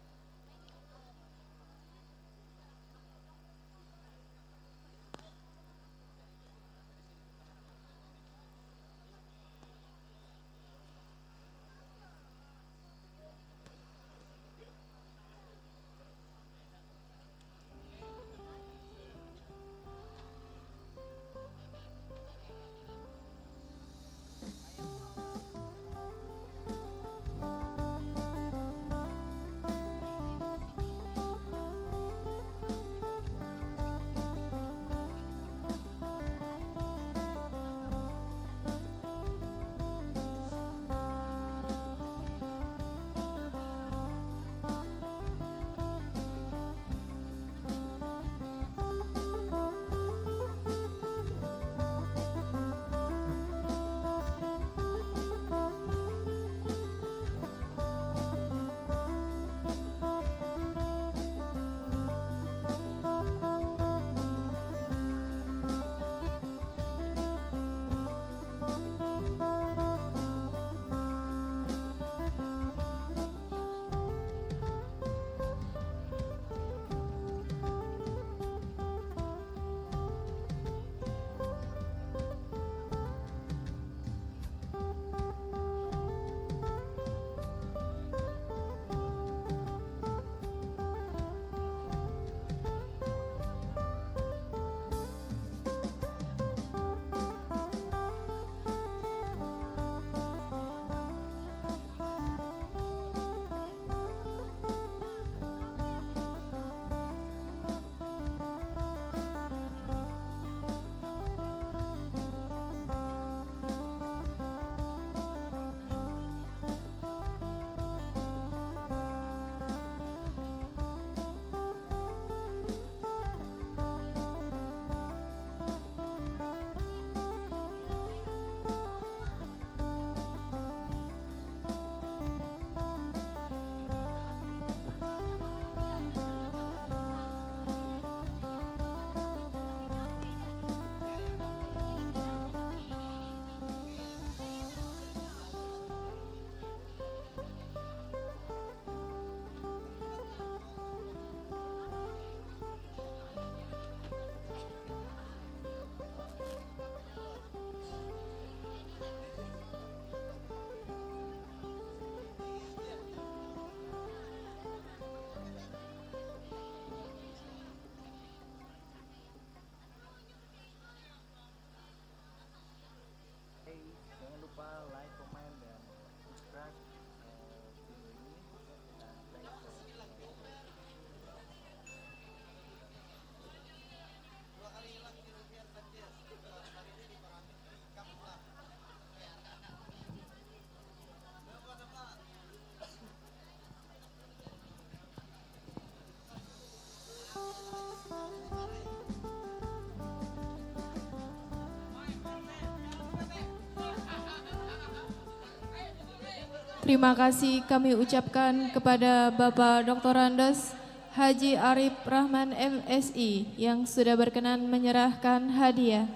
Terima kasih kami ucapkan kepada Bapak Dr. Andes Haji Arif Rahman MSI yang sudah berkenan menyerahkan hadiah.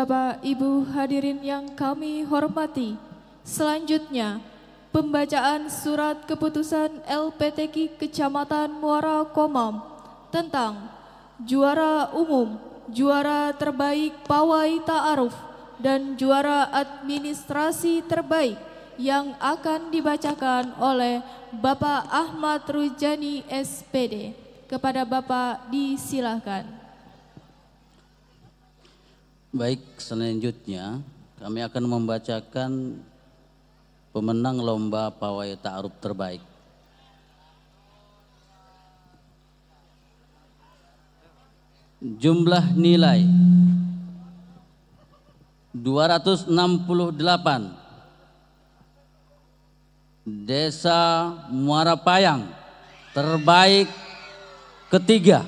Bapak Ibu hadirin yang kami hormati, selanjutnya pembacaan surat keputusan LPTK Kecamatan Muara Komam tentang juara umum, juara terbaik pawai ta'aruf, dan juara administrasi terbaik yang akan dibacakan oleh Bapak Ahmad Rujani SPD. Kepada Bapak disilahkan. Baik, selanjutnya kami akan membacakan pemenang lomba pawai ta'aruf terbaik. Jumlah nilai 268 Desa Muara Payang terbaik ketiga.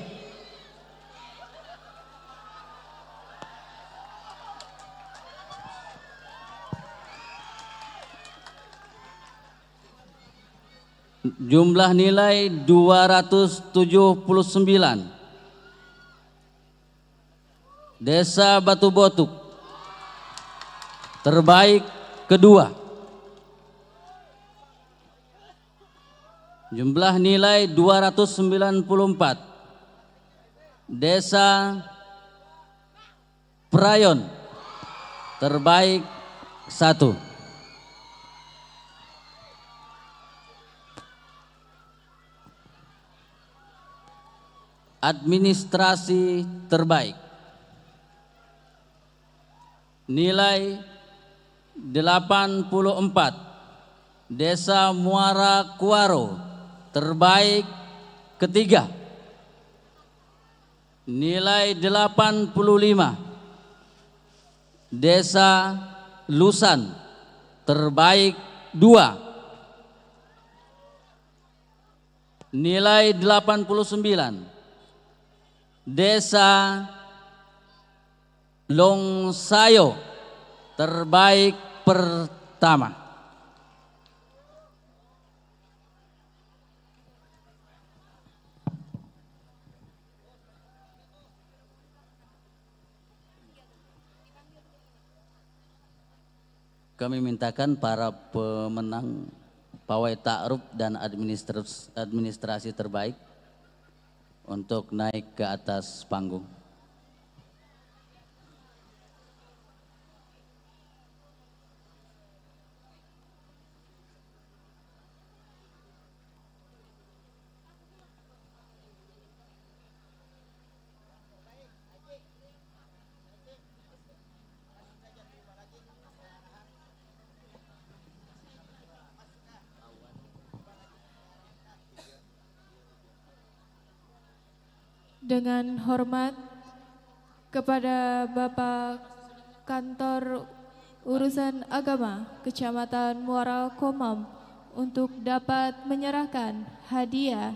Jumlah nilai 279. Desa Batu Botuk terbaik kedua. Jumlah nilai 294. Desa Prayon terbaik satu. Administrasi terbaik. Nilai 84. Desa Muara Kuaro terbaik ketiga. Nilai 85. Desa Lusan terbaik dua. Nilai 89. Desa Longsayo terbaik pertama. Kami mintakan para pemenang pawai ta'aruf dan administrasi terbaik untuk naik ke atas panggung. Dengan hormat kepada Bapak Kantor Urusan Agama Kecamatan Muara Komam untuk dapat menyerahkan hadiah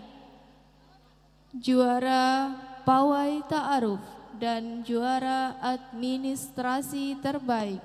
juara pawai ta'aruf dan juara administrasi terbaik.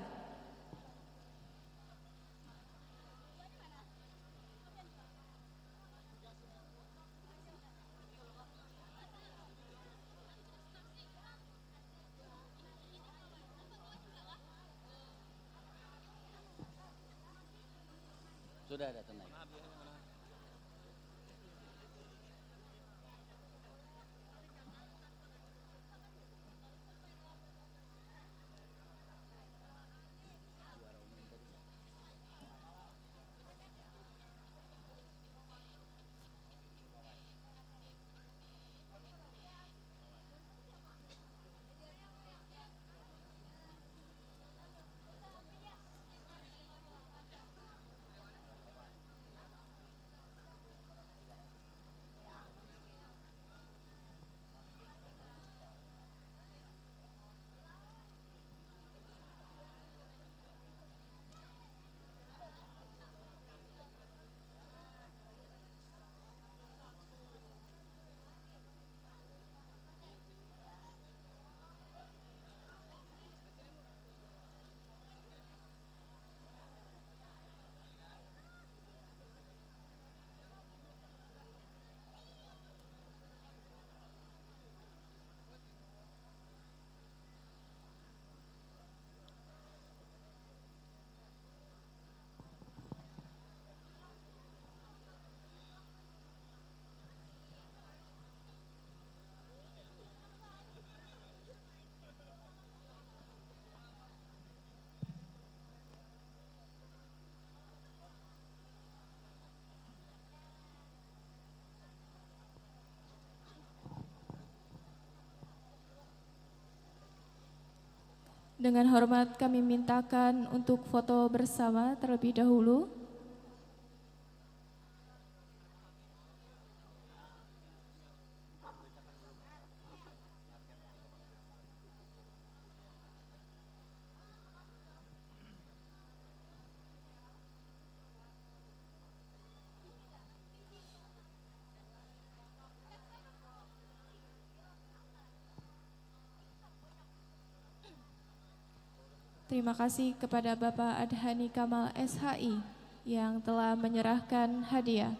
Dengan hormat kami mintakan untuk foto bersama terlebih dahulu. Terima kasih kepada Bapak Adhani Kamal SHI yang telah menyerahkan hadiah.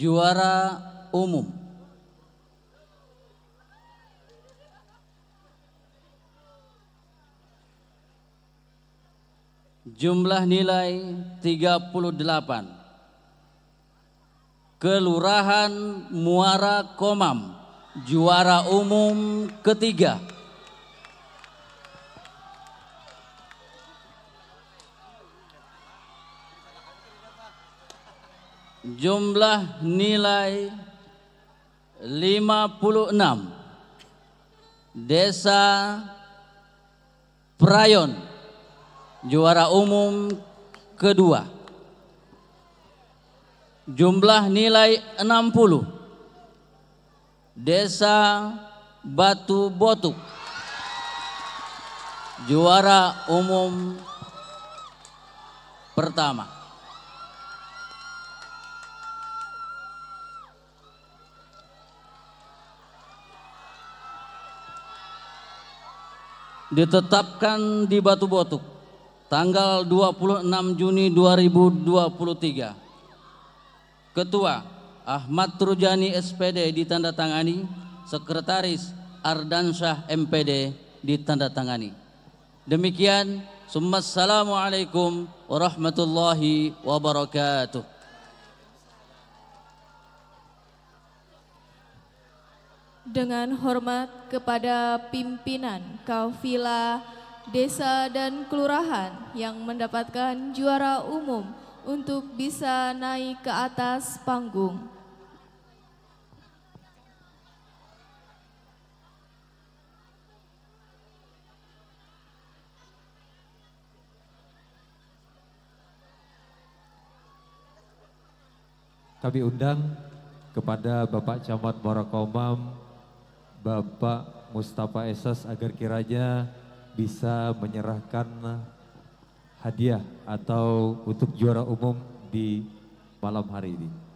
Juara umum. Jumlah nilai 38 Kelurahan Muara Komam juara umum ketiga jumlah nilai 56 Desa Prayon juara umum kedua. Jumlah nilai 60 Desa Batu Botuk juara umum pertama ditetapkan di Batu Botuk tanggal 26 Juni 2023. Ketua Ahmad Trujani SPD ditandatangani, Sekretaris Ardansyah MPD ditandatangani. Demikian, Assalamualaikum warahmatullahi wabarakatuh. Dengan hormat kepada pimpinan Kaufila Desa dan Kelurahan yang mendapatkan juara umum untuk bisa naik ke atas panggung. Kami undang kepada Bapak Camat Morakomam, Bapak Mustafa Esas agar kiranya bisa menyerahkan hadiah atau untuk juara umum di malam hari ini.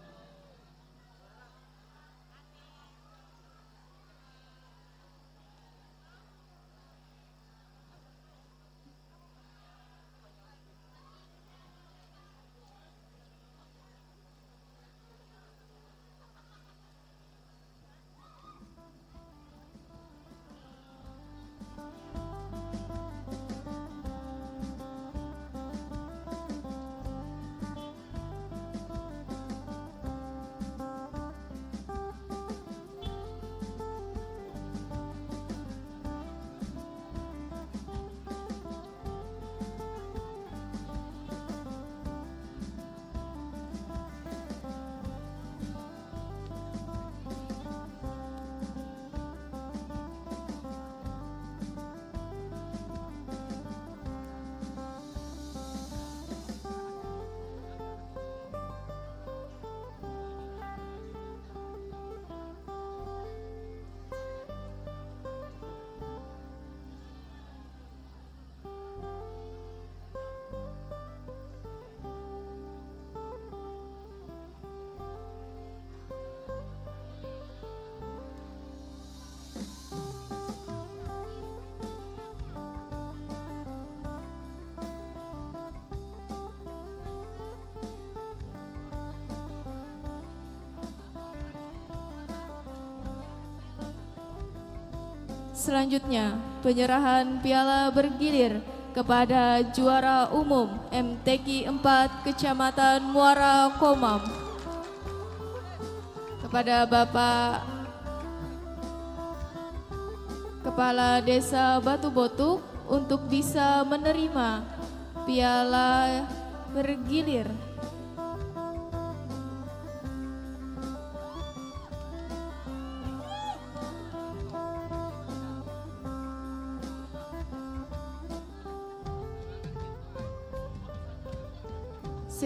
Selanjutnya, penyerahan piala bergilir kepada juara umum MTQ 4 Kecamatan Muara Komam. Kepada Bapak Kepala Desa Batu Botuk untuk bisa menerima piala bergilir.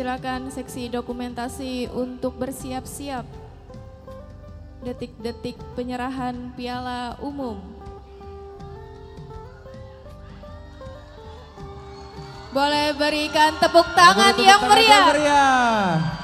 Silakan seksi dokumentasi untuk bersiap-siap. Detik-detik penyerahan piala umum. Boleh berikan tepuk tangan Tepuk yang tangan meriah. yang meriah.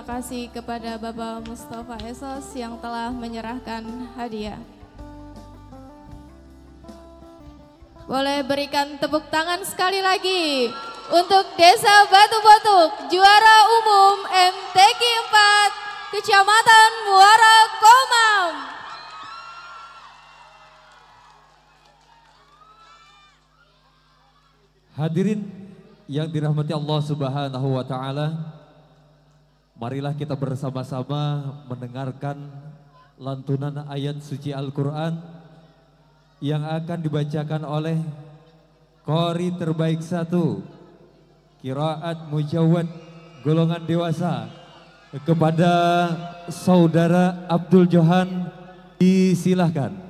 Kasih kepada Bapak Mustafa Esos yang telah menyerahkan hadiah. Boleh berikan tepuk tangan sekali lagi untuk Desa Batu Batuk, juara umum MTQ 4, Kecamatan Muara Komam. Hadirin yang dirahmati Allah Subhanahu wa taala, marilah kita bersama-sama mendengarkan lantunan ayat suci Al-Qur'an yang akan dibacakan oleh Qori terbaik satu Kiraat Mujawad golongan dewasa kepada saudara Abdul Johan disilahkan.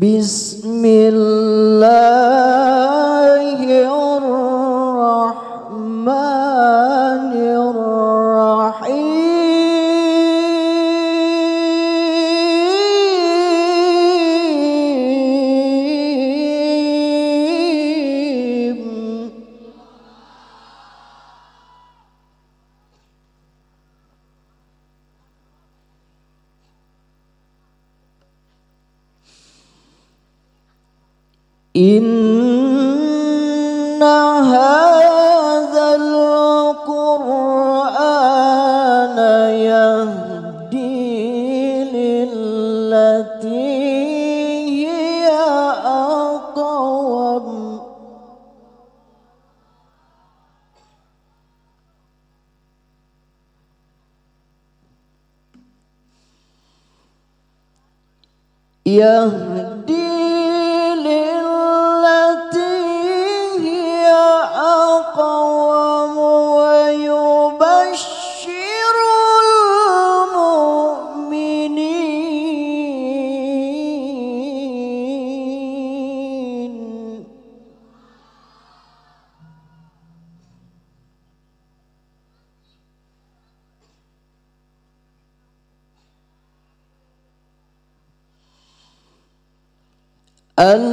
بسم الله. ơn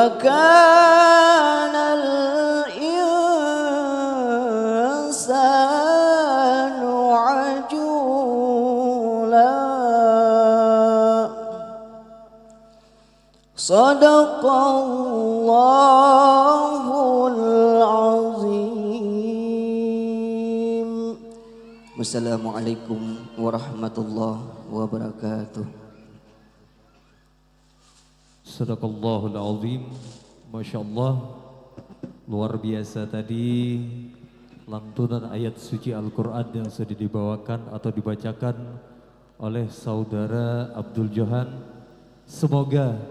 وكان الإنسان عجولا. صدق الله العظيم. والسلام عليكم Masya Allah. Luar biasa tadi lantunan ayat suci Al-Quran yang sudah dibawakan atau dibacakan oleh saudara Abdul Johan. Semoga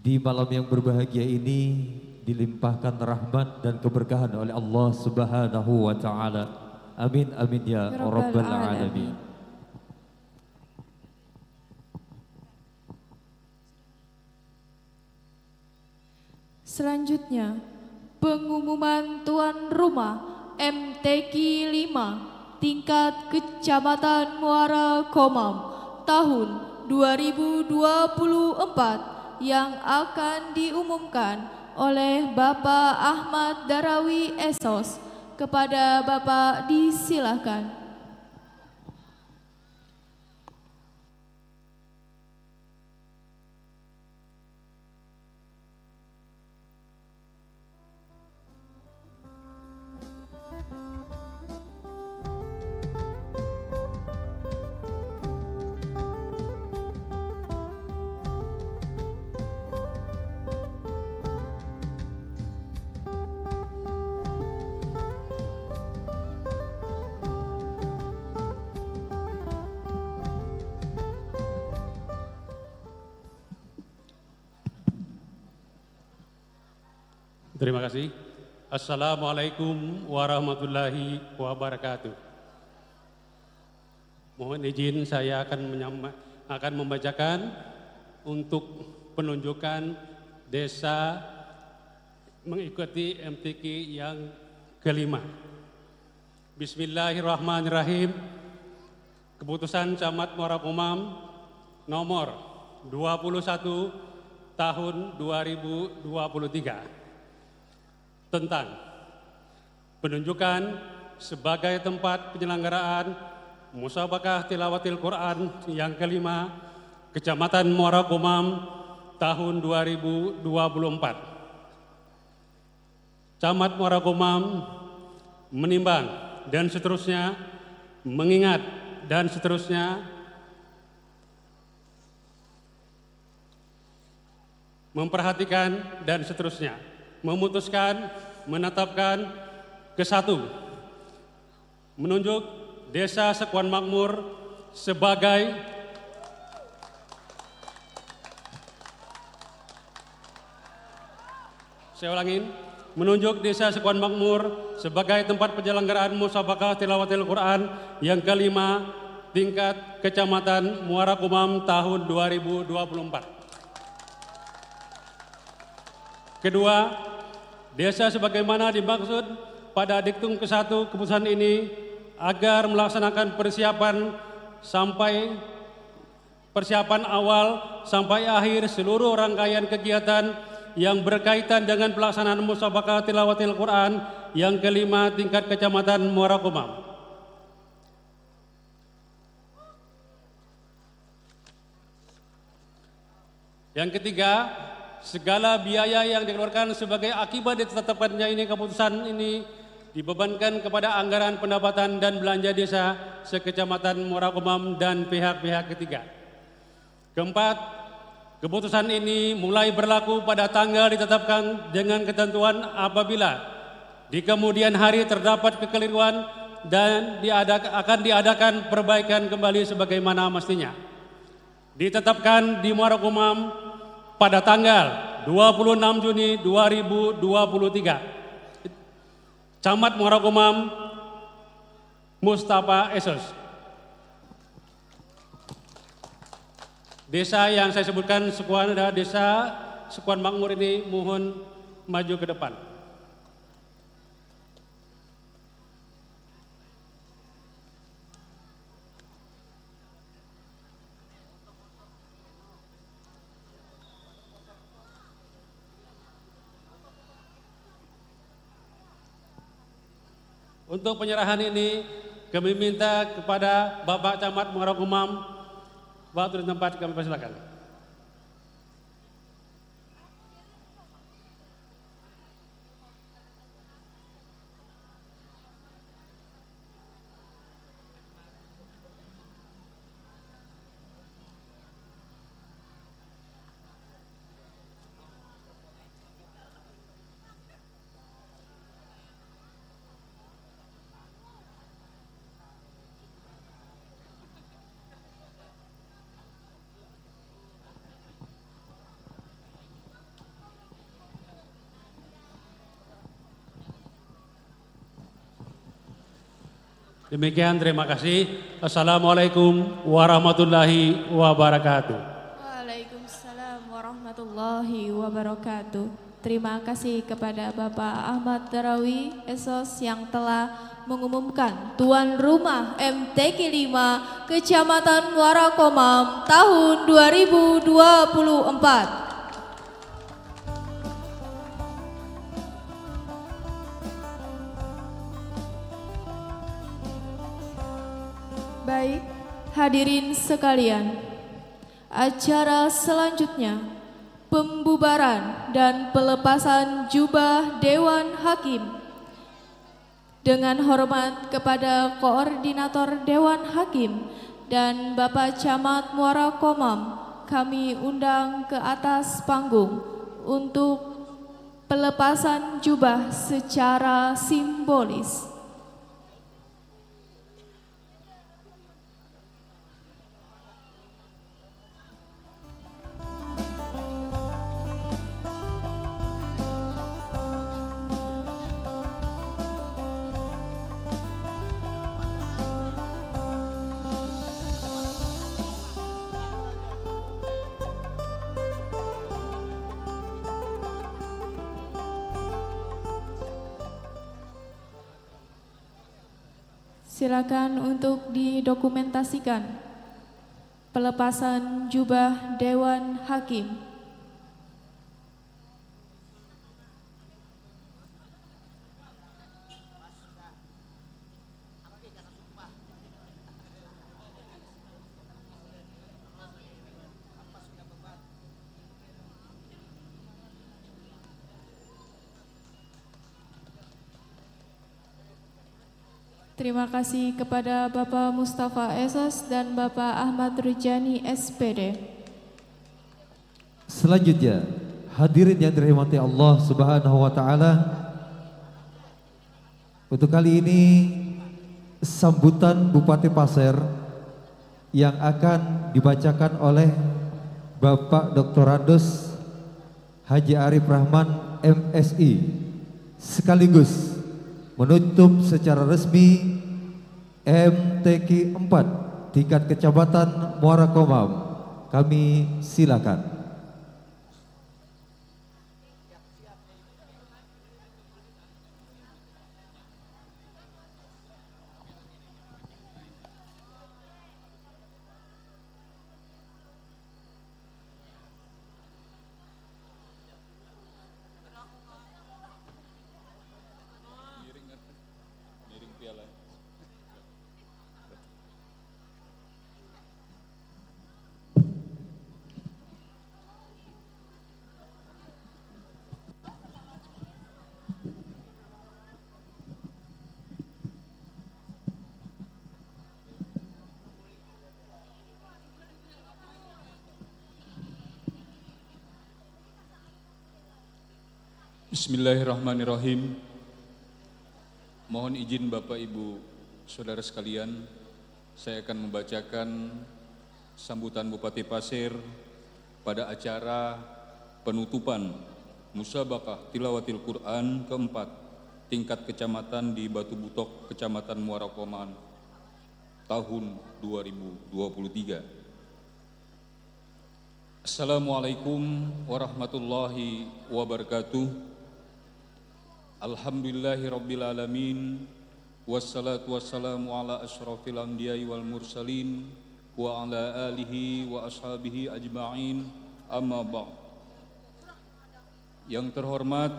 di malam yang berbahagia ini dilimpahkan rahmat dan keberkahan oleh Allah Subhanahu wa taala. Amin amin ya Ya Rabbal rabbal Alamin. Kecamatan Muara Komam tahun 2024 yang akan diumumkan oleh Bapak Ahmad Darawi Esos. Kepada Bapak disilakan. Terima kasih. Assalamualaikum warahmatullahi wabarakatuh. Mohon izin saya akan menyama, akan membacakan untuk penunjukan desa mengikuti MTQ yang kelima. Bismillahirrahmanirrahim. Keputusan Camat Muara Komam nomor 21 tahun 2023 tentang penunjukan sebagai tempat penyelenggaraan musabakah tilawatil Quran yang kelima Kecamatan Muara Komam tahun 2024. Camat Muara Komam menimbang dan seterusnya mengingat dan seterusnya memperhatikan, dan seterusnya. Memutuskan, menetapkan ke satu, menunjuk Desa Sekuan Makmur sebagai Saya ulangin, menunjuk Desa Sekuan Makmur sebagai tempat penyelenggaraan musabakah tilawatil Quran yang kelima tingkat Kecamatan Muara Kumam tahun 2024. Kedua, desa sebagaimana dimaksud pada diktum ke-1 keputusan ini agar melaksanakan persiapan sampai persiapan awal sampai akhir seluruh rangkaian kegiatan yang berkaitan dengan pelaksanaan musabakah tilawatil Quran yang kelima tingkat kecamatan Muara Kumam. Yang ketiga, segala biaya yang dikeluarkan sebagai akibat ditetapkannya ini keputusan ini dibebankan kepada anggaran pendapatan dan belanja desa sekecamatan Muara Kumam dan pihak-pihak ketiga. Keempat, keputusan ini mulai berlaku pada tanggal ditetapkan dengan ketentuan apabila di kemudian hari terdapat kekeliruan dan diadak, akan diadakan perbaikan kembali sebagaimana mestinya. Ditetapkan di Muara Kumam pada tanggal 26 Juni 2023. Camat Muara Kumam Mustafa Esos. Desa yang saya sebutkan sekuan adalah desa Sekuan Makmur ini mohon maju ke depan. Untuk penyerahan ini kami minta kepada Bapak Camat Muara Kumam waktu dan tempat kami persilakan. Demikian terima kasih. Assalamualaikum warahmatullahi wabarakatuh. Waalaikumsalam warahmatullahi wabarakatuh. Terima kasih kepada Bapak Ahmad Darawi Esos yang telah mengumumkan tuan rumah MTQ 5 Kecamatan Muara Komam tahun 2024. Baik, hadirin sekalian. Acara selanjutnya pembubaran dan pelepasan jubah Dewan Hakim. Dengan hormat kepada Koordinator Dewan Hakim dan Bapak Camat Muara Komam, kami undang ke atas panggung untuk pelepasan jubah secara simbolis. Silakan untuk didokumentasikan pelepasan jubah Dewan Hakim. Terima kasih kepada Bapak Mustafa Esas dan Bapak Ahmad Rujani SPD. Selanjutnya, hadirin yang dirahmati Allah Subhanahu wa taala. Untuk kali ini sambutan Bupati Pasir yang akan dibacakan oleh Bapak Dr. Andos Haji Arif Rahman MSI sekaligus menutup secara resmi MTQ 4 tingkat kecamatan Muara Komam. Kami silakan. Bismillahirrahmanirrahim. Mohon izin Bapak Ibu Saudara sekalian, saya akan membacakan sambutan Bupati Pasir pada acara penutupan Musabakah Tilawatil Quran keempat tingkat kecamatan di Batu Butok, Kecamatan Muara Koman tahun 2023. Assalamualaikum warahmatullahi wabarakatuh. Alhamdulillahi Rabbil Alamin. Wassalatu wassalamu ala ashrafil anbiya'i wal mursalin Wa ala alihi wa ashabihi ajma'in. Amma ba'd. Yang terhormat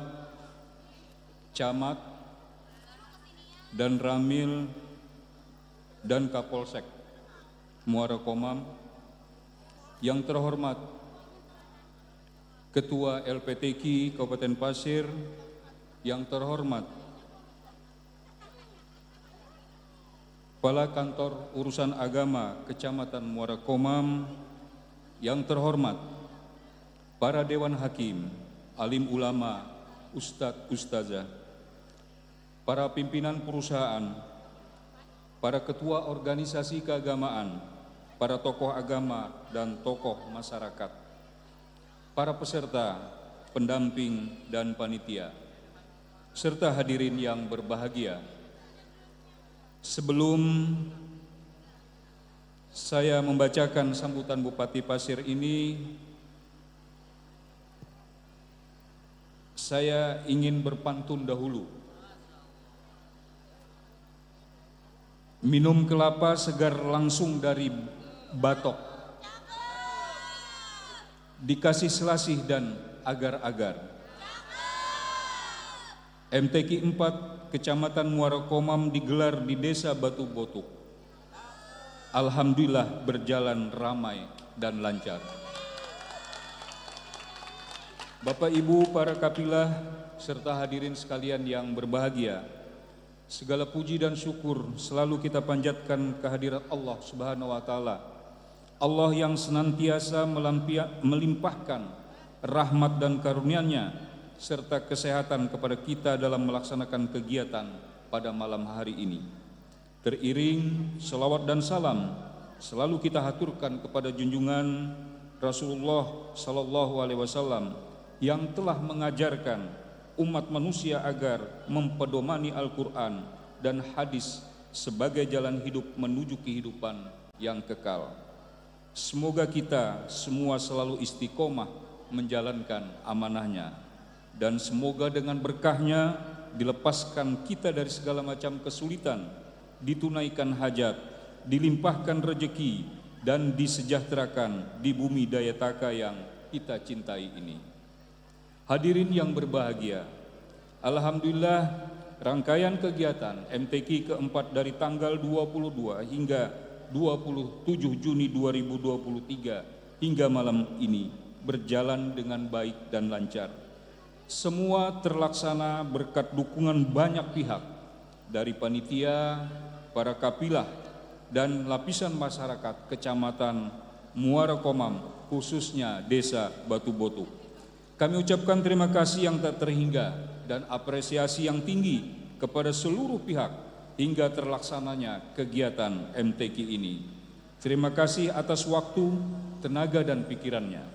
Camat Dan Ramil Dan Kapolsek Muara Komam Yang terhormat Ketua LPTQ Kabupaten Pasir yang terhormat. Kepala Kantor Urusan Agama Kecamatan Muara Komam yang terhormat para Dewan Hakim, alim ulama, ustadz, ustazah, para pimpinan perusahaan, para ketua organisasi keagamaan, para tokoh agama dan tokoh masyarakat, para peserta, pendamping, dan panitia serta hadirin yang berbahagia. Sebelum saya membacakan sambutan Bupati Pasir ini, saya ingin berpantun dahulu. Minum kelapa segar langsung dari batok. Dikasih selasih dan agar-agar. MTQ 4 Kecamatan Muara Komam digelar di Desa Batu Botuk. Alhamdulillah berjalan ramai dan lancar. Bapak Ibu para kapilah serta hadirin sekalian yang berbahagia, segala puji dan syukur selalu kita panjatkan kehadirat Allah Subhanahu wa taala. Allah yang senantiasa melimpahkan rahmat dan karunia-Nya serta kesehatan kepada kita dalam melaksanakan kegiatan pada malam hari ini. Teriring selawat dan salam selalu kita haturkan kepada junjungan Rasulullah Sallallahu Alaihi Wasallam yang telah mengajarkan umat manusia agar mempedomani Al-Quran dan hadis sebagai jalan hidup menuju kehidupan yang kekal. Semoga kita semua selalu istiqomah menjalankan amanahnya dan semoga dengan berkahnya dilepaskan kita dari segala macam kesulitan, ditunaikan hajat, dilimpahkan rejeki, dan disejahterakan di bumi daya taka yang kita cintai ini. Hadirin yang berbahagia, Alhamdulillah rangkaian kegiatan MTQ keempat dari tanggal 22 hingga 27 Juni 2023 hingga malam ini berjalan dengan baik dan lancar semua terlaksana berkat dukungan banyak pihak dari panitia, para kapilah, dan lapisan masyarakat Kecamatan Muara Komam, khususnya Desa Batu Botuk. Kami ucapkan terima kasih yang tak terhingga dan apresiasi yang tinggi kepada seluruh pihak hingga terlaksananya kegiatan MTQ ini. Terima kasih atas waktu, tenaga dan pikirannya.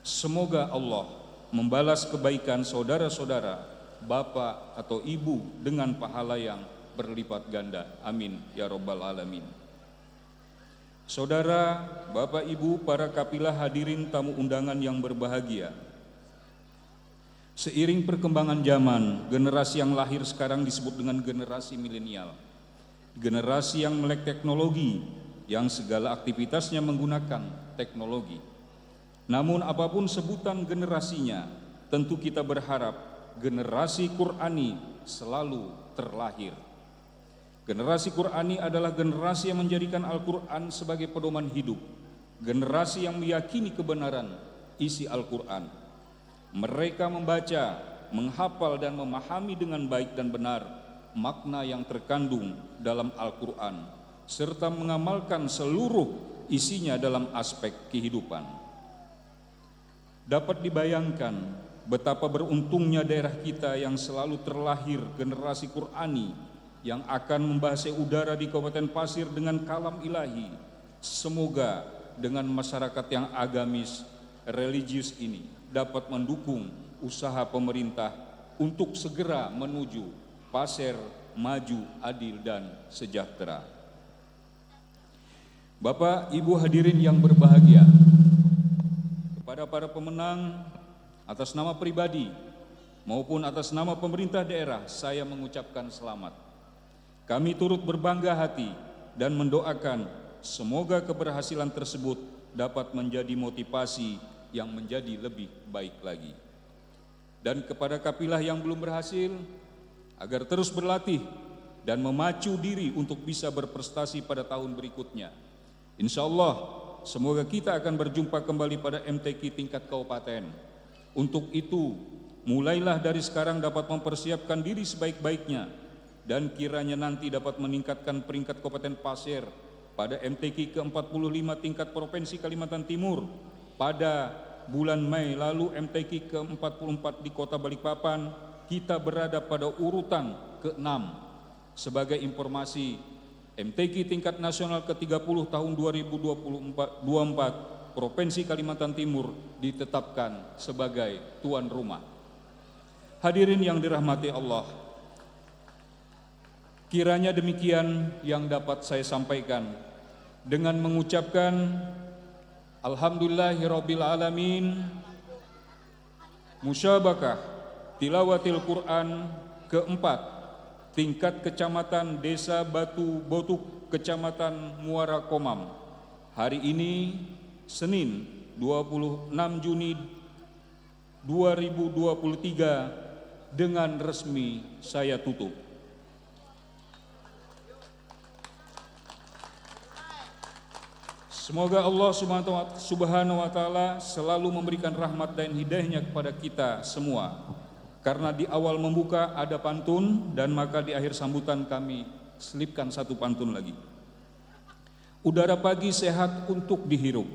Semoga Allah membalas kebaikan saudara-saudara, bapak atau ibu dengan pahala yang berlipat ganda. Amin ya robbal alamin. Saudara, bapak ibu, para kapilah hadirin tamu undangan yang berbahagia. Seiring perkembangan zaman, generasi yang lahir sekarang disebut dengan generasi milenial. Generasi yang melek teknologi, yang segala aktivitasnya menggunakan teknologi. Namun apa pun sebutan generasinya, tentu kita berharap generasi Qurani selalu terlahir. Generasi Qurani adalah generasi yang menjadikan Al-Quran sebagai pedoman hidup. Generasi yang meyakini kebenaran isi Al-Quran. Mereka membaca, menghafal dan memahami dengan baik dan benar makna yang terkandung dalam Al-Quran serta mengamalkan seluruh isinya dalam aspek kehidupan. Dapat dibayangkan betapa beruntungnya daerah kita yang selalu terlahir generasi Qurani yang akan membahas udara di Kabupaten Pasir dengan kalam ilahi. Semoga dengan masyarakat yang agamis, religius ini dapat mendukung usaha pemerintah untuk segera menuju Pasir maju, adil dan sejahtera. Bapak, Ibu hadirin yang berbahagia, kepada para pemenang atas nama pribadi maupun atas nama pemerintah daerah, saya mengucapkan selamat. Kami turut berbangga hati dan mendoakan semoga keberhasilan tersebut dapat menjadi motivasi yang menjadi lebih baik lagi. Dan kepada kapilah yang belum berhasil, agar terus berlatih dan memacu diri untuk bisa berprestasi pada tahun berikutnya. Insya Allah, semoga kita akan berjumpa kembali pada MTQ tingkat kabupaten. Untuk itu, mulailah dari sekarang dapat mempersiapkan diri sebaik-baiknya dan kiranya nanti dapat meningkatkan peringkat Kabupaten Pasir pada MTQ ke-45 tingkat Provinsi Kalimantan Timur pada bulan Mei lalu MTQ ke-44 di Kota Balikpapan kita berada pada urutan ke-6 sebagai informasi MTQ tingkat nasional ke-30 tahun 2024 Provinsi Kalimantan Timur ditetapkan sebagai tuan rumah. Hadirin yang dirahmati Allah, kiranya demikian yang dapat saya sampaikan dengan mengucapkan Alhamdulillahirabbil alamin musyabakah tilawatil Quran keempat tingkat kecamatan Desa Batu Botuk Kecamatan Muara Komam hari ini Senin 26 Juni 2023 dengan resmi saya tutup. Semoga Allah Subhanahu wa taala selalu memberikan rahmat dan hidayahnya kepada kita semua. Karena di awal membuka ada pantun dan maka di akhir sambutan kami selipkan satu pantun lagi. Udara pagi sehat untuk dihirup.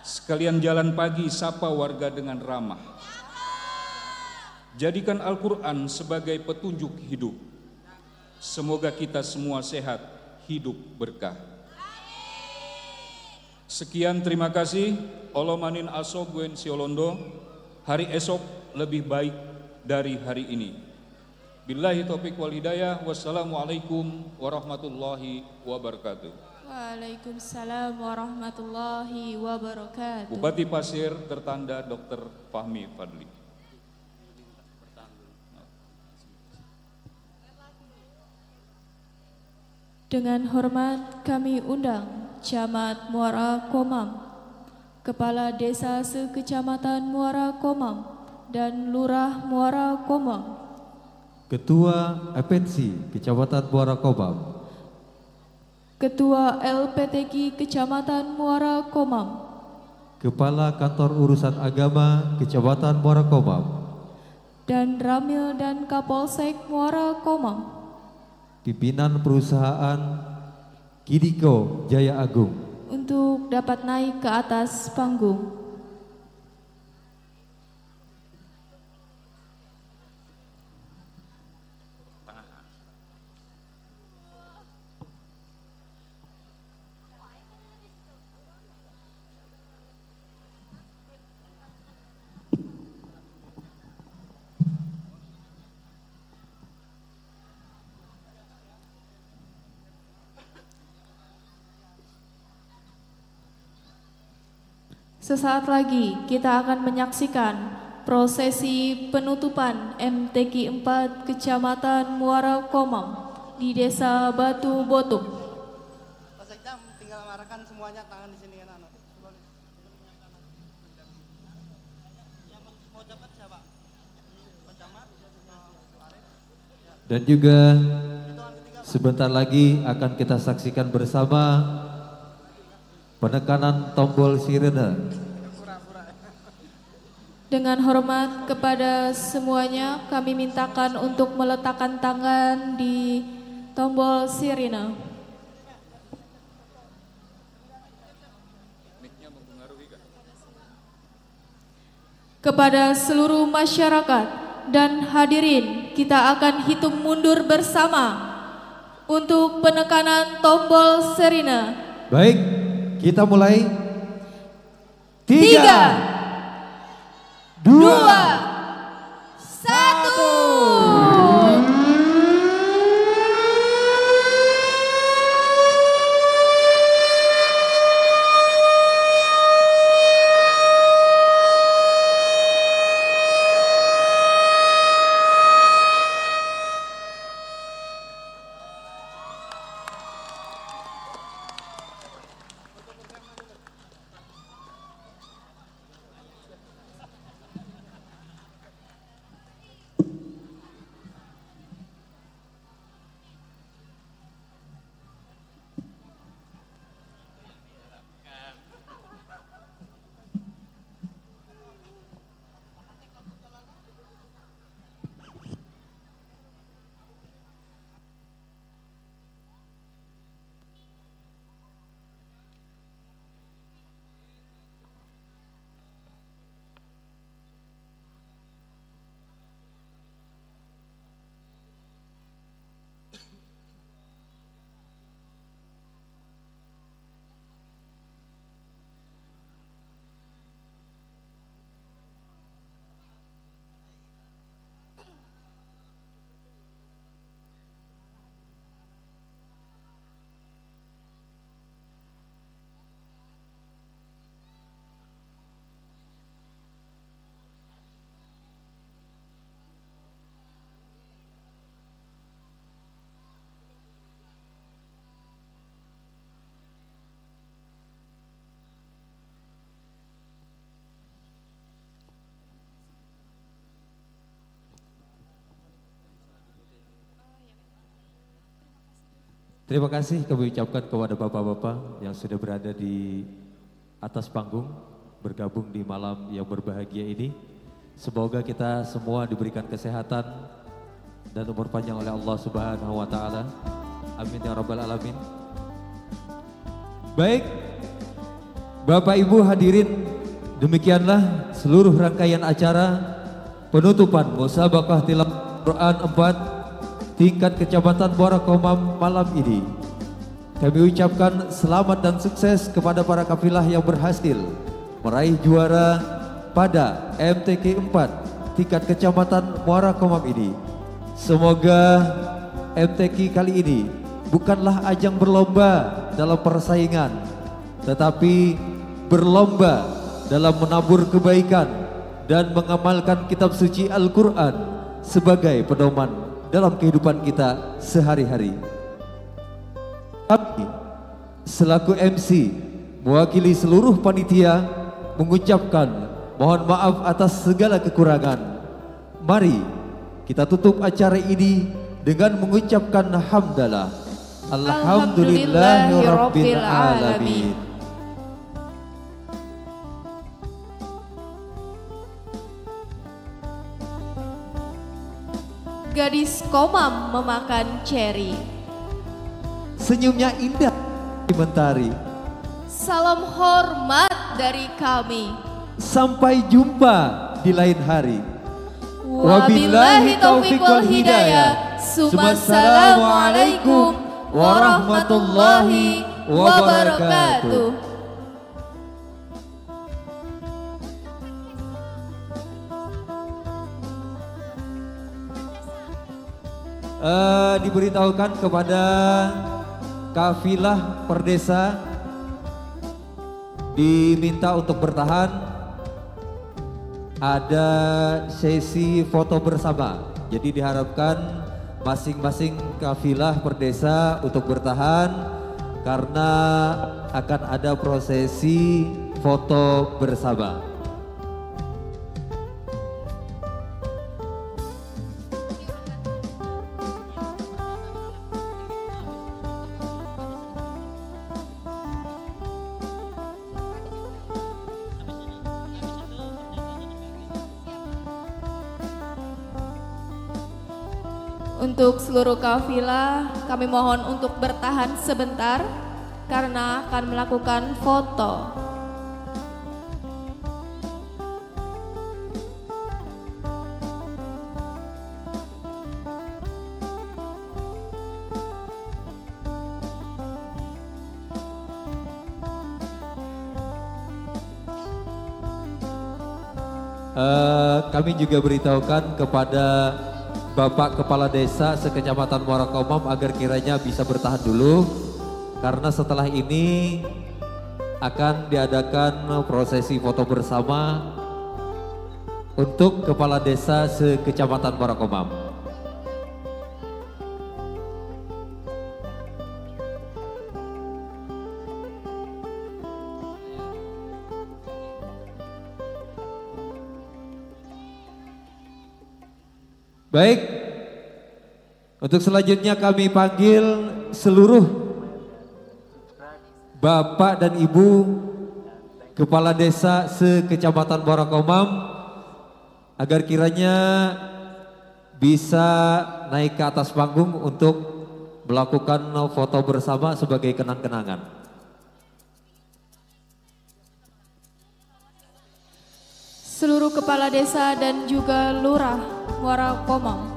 Sekalian jalan pagi sapa warga dengan ramah. Jadikan Al-Qur'an sebagai petunjuk hidup. Semoga kita semua sehat, hidup berkah. Sekian terima kasih. Olomanin aso gwen siolondo. Hari esok lebih baik dari hari ini. Billahi taufiq wal hidayah. Wassalamualaikum warahmatullahi wabarakatuh. Waalaikumsalam warahmatullahi wabarakatuh. Bupati Pasir tertanda Dr. Fahmi Fadli. Dengan hormat kami undang Camat Muara Komam, Kepala Desa Sekecamatan Muara Komam, dan Lurah Muara Komam, Ketua APETSI Kecamatan Muara Komam, Ketua LPTK Kecamatan Muara Komam, Kepala Kantor Urusan Agama Kecamatan Muara Komam, dan Ramil dan Kapolsek Muara Komam, pimpinan perusahaan Kidiko Jaya Agung. untuk dapat naik ke atas panggung. Sesaat lagi kita akan menyaksikan prosesi penutupan MTQ 4 Kecamatan Muara Komam di Desa Batu arahkan semuanya tangan di sini. Dan juga sebentar lagi akan kita saksikan bersama penekanan tombol sirene. Dengan hormat kepada semuanya, kami mintakan untuk meletakkan tangan di tombol sirine. Kepada seluruh masyarakat dan hadirin, kita akan hitung mundur bersama untuk penekanan tombol sirine. Baik, kita mulai. Tiga, dua, satu. Terima kasih kami ucapkan kepada bapak-bapak yang sudah berada di atas panggung bergabung di malam yang berbahagia ini. Semoga kita semua diberikan kesehatan dan umur panjang oleh Allah Subhanahu wa taala. Amin ya rabbal alamin. Baik. Bapak Ibu hadirin, demikianlah seluruh rangkaian acara penutupan musabaqah tilawah Quran 4 tingkat Kecamatan Muarakomam malam ini. Kami ucapkan selamat dan sukses kepada para kafilah yang berhasil meraih juara pada MTQ 4 tingkat Kecamatan Muarakomam ini. Semoga MTQ kali ini bukanlah ajang berlomba dalam persaingan, tetapi berlomba dalam menabur kebaikan dan mengamalkan kitab suci Al-Quran sebagai pedoman dalam kehidupan kita sehari-hari. Kami selaku MC mewakili seluruh panitia mengucapkan mohon maaf atas segala kekurangan. Mari kita tutup acara ini dengan mengucapkan hamdalah. Alhamdulillahirabbil alamin. Gadis Komam memakan cherry. Senyumnya indah mentari. Salam hormat dari kami. Sampai jumpa di lain hari. Wabillahi taufiq wal hidayah. Assalamualaikum warahmatullahi wabarakatuh. Eh, diberitahukan kepada kafilah perdesa diminta untuk bertahan ada sesi foto bersama. Jadi diharapkan masing-masing kafilah per desa untuk bertahan karena akan ada prosesi foto bersama. Untuk seluruh kafilah, kami mohon untuk bertahan sebentar karena akan melakukan foto. Eh, kami juga beritahukan kepada Bapak Kepala Desa sekecamatan Muarakomam agar kiranya bisa bertahan dulu karena setelah ini akan diadakan prosesi foto bersama untuk Kepala Desa sekecamatan Muarakomam. Baik, untuk selanjutnya kami panggil seluruh Bapak dan Ibu Kepala Desa sekecamatan Barakomam agar kiranya bisa naik ke atas panggung untuk melakukan foto bersama sebagai kenang-kenangan. Seluruh kepala desa dan juga lurah Muara Komang.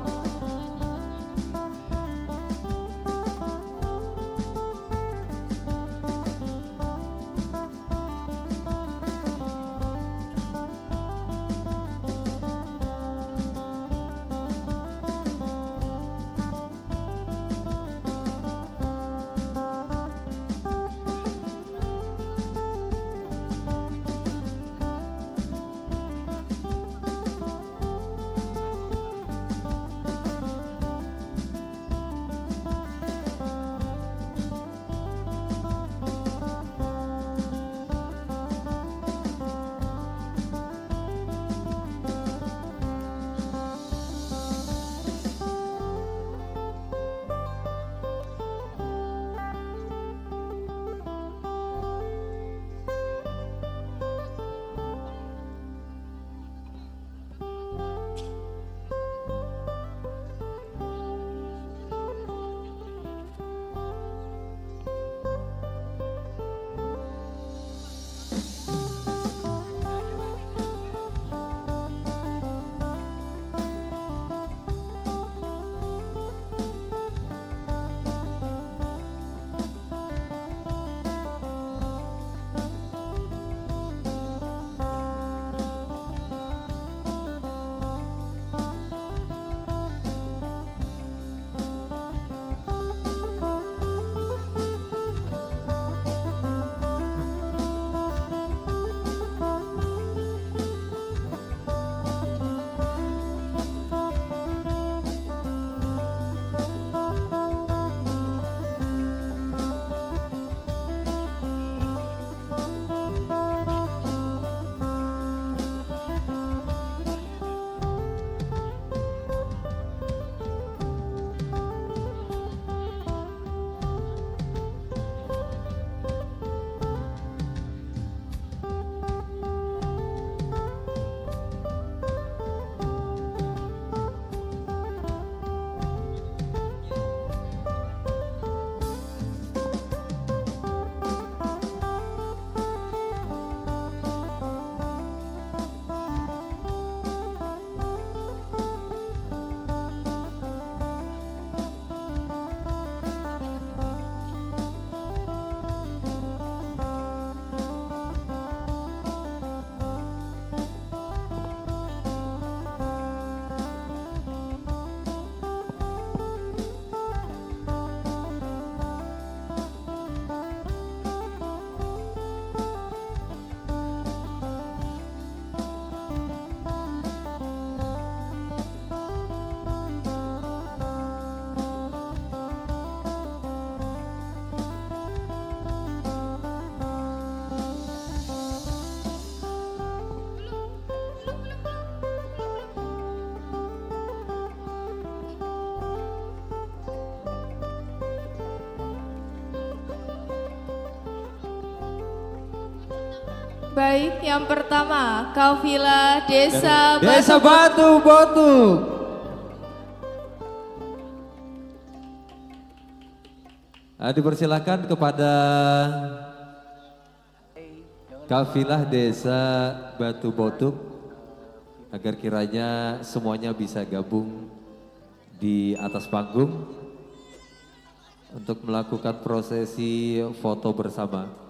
Baik, yang pertama Kafilah Desa Desa Batu. Batu Batu. Nah, dipersilakan kepada kafilah Desa Batu Botuk agar kiranya semuanya bisa gabung di atas panggung untuk melakukan prosesi foto bersama.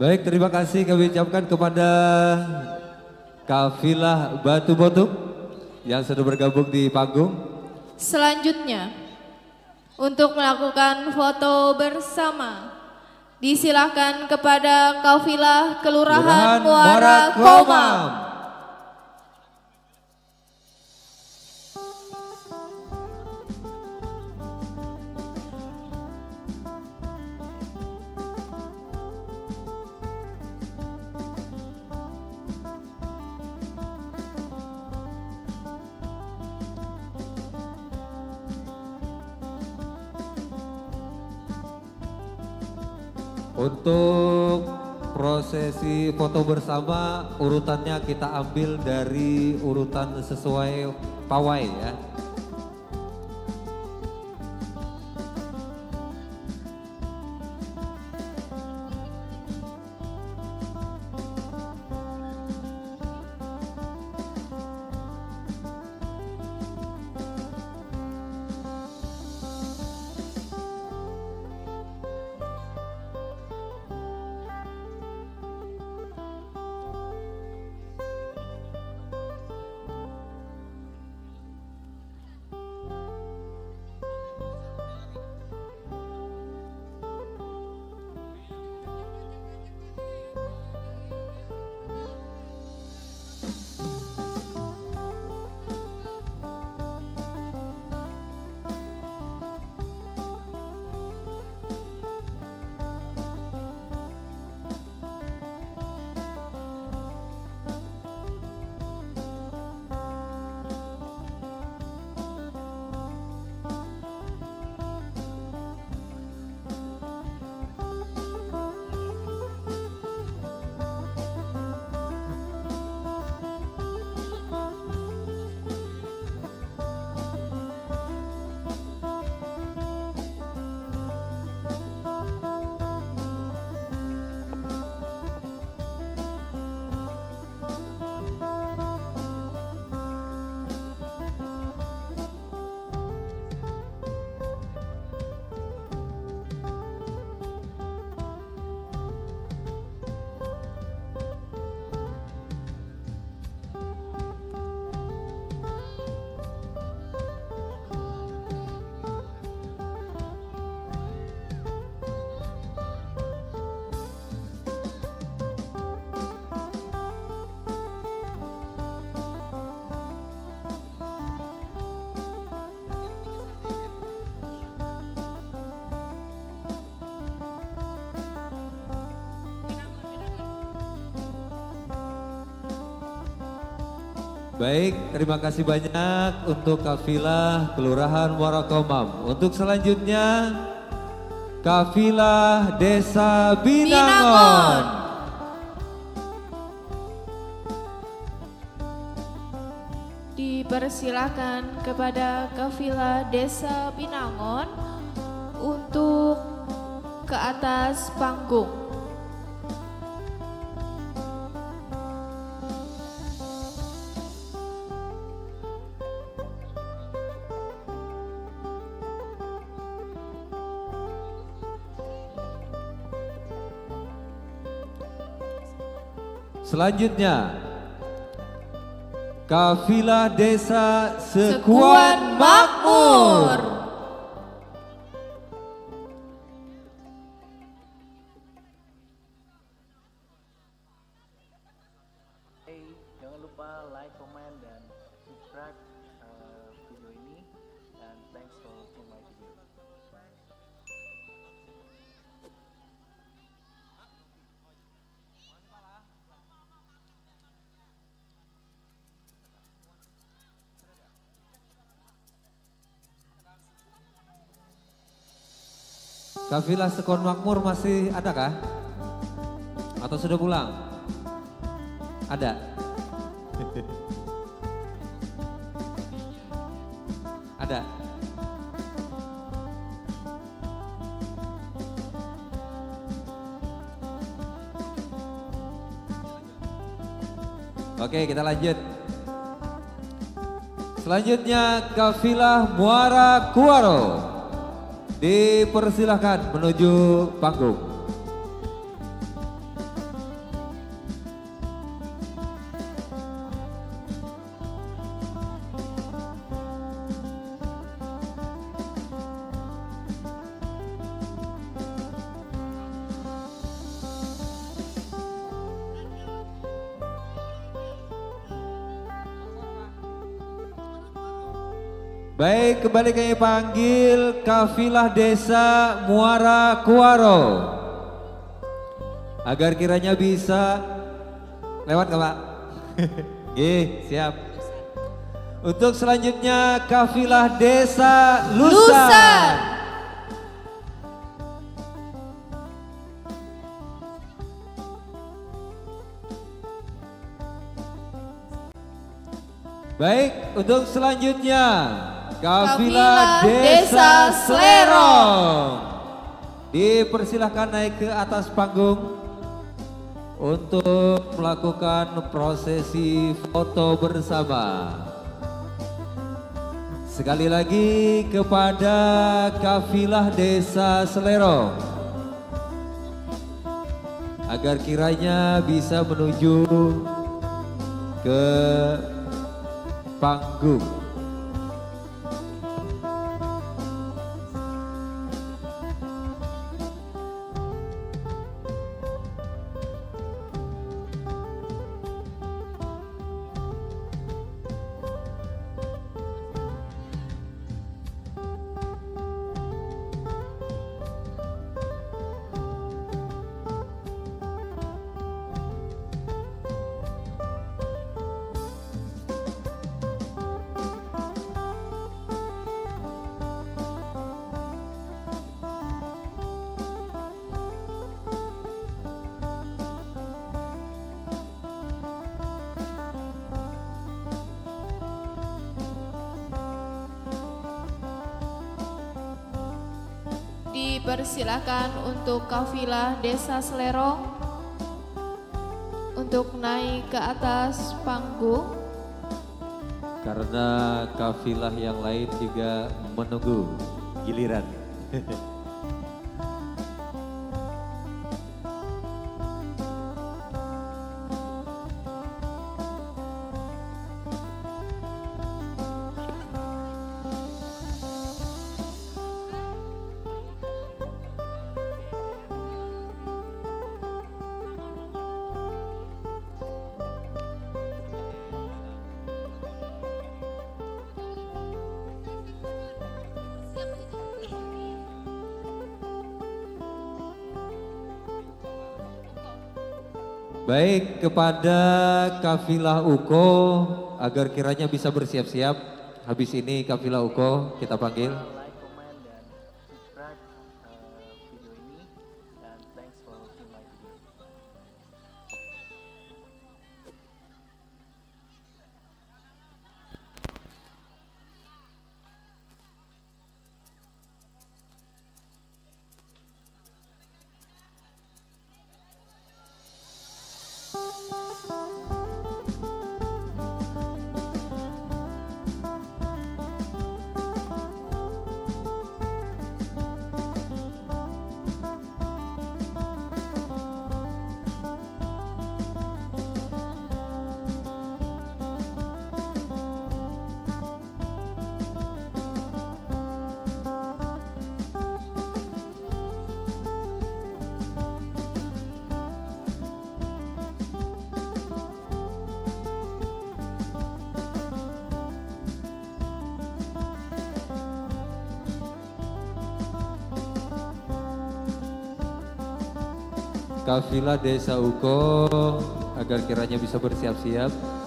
Baik, terima kasih kami ucapkan kepada kafilah Batu Botuk yang sudah bergabung di panggung. Selanjutnya, untuk melakukan foto bersama, disilahkan kepada Kafilah Kelurahan Kelurahan Muara Muara Komam. Komam. Foto bersama urutannya kita ambil dari urutan sesuai pawai ya. Terima kasih banyak untuk kafilah Kelurahan Warakomam. Untuk selanjutnya kafilah Desa Binangon. Dipersilakan kepada kafilah Desa Binangon untuk ke atas panggung. Selanjutnya kafilah Desa Sekuan Makmur. Kafilah Sekon Makmur masih ada kah? Atau sudah pulang? Ada. ada. Oke, kita lanjut. Selanjutnya kafilah Muara Kuaro. Dipersilahkan menuju panggung. Baik, kembali kami panggil kafilah desa Muara Kuaro agar kiranya bisa lewat nggak Pak? Gih, siap. Untuk selanjutnya kafilah desa Lusa. Lusa. Baik, untuk selanjutnya Kafilah Kafilah Desa Selerong. Dipersilahkan naik ke atas panggung untuk melakukan prosesi foto bersama. Sekali lagi kepada Kafilah Desa Selerong agar kiranya bisa menuju ke panggung. Desa Selerong untuk naik ke atas panggung. Karena kafilah yang lain juga menunggu giliran. kepada kafilah Uko agar kiranya bisa bersiap-siap. Habis ini kafilah Uko kita panggil. Kafilah Desa Uko agar kiranya bisa bersiap-siap.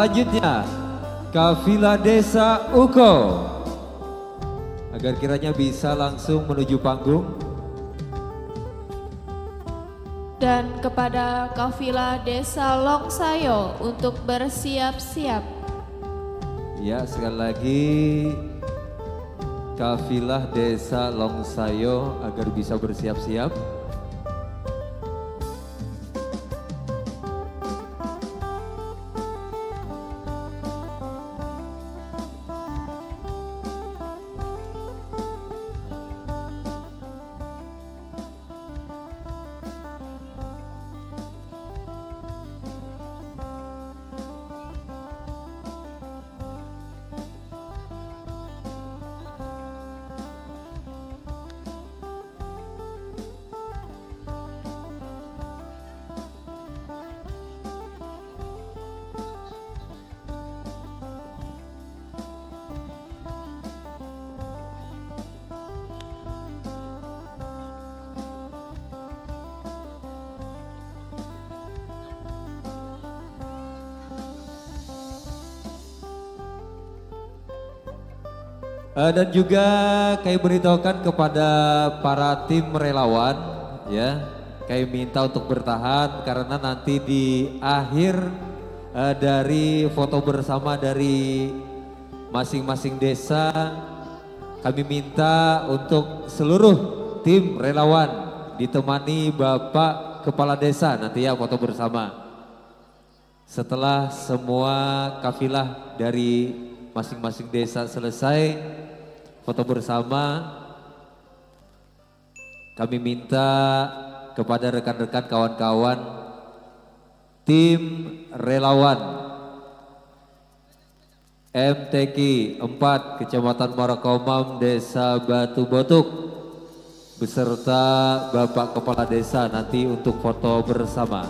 Selanjutnya Kafilah Desa Uko agar kiranya bisa langsung menuju panggung. Dan kepada kafilah Desa Longsayo untuk bersiap-siap. Ya, sekali lagi kafilah desa Longsayo agar bisa bersiap-siap. Eh, dan juga kami beritahukan kepada para tim relawan ya, kami minta untuk bertahan karena nanti di akhir eh, dari foto bersama dari masing-masing desa kami minta untuk seluruh tim relawan ditemani Bapak Kepala Desa nanti ya foto bersama. Setelah semua kafilah dari masing-masing desa selesai foto bersama kami minta kepada rekan-rekan kawan-kawan tim relawan MTQ 4 Kecamatan Marakomam Desa Batu Botuk beserta Bapak Kepala Desa nanti untuk foto bersama.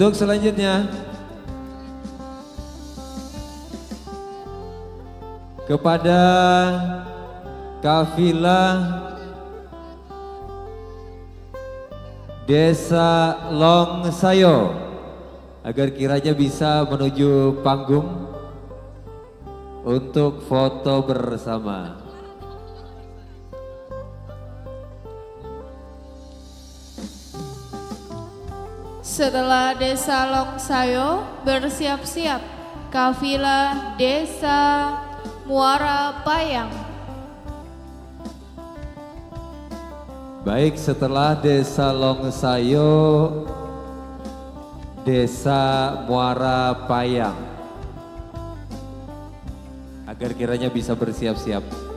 Untuk selanjutnya kepada kafilah Desa Longsayo agar kiranya bisa menuju panggung untuk foto bersama. Setelah desa Longsayo bersiap-siap, kafilah desa Muara Payang. Baik, setelah desa Longsayo, desa Muara Payang. Agar kiranya bisa bersiap-siap.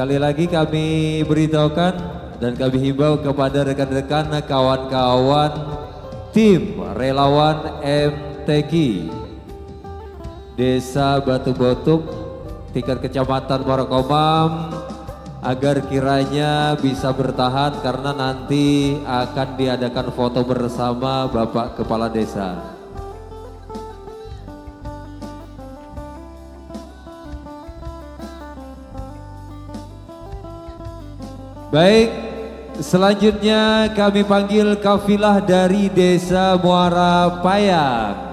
Sekali lagi kami beritahukan dan kami himbau kepada rekan-rekan kawan-kawan tim relawan MTQ Desa Batu Botuk tingkat kecamatan Morokomam agar kiranya bisa bertahan karena nanti akan diadakan foto bersama Bapak Kepala Desa. Baik, selanjutnya kami panggil kafilah dari Desa Muara Payang.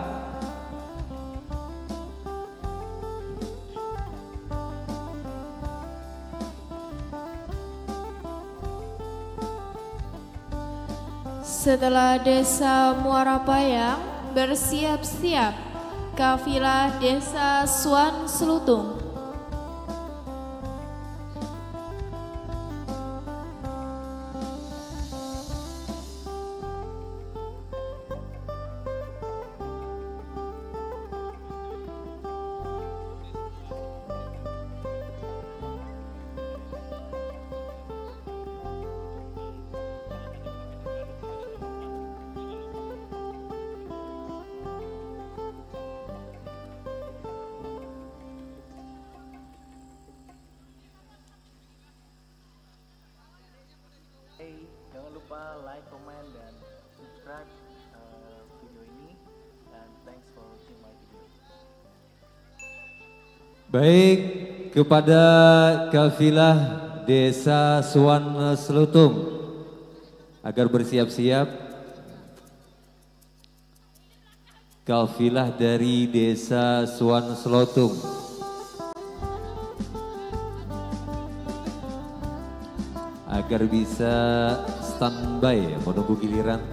Setelah desa Muara Payang bersiap-siap, kafilah desa Suan Selutung. Baik, kepada kafilah Desa Suwan Selutung. Agar bersiap-siap kafilah dari Desa Suwan Selutung. Agar bisa standby menunggu giliran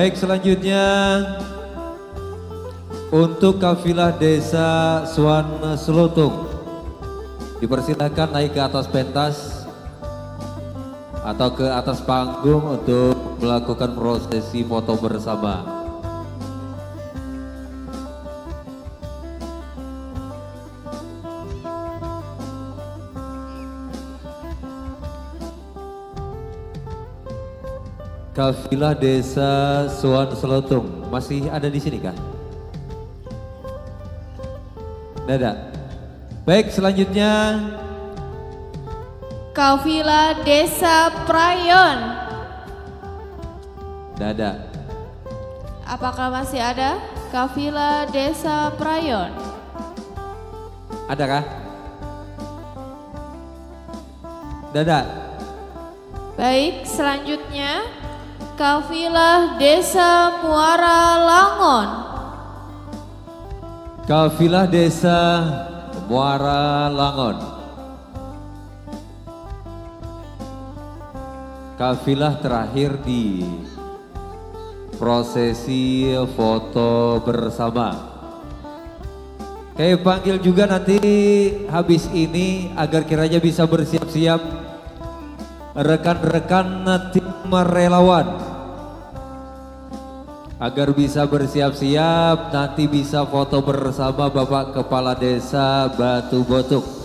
Baik selanjutnya untuk kafilah desa Suwan Selutung dipersilahkan naik ke atas pentas atau ke atas panggung untuk melakukan prosesi foto bersama. Kafilah Desa Suwan Selutung masih ada di sini kah? Tidak ada. Baik selanjutnya Kafilah Desa Prayon. tidak ada. Apakah masih ada? Kafilah Desa Prayon. Ada kah? Tidak ada. Baik, selanjutnya Kafilah Desa Muara Langon. Kafilah Desa Muara Langon. Kafilah terakhir di prosesi foto bersama. Kayak panggil juga nanti habis ini agar kiranya bisa bersiap-siap rekan-rekan tim relawan agar bisa bersiap-siap nanti bisa foto bersama Bapak Kepala Desa Batu Botuk.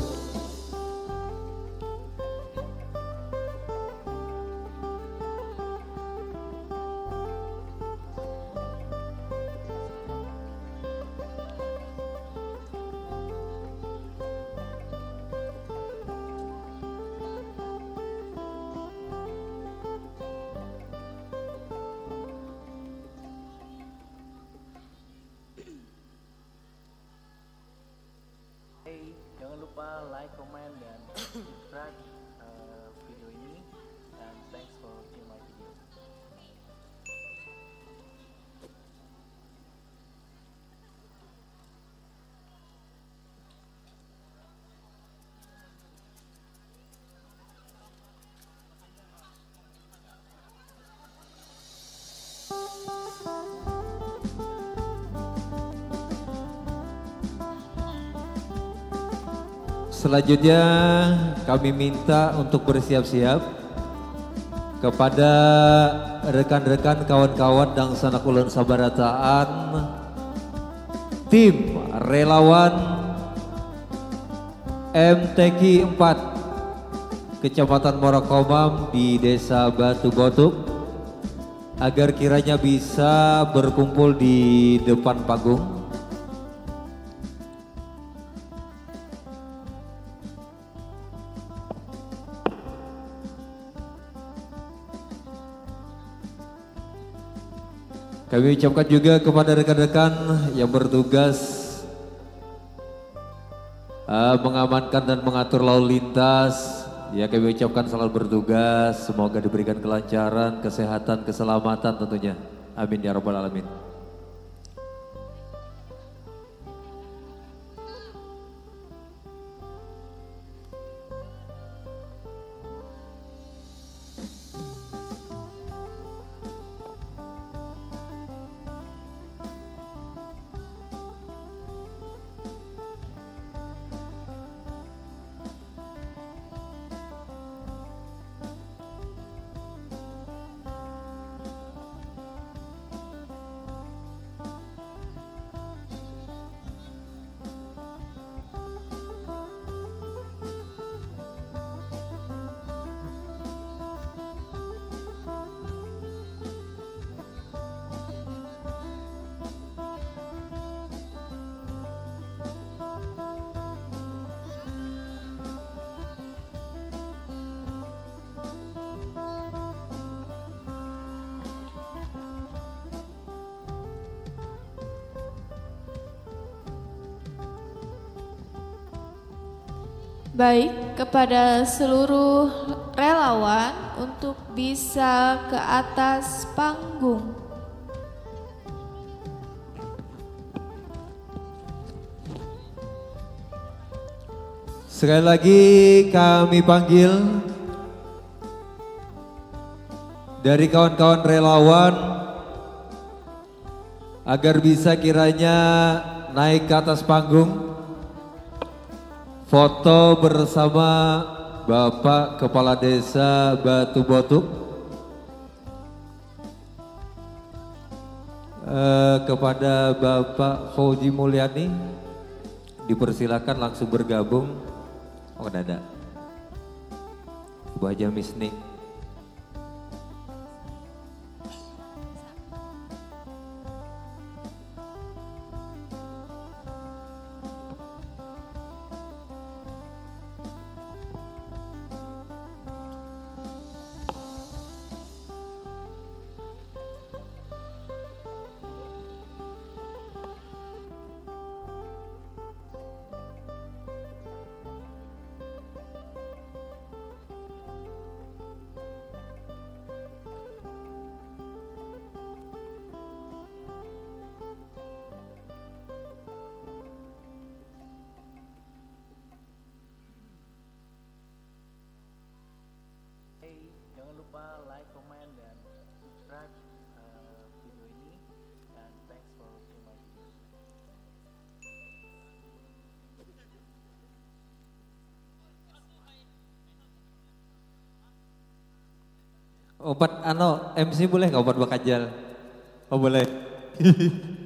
back. Selanjutnya kami minta untuk bersiap-siap kepada rekan-rekan kawan-kawan dan sanak ulun sabarataan tim relawan MTQ 4 Kecamatan Morakomam di Desa Batu Botuk agar kiranya bisa berkumpul di depan panggung Kami ucapkan juga kepada rekan-rekan yang bertugas eh, mengamankan dan mengatur lalu lintas. Ya kami ucapkan selalu bertugas, semoga diberikan kelancaran, kesehatan, keselamatan tentunya. Amin ya rabbal alamin. Kepada seluruh relawan untuk bisa ke atas panggung. Sekali lagi kami panggil dari kawan-kawan relawan agar bisa kiranya naik ke atas panggung foto bersama Bapak Kepala Desa Batu Botuk. Eh, kepada Bapak Fauji Mulyani dipersilakan langsung bergabung. Oh ada. Bu Haja Misni MC boleh nggak obat bakajal? Oh boleh.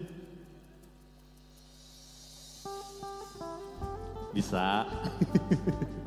Bisa.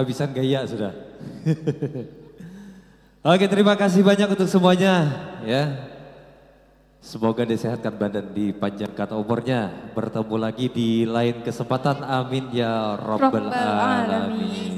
Kehabisan gaya sudah. Oke terima kasih banyak untuk semuanya ya. Semoga disehatkan badan dipanjangkan umurnya. Bertemu lagi di lain kesempatan. Amin ya rabbal alamin. alamin.